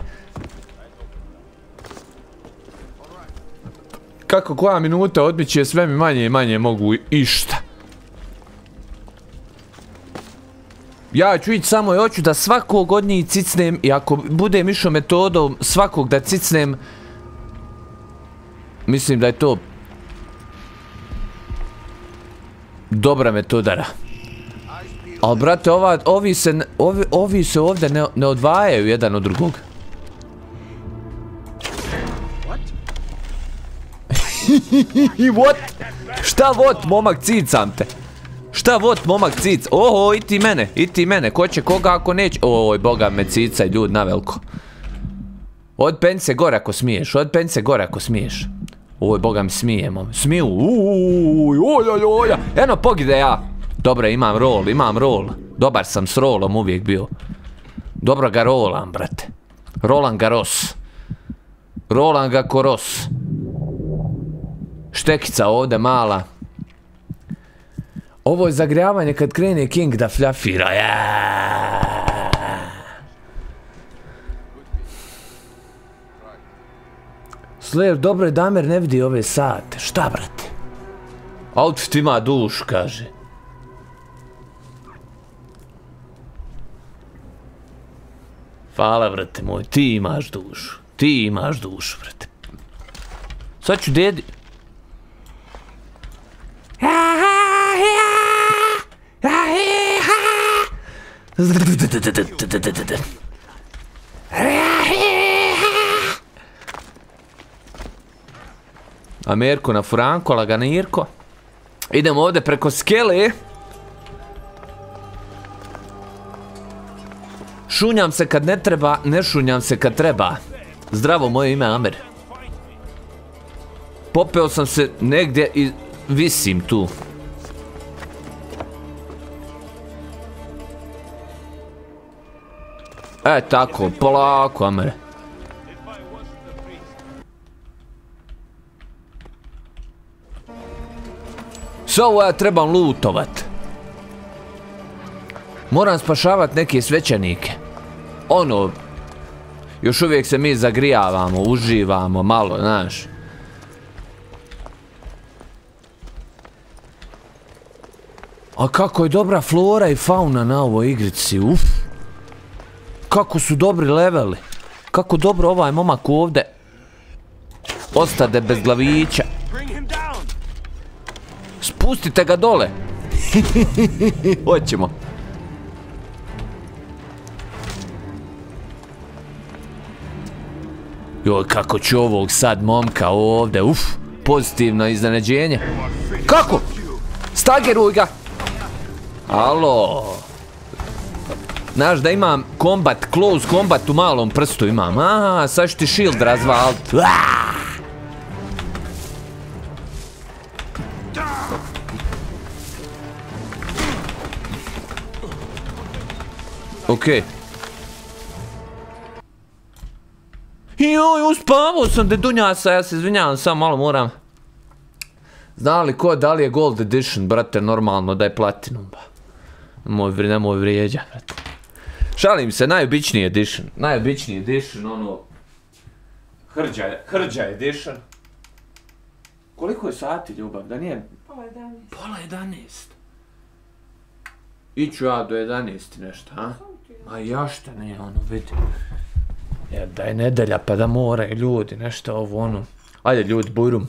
Kako koja minuta odbiće, sve mi manje i manje mogu išta. Ja ću ići samo i hoću da svakog od njih cicnem i ako budem išao metodom svakog da cicnem, mislim da je to dobra metodara. Ali brate, ova, ovi, se, ovi, ovi se ovdje ne, ne odvajaju jedan od drugog. I what? Šta what, momak, cicam te? Šta what, momak, cic? Oho, i ti mene, i ti mene. Ko će koga ako neće? Oj, boga me cicaj, ljud na veliko. Od pence gore ako smiješ, od pence gore ako smiješ. Oj, boga mi smijemo. Smiju. Uj, oj, oj, oj. Eno, pogide ja. Dobro, imam rol, imam rol. Dobar sam s rolom uvijek bio. Dobro ga rolam, brate. Rolan Garos. Rolan ga koros. Štekica ovdje mala. Ovo je zagrijavanje kad krene King da fljafira. Ja. Slayer, dobro je Damer ne vidi ove sate. Šta, brate? Outfit ima duš, kaže. Hvala, brate moj, ti imaš dušu. Ti imaš dušu, brate. Sad ću dedi... Amerko na Franko, laganirko. Idemo ovdje preko skele. Šunjam se kad ne treba, ne šunjam se kad treba. Zdravo, moje ime je Amer. Popeo sam se negdje i visim tu. E, tako, polako, Amer. Sve ovo ja trebam lutovat. Moram spašavat neke svećenike. Ono, još uvijek se mi zagrijavamo, uživamo malo, znaš. A kako je dobra flora i fauna na ovoj igrici, uf. Kako su dobri leveli. Kako dobro ovaj momak ovdje ostade bez glavića. Spustite ga dole. Hoćemo. Joj, kako ću ovog sad momka ovdje, uf, pozitivno iznenađenje. Kako? Stageruj ga! Alo. Znaš da imam kombat, close combat u malom prstu imam. Aha, sad ću ti shield razvalit. Okej. Joj, uspavao sam dedunjasa, ja se izvinjavam, samo malo moram. Zna li ko da li je Gold Edition, brate, normalno da je Platinum, ba. Vri, nemoj vrijeđa, brate. Šalim se, najobičniji edition, najobičniji edition, ono... Hrđa, hrđa edition. Koliko je sati, ljubav, da nije... Pola 11. Pola 11. Iću ja do 11 nešto, a? Ma ja šta ne, ono, vidi. Jer da je nedelja pa da more ljudi, nešto ovo ono. Ajde ljudi, bujrum.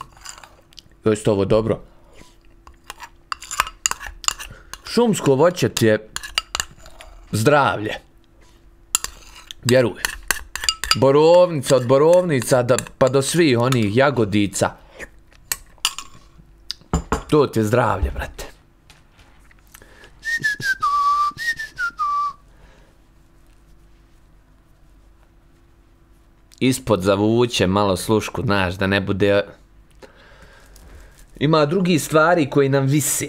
Jeste ovo dobro. Šumsko voće ti je zdravlje. Vjeruj. Borovnica od borovnica da, pa do svih onih jagodica. To ti je zdravlje, brate. Ispod zavuče malo slušku, znaš, da ne bude... Ima drugi stvari koji nam vise.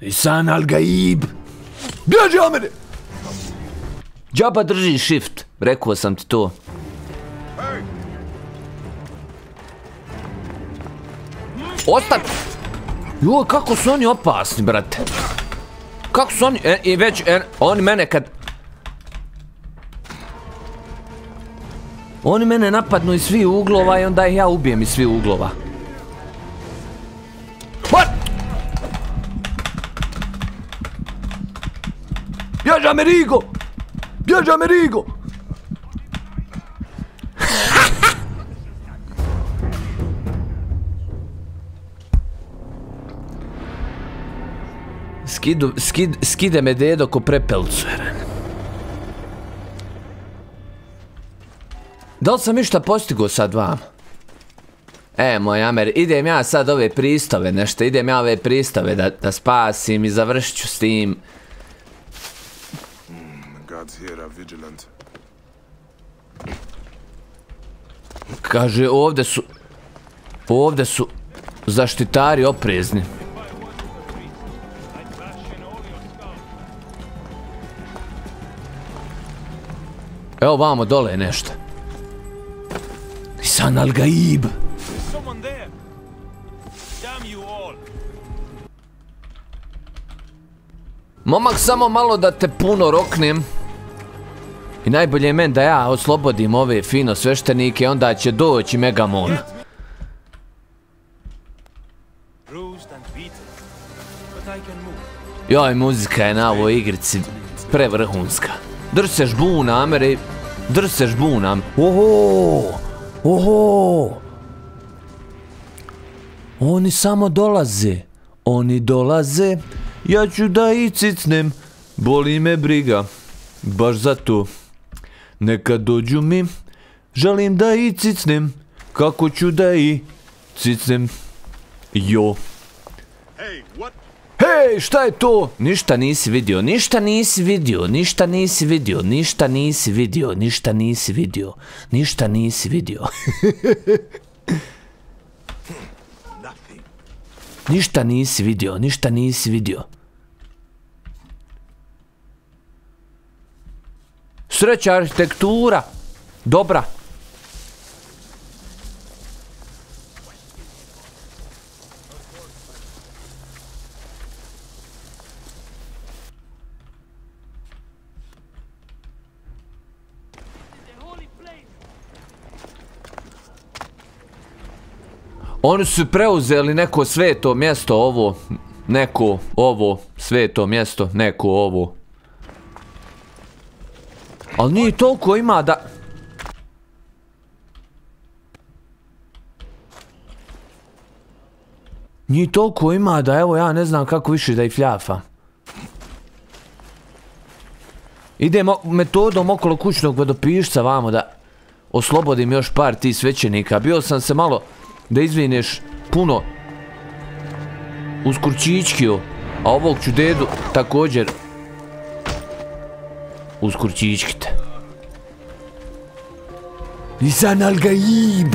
Isan al-Gaib! Bježi o mene! Džaba drži shift, rekao sam ti to. Ostani! Joj, kako su oni opasni, brate. Kako su oni, e, i već, e, oni mene kad... Oni mene napadnu iz svih uglova i onda ih ja ubijem iz svih uglova. What? Bježi Amerigo! Bježi Amerigo! Skidu, skid, skide me dedo ko prepelcu. Da li sam išta postigao sad vam? E, moj Amer, idem ja sad ove pristave, nešto, idem ja ove pristave da, da spasim i završit ću s tim. Kaže, ovdje su... Ovdje su zaštitari oprezni. Evo vamo dole je nešto. San al Gaib. Momak, samo malo da te puno roknem. I najbolje je men da ja oslobodim ove fino sveštenike, onda će doći Megamon. Joj, muzika je na ovoj igrici prevrhunska. Drž se žbuna, Amere, drž se žbuna. Oho, oho. Oni samo dolaze, oni dolaze, ja ću da i cicnem, boli me briga, baš za to. Neka dođu mi, želim da i cicnem, kako ću da i cicnem. Jo. Hey, what? Hej, šta je to? Ništa nisi vidio, ništa nisi vidio, ništa nisi vidio, ništa nisi vidio, ništa nisi vidio, ništa nisi vidio. ništa nisi vidio, ništa nisi vidio. Sreća arhitektura. Dobra. Oni su preuzeli neko sveto mjesto ovo, neko ovo, sveto mjesto, neko ovo. Ali nije toliko ima da... Nije toliko ima da evo ja ne znam kako više da ih fljafa. Idemo metodom okolo kućnog vodopišca vamo da oslobodim još par tih svećenika. Bio sam se malo da izvineš puno uskurčićkio, a ovog ću dedu također uskurčićkite. Lisan al gaib!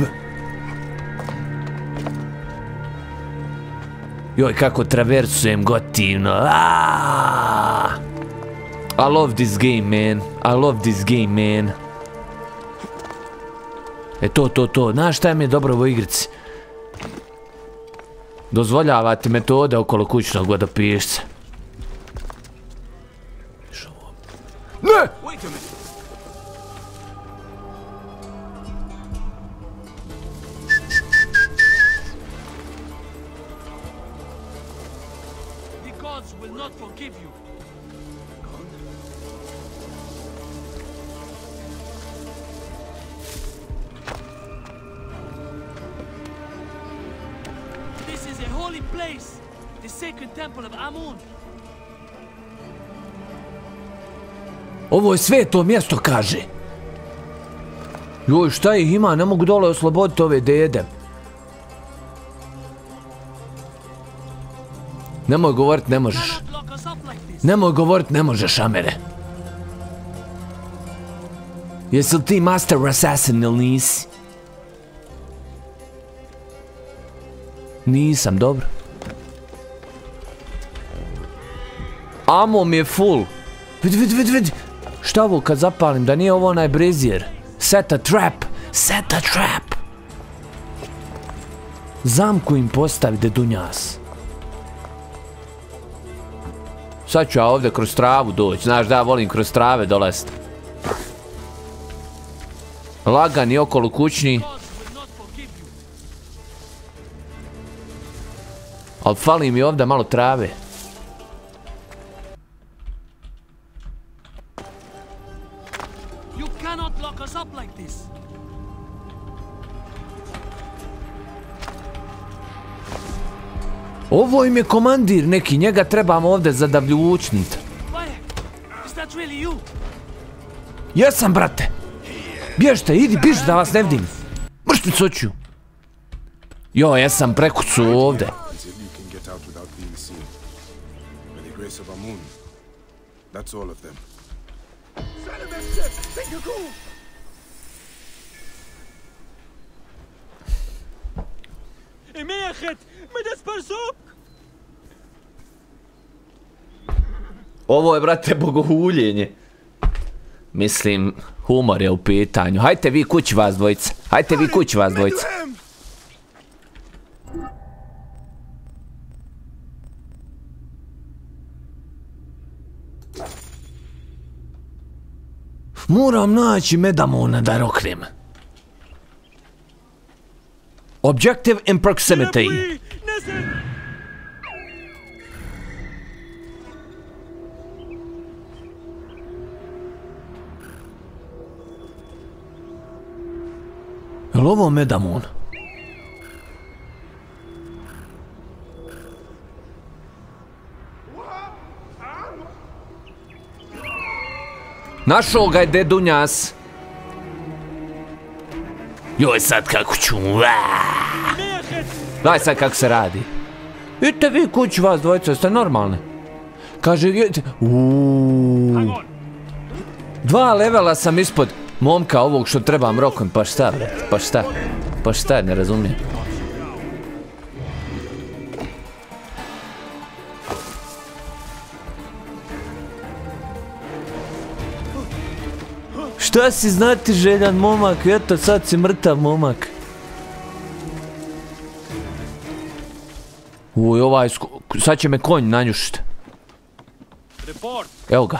Joj, kako traversujem gotivno. Aaaa! I love this game, man. I love this game, man. E to, to, to. Znaš šta mi je dobro u igrici? Dozvoljavati metode okolo kućnog vodopišca. Ne! Temple of Amun. Ovo je sveto mjesto, kaže. Joj, šta ih ima? Ne mogu dole osloboditi ove dede. Nemoj govorit, ne možeš. Nemoj govorit, ne možeš, Amere. Jesi li ti Master Assassin ili nisi? Nisam, dobro. Amo mi je full. Vidi, vidi, vidi, vidi. Šta ovo kad zapalim, da nije ovo onaj? Set a trap, set a trap. Zamku im postavi dedunjas. Sad ću ja ovdje kroz travu doći, znaš da ja volim kroz trave dolaziti. Lagani okolo kućni, ali fali mi ovdje malo trave. Ovo im je komandir neki, njega trebamo ovdje zadavljučnit. Jesam, brate! Bježte, idi, biš da vas ne vidim. Mrš mi soću. Jo, jesam prekucu ovdje. That's all of them. Mechet! Me das persup! Ovo je, brate, bogohuljenje. Mislim, humor je u pitanju. Hajte vi kući vas dvojice. Hajte vi kući vas dvojice. Moram naći Medamona da roknem. Objective in proximity. Jel ovo Medamon? Našao ga je dedunjas. Joj sad kako ću... Daj sad kako se radi. Idite vi kući vas dvojica, jeste normalni? Kaže. Uuuu. Dva levela sam ispod momka ovog što trebam rokon, pa šta pa šta? Pa šta, ne razumijem. Šta si znati željan momak, eto sad si mrtav momak. Uj, ovaj, sad će me konj nanjušit. Report! Evo ga.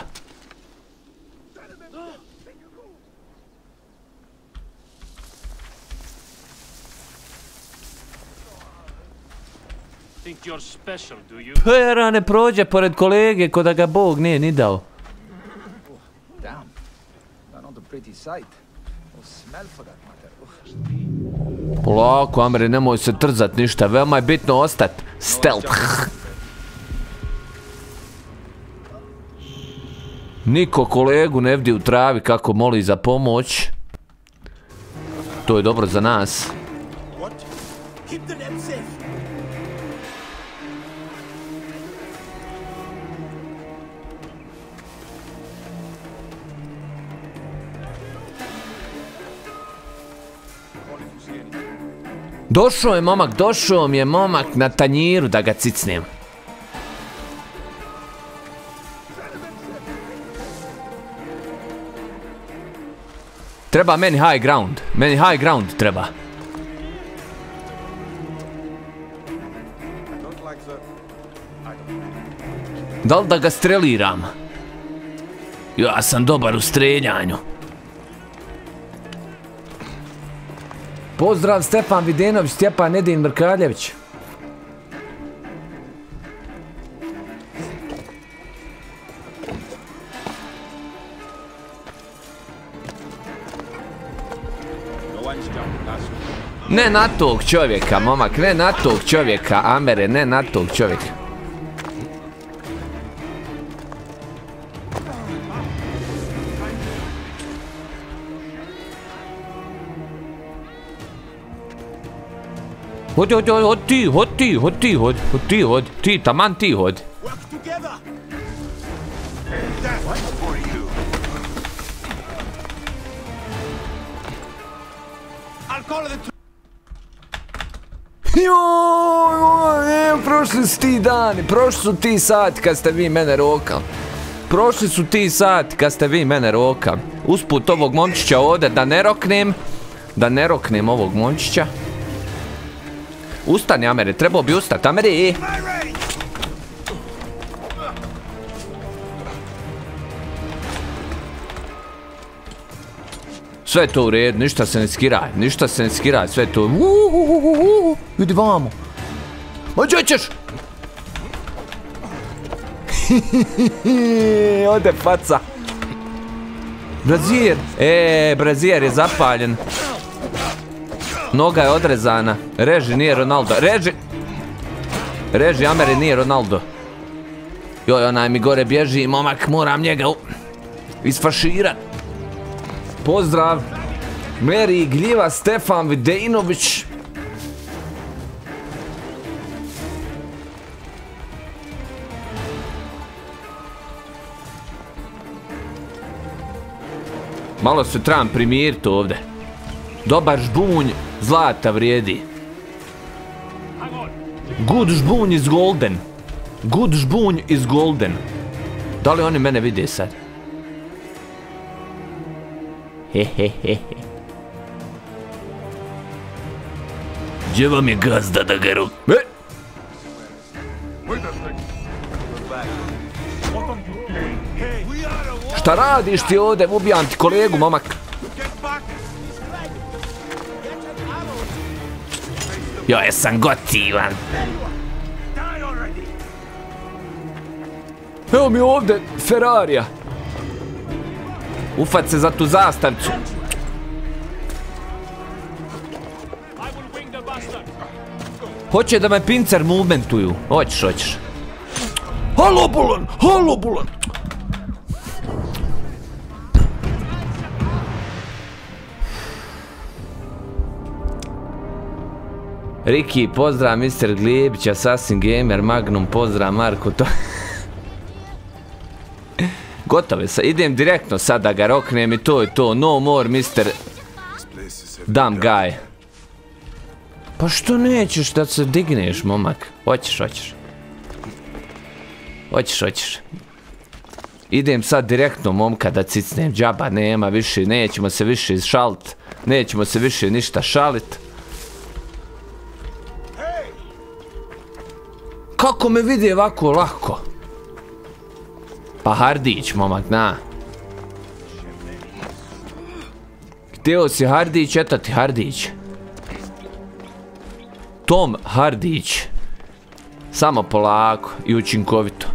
Think you're special, do you? Pera ne prođe pored kolege ko da ga Bog nije ni dao. Damn. Not a pretty sight. Or smell for that. Polako, Amre, nemoj se trzat ništa, veoma je bitno ostat stealth. Niko kolegu ne vidi u travi kako moli za pomoć. To je dobro za nas. Došao je momak, došao mi je momak na tanjiru da ga cicnem. Treba meni high ground, meni high ground treba. Da li da ga streliram? Ja sam dobar u streljanju. Pozdrav Stefan Videnović, Stjepan Edin Mrkaljević. Ne na tog čovjeka, momak, ne na tog čovjeka, Amere, ne na tog čovjeka. Hodi, hodi, hodi, ti, hodi ti, hodi ti, hodi, hodi ti, hodi, ti, taman ti, hodi. Joj, joj, prošli su ti dani, prošli su ti sati kad ste vi mene rokali. Prošli su ti sati kad ste vi mene rokali. Usput ovog momčića ovdje da ne roknem, da ne roknem ovog momčića. Ustani, Amere, trebao bi ustati, Amere! Sve to u redu, ništa se ne skiraj, ništa se ne skiraj, sve to... Uhuhuhuhu, Idi vamo. Ma ćeš? Ode faca. Brazier. E, Brazier je zapaljen. Noga je odrezana. Reži, nije Ronaldo. Reži! Reži, Ameri, nije Ronaldo. Joj, onaj mi gore bježi, momak, moram njega isfaširat. Pozdrav. Meri Gljiva, Stefan Videjnović. Malo se trebam primiriti ovdje. Dobar žbunj zlata vrijedi. Good žbunj is golden. Good žbunj is golden. Da li oni mene vide sad? Hehehehe. Gdje vam je gazda da ga ru... E! Šta radiš ti ovdje? Ubijam ti kolegu, momak. Ja jesam gotivan. Evo mi ovdje Ferrarija. Ufat se za tu zastavcu. Hoće da me pincer movementuju. Hoćeš, hoćeš. Halo, Bulan! Halo, Bulan! Riki, pozdrav Mr. Glijebić, Assassin Gamer, Magnum, pozdrav Marko, to... Gotove sa, idem direktno sad da ga roknem i to je to, no more Mr. Dumb guy. Pa što nećeš da se digneš, momak? Hoćeš, hoćeš. Hoćeš, hoćeš. Idem sad direktno momka da cicnem, džaba nema više, nećemo se više šalit, nećemo se više ništa šalit. Kako me vidi ovako lako? Pa Hardić, momak, na. Htio si Hardić, eto ti Hardić. Tom Hardić. Samo polako i učinkovito.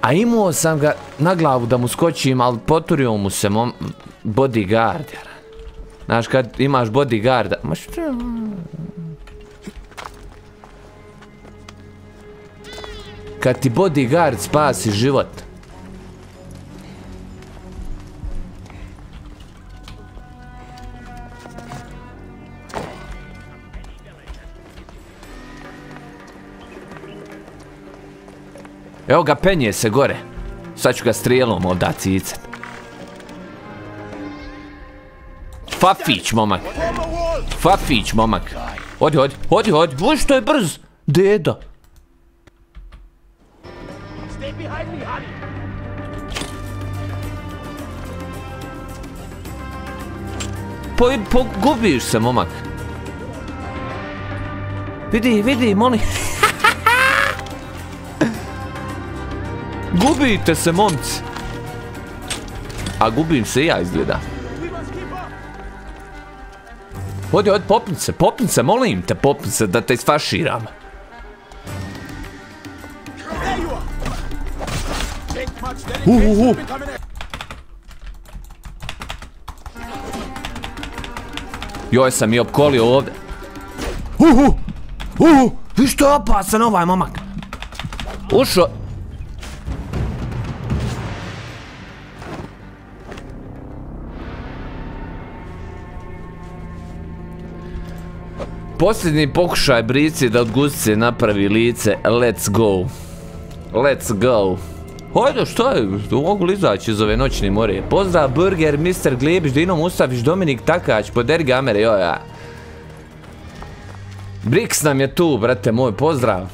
A imao sam ga na glavu da mu skočim, ali poturio mu se bodyguard. Znaš kad imaš bodyguarda, ma što? Kad ti bodyguard spasi život. Evo ga penje se gore. Sad ću ga strijelom ovda cicat. Fafić, momak. Fafić, momak. Odi, odi, odi, odi. Što je brz. Deda. Pogubiš se, momak. Vidi, vidi, molim. Gubite se, momci. A gubim se i ja izgleda. Odi, odi, popni se, popni se, molim te, popni se da te isfaširam. Uh, uh, uh. Joj sam i opkolio ovdje. Uhu! Uhu! Vi što je opasan ovaj momak? Ušo... Posljednji pokušaj brici da od guzice napravi lice. Let's go. Let's go. Hajde, šta je? Mogu izaći iz ove noćne more? Pozdrav, Burger, Mr. Glijebić, Dino Mustafić, Dominik Takać, Poder Gamere, ja. Brix nam je tu, brate moj, pozdrav.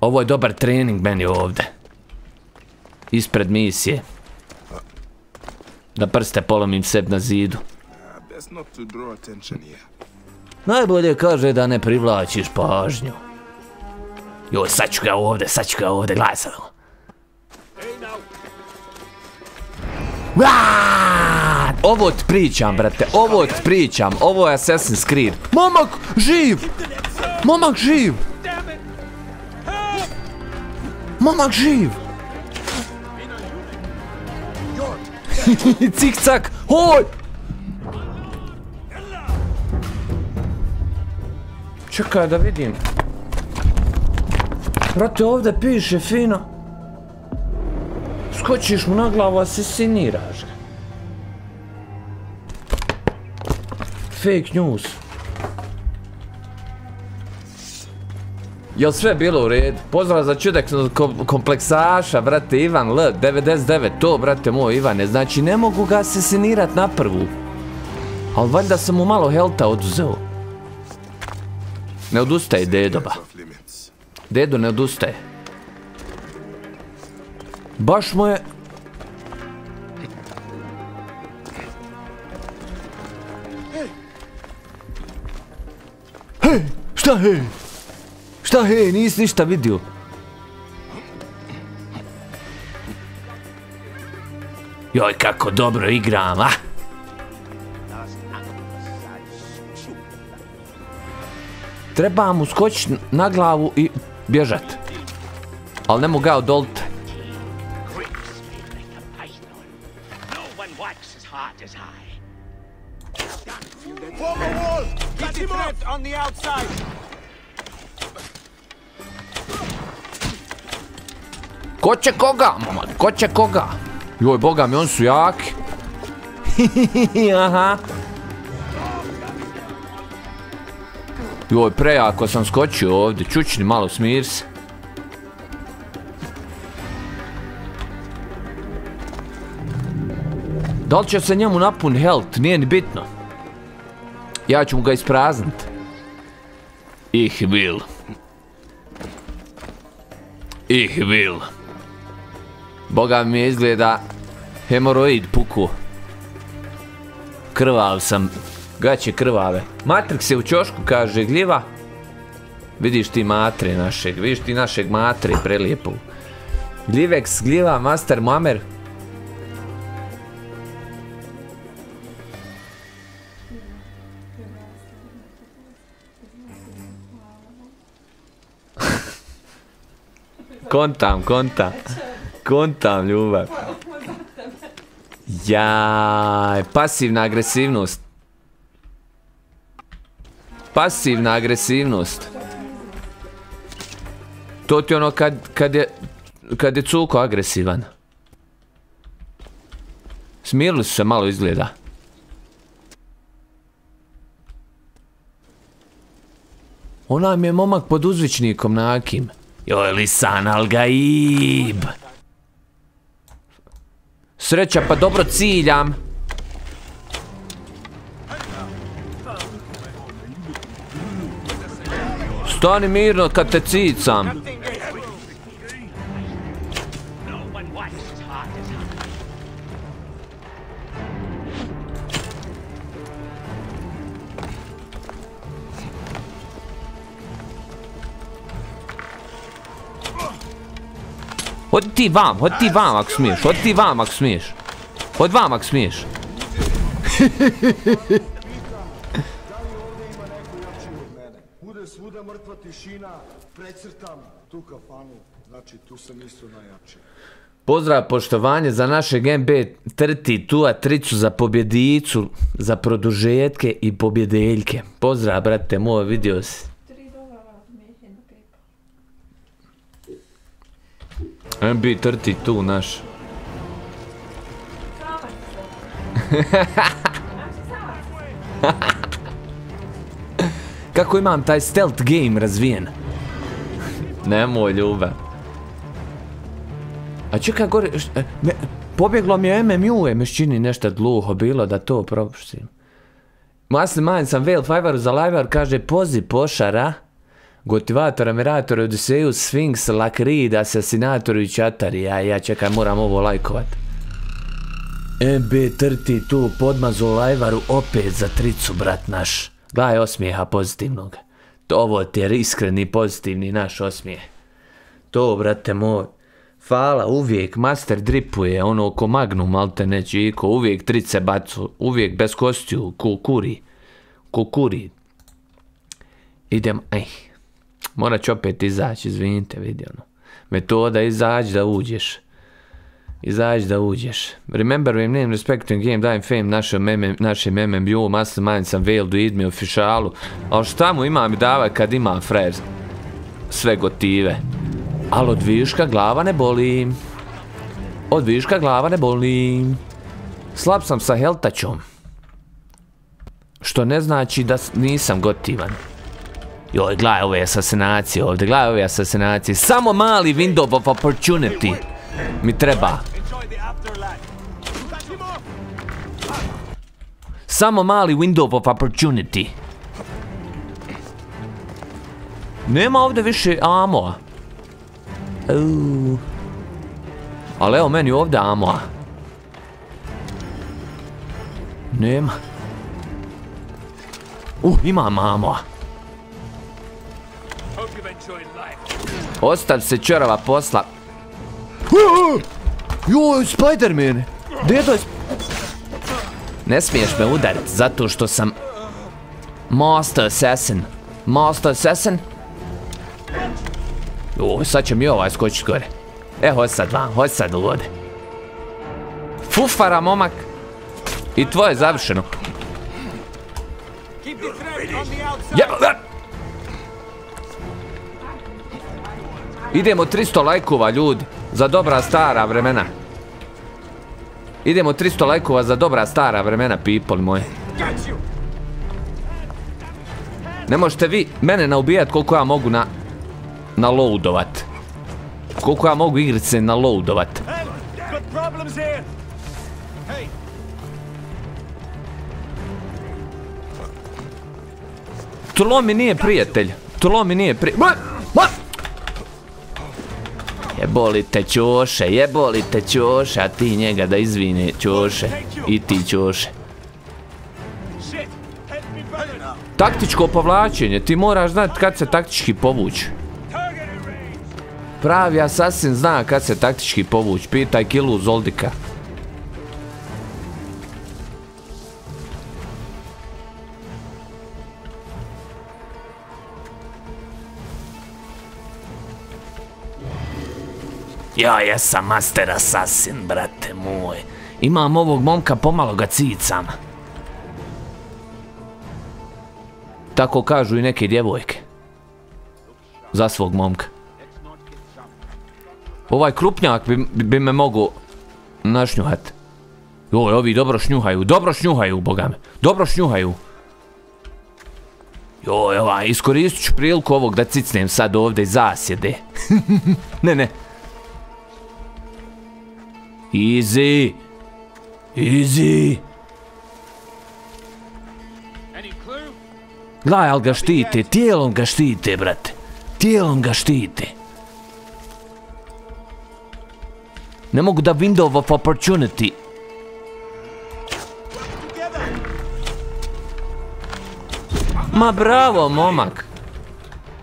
Ovo je dobar trening meni ovdje. Ispred misije. Da prste polomim sebi na zidu. Najbolje kaže da ne privlačiš pažnju. Joj, sad ću ga ovdje, sad ću ga ovdje, gledaj sad ovo. Ovo pričam, brate, ovo pričam, ovo je Assassin's Creed. Momak, živ! Momak, živ! Momak, živ! Cik cak, hoj! Čekaj da vidim. Brate, ovdje piše fino. Skočiš mu na glavu, asesiniraš ga. Fake news. Jel sve bilo u redu? Pozdrav za čudek kompleksaša, brate, Ivan L, 99, to, brate moj, Ivane, znači ne mogu ga asesinirat na prvu. Ali valjda sam mu malo helta oduzeo. Ne odustaje dedo ba. Dedo ne odustaje. Baš mu je... Hej, šta hej? Šta hej, nisi ništa vidio? Joj, kako dobro igram, a? Treba mu skočit na glavu i bježat. Ali ne mogu ga odolit. Ko će koga, momak? Ko će koga? Joj, boga mi, oni su jaki. Aha. Joj, prejako sam skočio ovdje. Čučni malo, smir se. Da li će se njemu napun health? Nije ni bitno. Ja ću mu ga ispraznit. Ich will. Ich will. Boga mi izgleda hemoroid puku. Krvav sam. Gaće krvave. Matrix je u čošku, kaže gljiva. Vidiš ti matre našeg, vidiš ti našeg matre prelijepu. Gljivex, gljiva, master, mamer. Kontam, kontam. Kontam, ljubav. Jaj, pasivna agresivnost. Pasivna agresivnost. To ti ono kad, kad je, kad je cuko agresivan. Smirili su se malo izgleda. Onaj mi je momak pod uzvičnikom nakim. Joj, lisan algaib. Sreća, pa dobro ciljam. Stani mirno kad te cicam. Hodi ti vam, hodi ti vam ako smiješ, hodi ti vam ako smiješ. Hodi vam ako smiješ. tišina, precrtam tu kafanu, znači tu sam isto najjači. Pozdrav, poštovanje za našeg MB trti tu tricu za pobjedicu, za produžetke i pobjedeljke. Pozdrav, brate moj, vidio si. MB trti tu naš. Kako imam taj stealth game razvijen? Nemoj ljubav. A čekaj gore, e, me- pobjeglo mi je MMU, me čini nešto gluho bilo da to propuštim. Masli manj sam Veil Fiveru za live kaže pozi pošara. Gotivator, Amirator, Odysseus, Sphinx, Lakrid, Asasinator i Čatari. Ja, ja čekaj, moram ovo lajkovat. MB trti tu podmazu lajvaru opet za tricu, brat naš. Gledaj osmijeha pozitivnog. To ovo ti je iskreni pozitivni naš osmijeh. To, brate moj. Fala, uvijek master dripuje, ono ko magnum, malte ne čiko, uvijek trice bacu, uvijek bez kostiju, kukuri. Kukuri. Idem, ej, morat ću opet izaći, izvinite, vidi ono. Metoda izaći da uđeš. Izaći da uđeš. Remember your name, respecting game, dajem fame našem, meme, našem MMU, mastermind sam veil, do me officialu. Ali šta mu ima mi davaj kad ima frajer sve gotive? Ali od viška glava ne boli. Od viška glava ne boli. Slab sam sa heltačom. Što ne znači da nisam gotivan. Joj, gledaj ove asasinacije ovdje, gledaj ove asasinacije. Samo mali window of opportunity mi treba. Samo mali window of opportunity. Nema ovdje više amoa. Uuu. Ali evo meni ovdje amoa. Nema. Uh, imam life. Ostav se čorava posla. Joj, Spider-Man! Dedo je... Ne smiješ me udariti, zato što sam... Master Assassin. Master Assassin? Joj, sad će mi ovaj skočit gore. E, hoć sad van, hoć sad u vode. Fufara, momak. I tvoje je završeno. Ja, Idemo 300 lajkova ljudi, za dobra stara vremena. Idemo 300 lajkova za dobra stara vremena, people moje. Ne možete vi mene naubijat koliko ja mogu na... Na loadovat. Koliko ja mogu igrice na loadovat. Hey, got problems here. Hey, Tlo mi nije prijatelj. Tlo mi nije prijatelj. Jeboli te ćoše, jeboli te ćoše, a ti njega da izvine ćoše. I ti ćoše. Taktičko povlačenje, ti moraš znati kad se taktički povući. Pravi asasin zna kad se taktički povući, pitaj Kilu Zoldika. Ja jesam master assassin, brate moj. Imam ovog momka, pomalo ga cicam. Tako kažu i neke djevojke. Za svog momka. Ovaj krupnjak bi, bi me mogu našnjuhat. Joj, ovi dobro šnjuhaju, dobro šnjuhaju, boga me. Dobro šnjuhaju. Joj, ovaj, iskoristit ću priliku ovog da cicnem sad ovdje zasjede. ne, ne. Easy. Easy. Any clue? Gledaj, ali ga štite, tijelom ga štite, brate. Tijelom ga štite. Ne mogu da window of opportunity. Ma bravo, momak.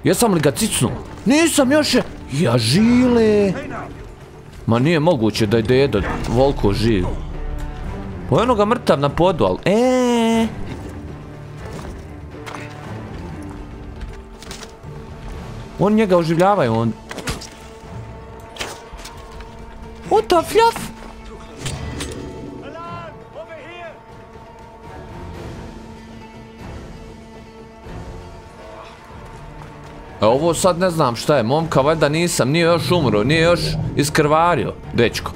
Jesam li ga cicnuo? Nisam još je... Ja žile. Ma nije moguće da je dedo volko živ. Pa eno ga mrtav na podu, ali... Eee... On njega oživljavaju, on... What the fluff? A ovo sad ne znam šta je, momka valjda nisam, nije još umro, nije još iskrvario, dečko.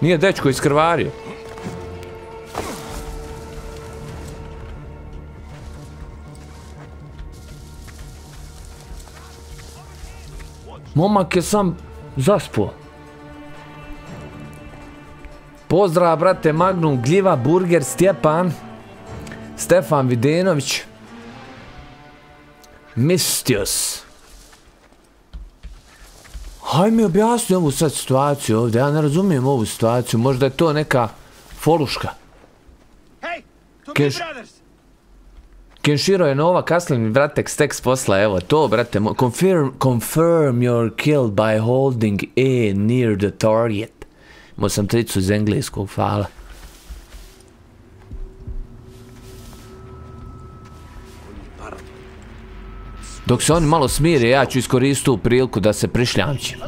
Nije dečko iskrvario. Momak je sam zaspo. Pozdrav, brate, Magnum, Gljiva, Burger, Stjepan, Stefan Videnović, Mistios. Haj mi objasni ovu sad situaciju ovdje, ja ne razumijem ovu situaciju, možda je to neka foluška. Brothers. Kenshiro je nova, kasnije mi bratek Stex posla, evo to, brate, confirm, confirm you're killed by holding A near the target. Mo sam tricu iz engleskog, hvala. Dok se oni malo smire, ja ću iskoristiti tu priliku da se prišljamćim.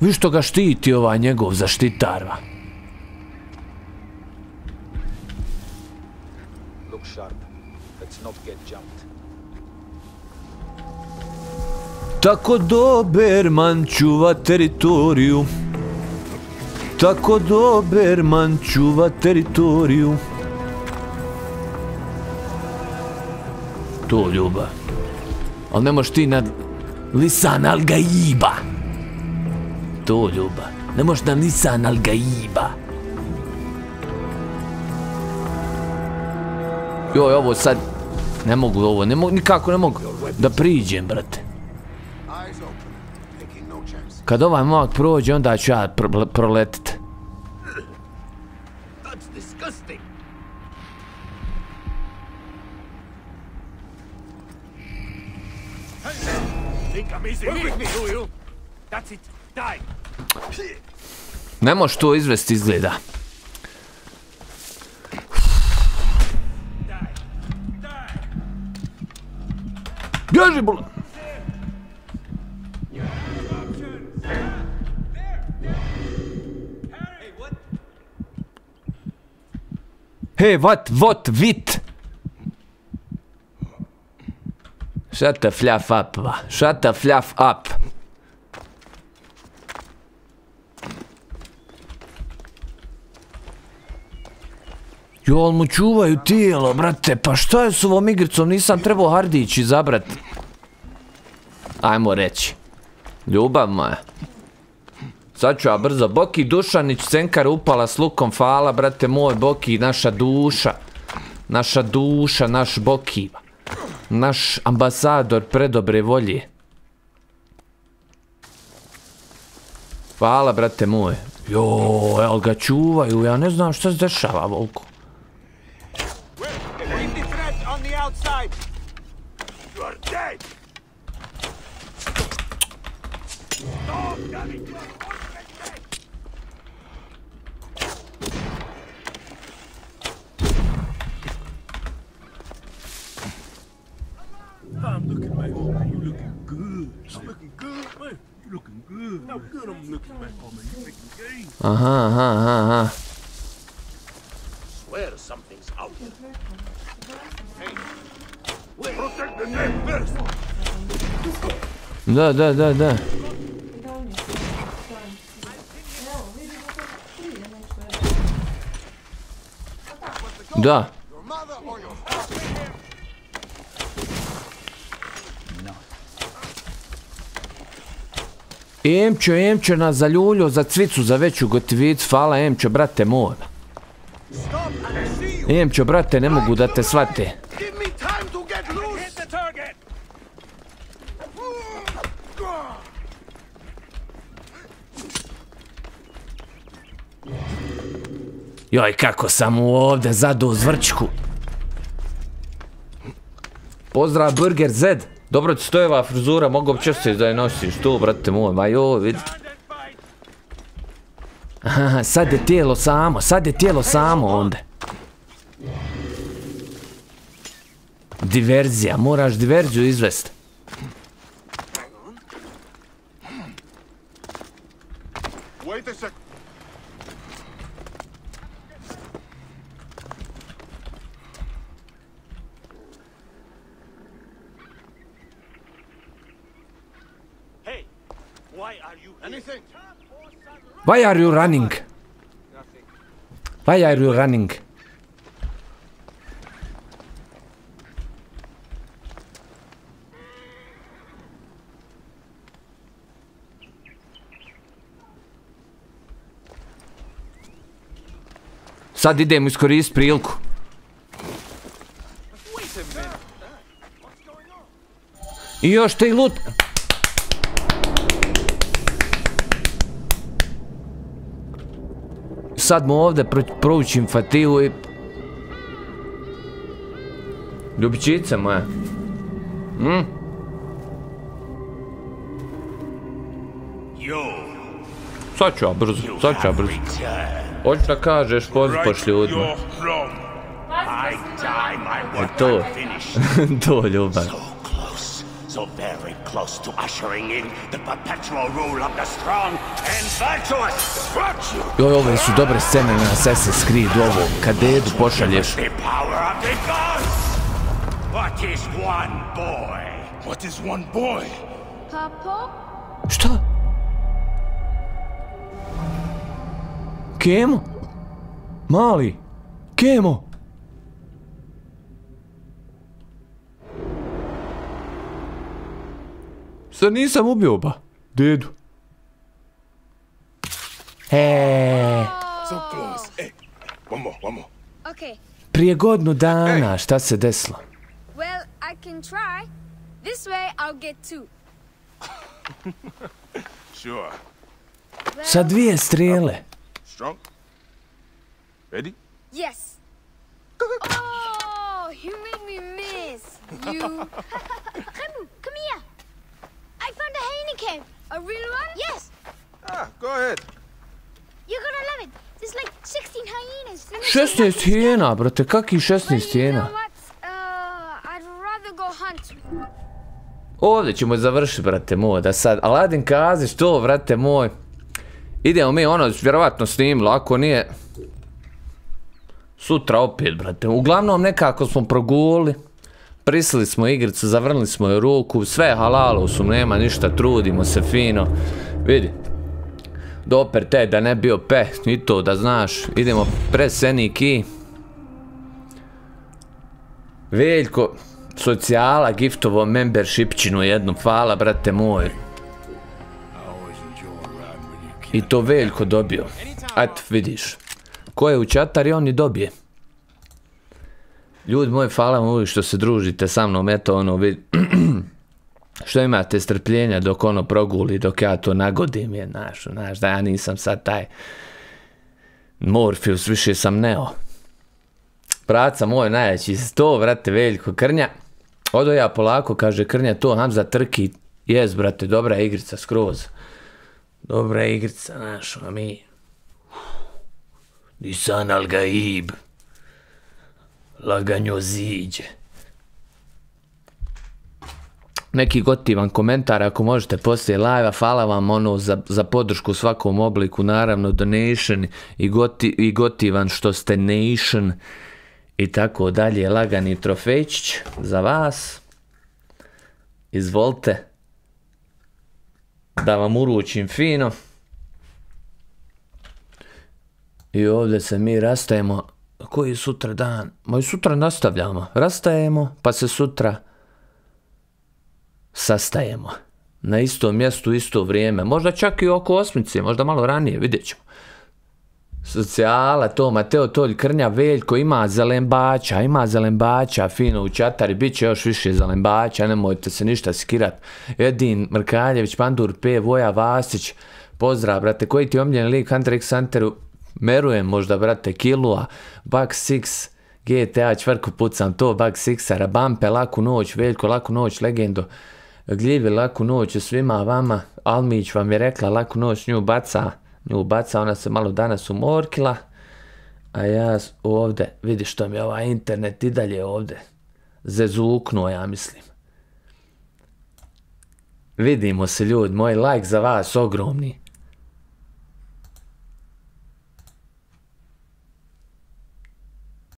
Vi što ga štiti ovaj njegov zaštitarva. Look sharp. Let's not get jumped. Tako Doberman čuva teritoriju Tako Doberman čuva teritoriju To ljubav Al ne možeš ti nad Lisan al To ljubav Ne možeš na lisan al gaiba Joj, ovo sad... Ne mogu ovo, ne mogu, nikako ne mogu da priđem, brate. Kad ovaj momak prođe, onda ću ja pro proletit. That's disgusting. Think I'm easy with me, do you? That's it. Ne možeš to izvesti izgleda. Bježi, bol... Hey, what, what, vit? Shut the fluff up. Shut the fluff up. Jol mu čuvaju tijelo, brate, pa šta je s ovom igricom, nisam trebao Hardić izabrat. Ajmo reći. Ljubav moja. Sad ću ja brzo. Boki Dušanić, Cenkar upala s lukom, fala, brate moj, Boki, naša duša. Naša duša, naš Boki. Naš ambasador predobre volje. Hvala, brate moj. Jo, jel ga čuvaju, ja ne znam šta se dešava, volku. Dead. Stop, damn it. You are dead. I'm looking, man. Oh, you looking good. I'm looking good, man. You looking good. How good I'm looking, man. Oh, man, you making game. Aha, aha, aha, aha. Swear something's out. Hey, we'll Da, da, da, da. Da. Emčo, Emčo nas zaljuljo za cvicu, za veću gotivicu, hvala Emčo, brate moj. Emčo, brate, ne mogu da te shvate. Joj, kako sam mu ovdje zadu zvrčku. Pozdrav Burger Z. Dobro ti stojeva frizura, mogu bi češće da je nosiš tu, brate moj, ma joj, vidi. Aha, sad je tijelo samo, sad je tijelo samo onda. Diverzija, moraš diverziju izvesti. Wait a sec. Hey, why are you anything? Why are you running? Why are you running? Sad idemo iskoristiti priliku. I još te i lut... Sad mu ovdje proučim Fatihu i... Ljubičica moja. Mm? Sad ću ja brzo, sad ću ja brzo. Hoću da kažeš pozpoš ljudima. Work To. To ljubav. So very close to ushering in the perpetual rule of the strong. Joj, ove su dobre scene na Assassin's Creed, ovo, kad dedu pošalješ. Šta? Kemo? Mali? Kemo? Sad nisam ubio ba, dedu. E, So close. Hey, one more, one more. Okay, prije godinu dana, šta se desilo? well, I can try. This way I'll get two. Sure. Sa dvije strijele. Strong? Ready? Yes. Oh, you made me miss. You. Remu, come here. I found a Heineken. A real one? Yes. Ah, go ahead. You're gonna love it. There's like 16 hyenas. They're not 16 hijena, brate, kaki 16 You know hijena? what? Uh, I'd rather go hunt. Ovdje ćemo završiti, brate moj, da sad Aladin kazi što, brate moj. Idemo mi ono, vjerovatno snimilo, ako nije... Sutra opet, brate. Uglavnom nekako smo proguli. Prisili smo igricu, zavrnili smo je ruku, sve je halalo su, nema ništa, trudimo se fino. Vidi. Doper te da ne bio pe, i to da znaš. Idemo preseni ki. Veljko, socijala, giftovo membershipčinu jednu, hvala brate moj. I to Veljko dobio. Eto, vidiš. Ko je u čatari, on i dobije. Ljudi moji, hvala vam što se družite sa mnom, eto ono, vid... što imate strpljenja dok ono proguli, dok ja to nagodim je, znaš, znaš, da ja nisam sad taj Morfius, više sam Neo. Praca moj najveći, sto, vrate, Veljko, Krnja. Odo ja polako, kaže Krnja, to Hamza trki. Jes, brate, dobra igrica, skroz. Dobra igrica, znaš, a mi... Nisan al gaib. Laganjo ziđe. Neki gotivan komentar ako možete poslije live hvala vam ono za, za podršku u svakom obliku, naravno donation i, goti, i gotivan što ste nation i tako dalje, lagani trofejčić za vas. Izvolite da vam uručim fino. I ovdje se mi rastajemo. Koji je sutra dan? Moj sutra nastavljamo. Rastajemo, pa se sutra sastajemo. Na istom mjestu, isto vrijeme. Možda čak i oko osmice, možda malo ranije, vidjet ćemo. Socijala, to, Mateo Tolj, Krnja, Veljko, ima zelembača, ima zelembača, fino u čatari, bit će još više zelembača, nemojte se ništa skirat. Edin, Mrkaljević, Pandur P, Voja Vasić, pozdrav, brate, koji ti je omljen lik Hunter x merujem možda, brate, Kilua, Buck 6, GTA, čvrku pucam to, Buck 6 Bampe, laku noć, Veljko, laku noć, legendo, Gljivi, laku noć svima vama, Almić vam je rekla, laku noć, nju baca, nju baca, ona se malo danas umorkila, a ja ovdje, vidi što mi je ovaj internet i dalje ovdje zezuknuo, ja mislim. Vidimo se ljudi, moj like za vas ogromni.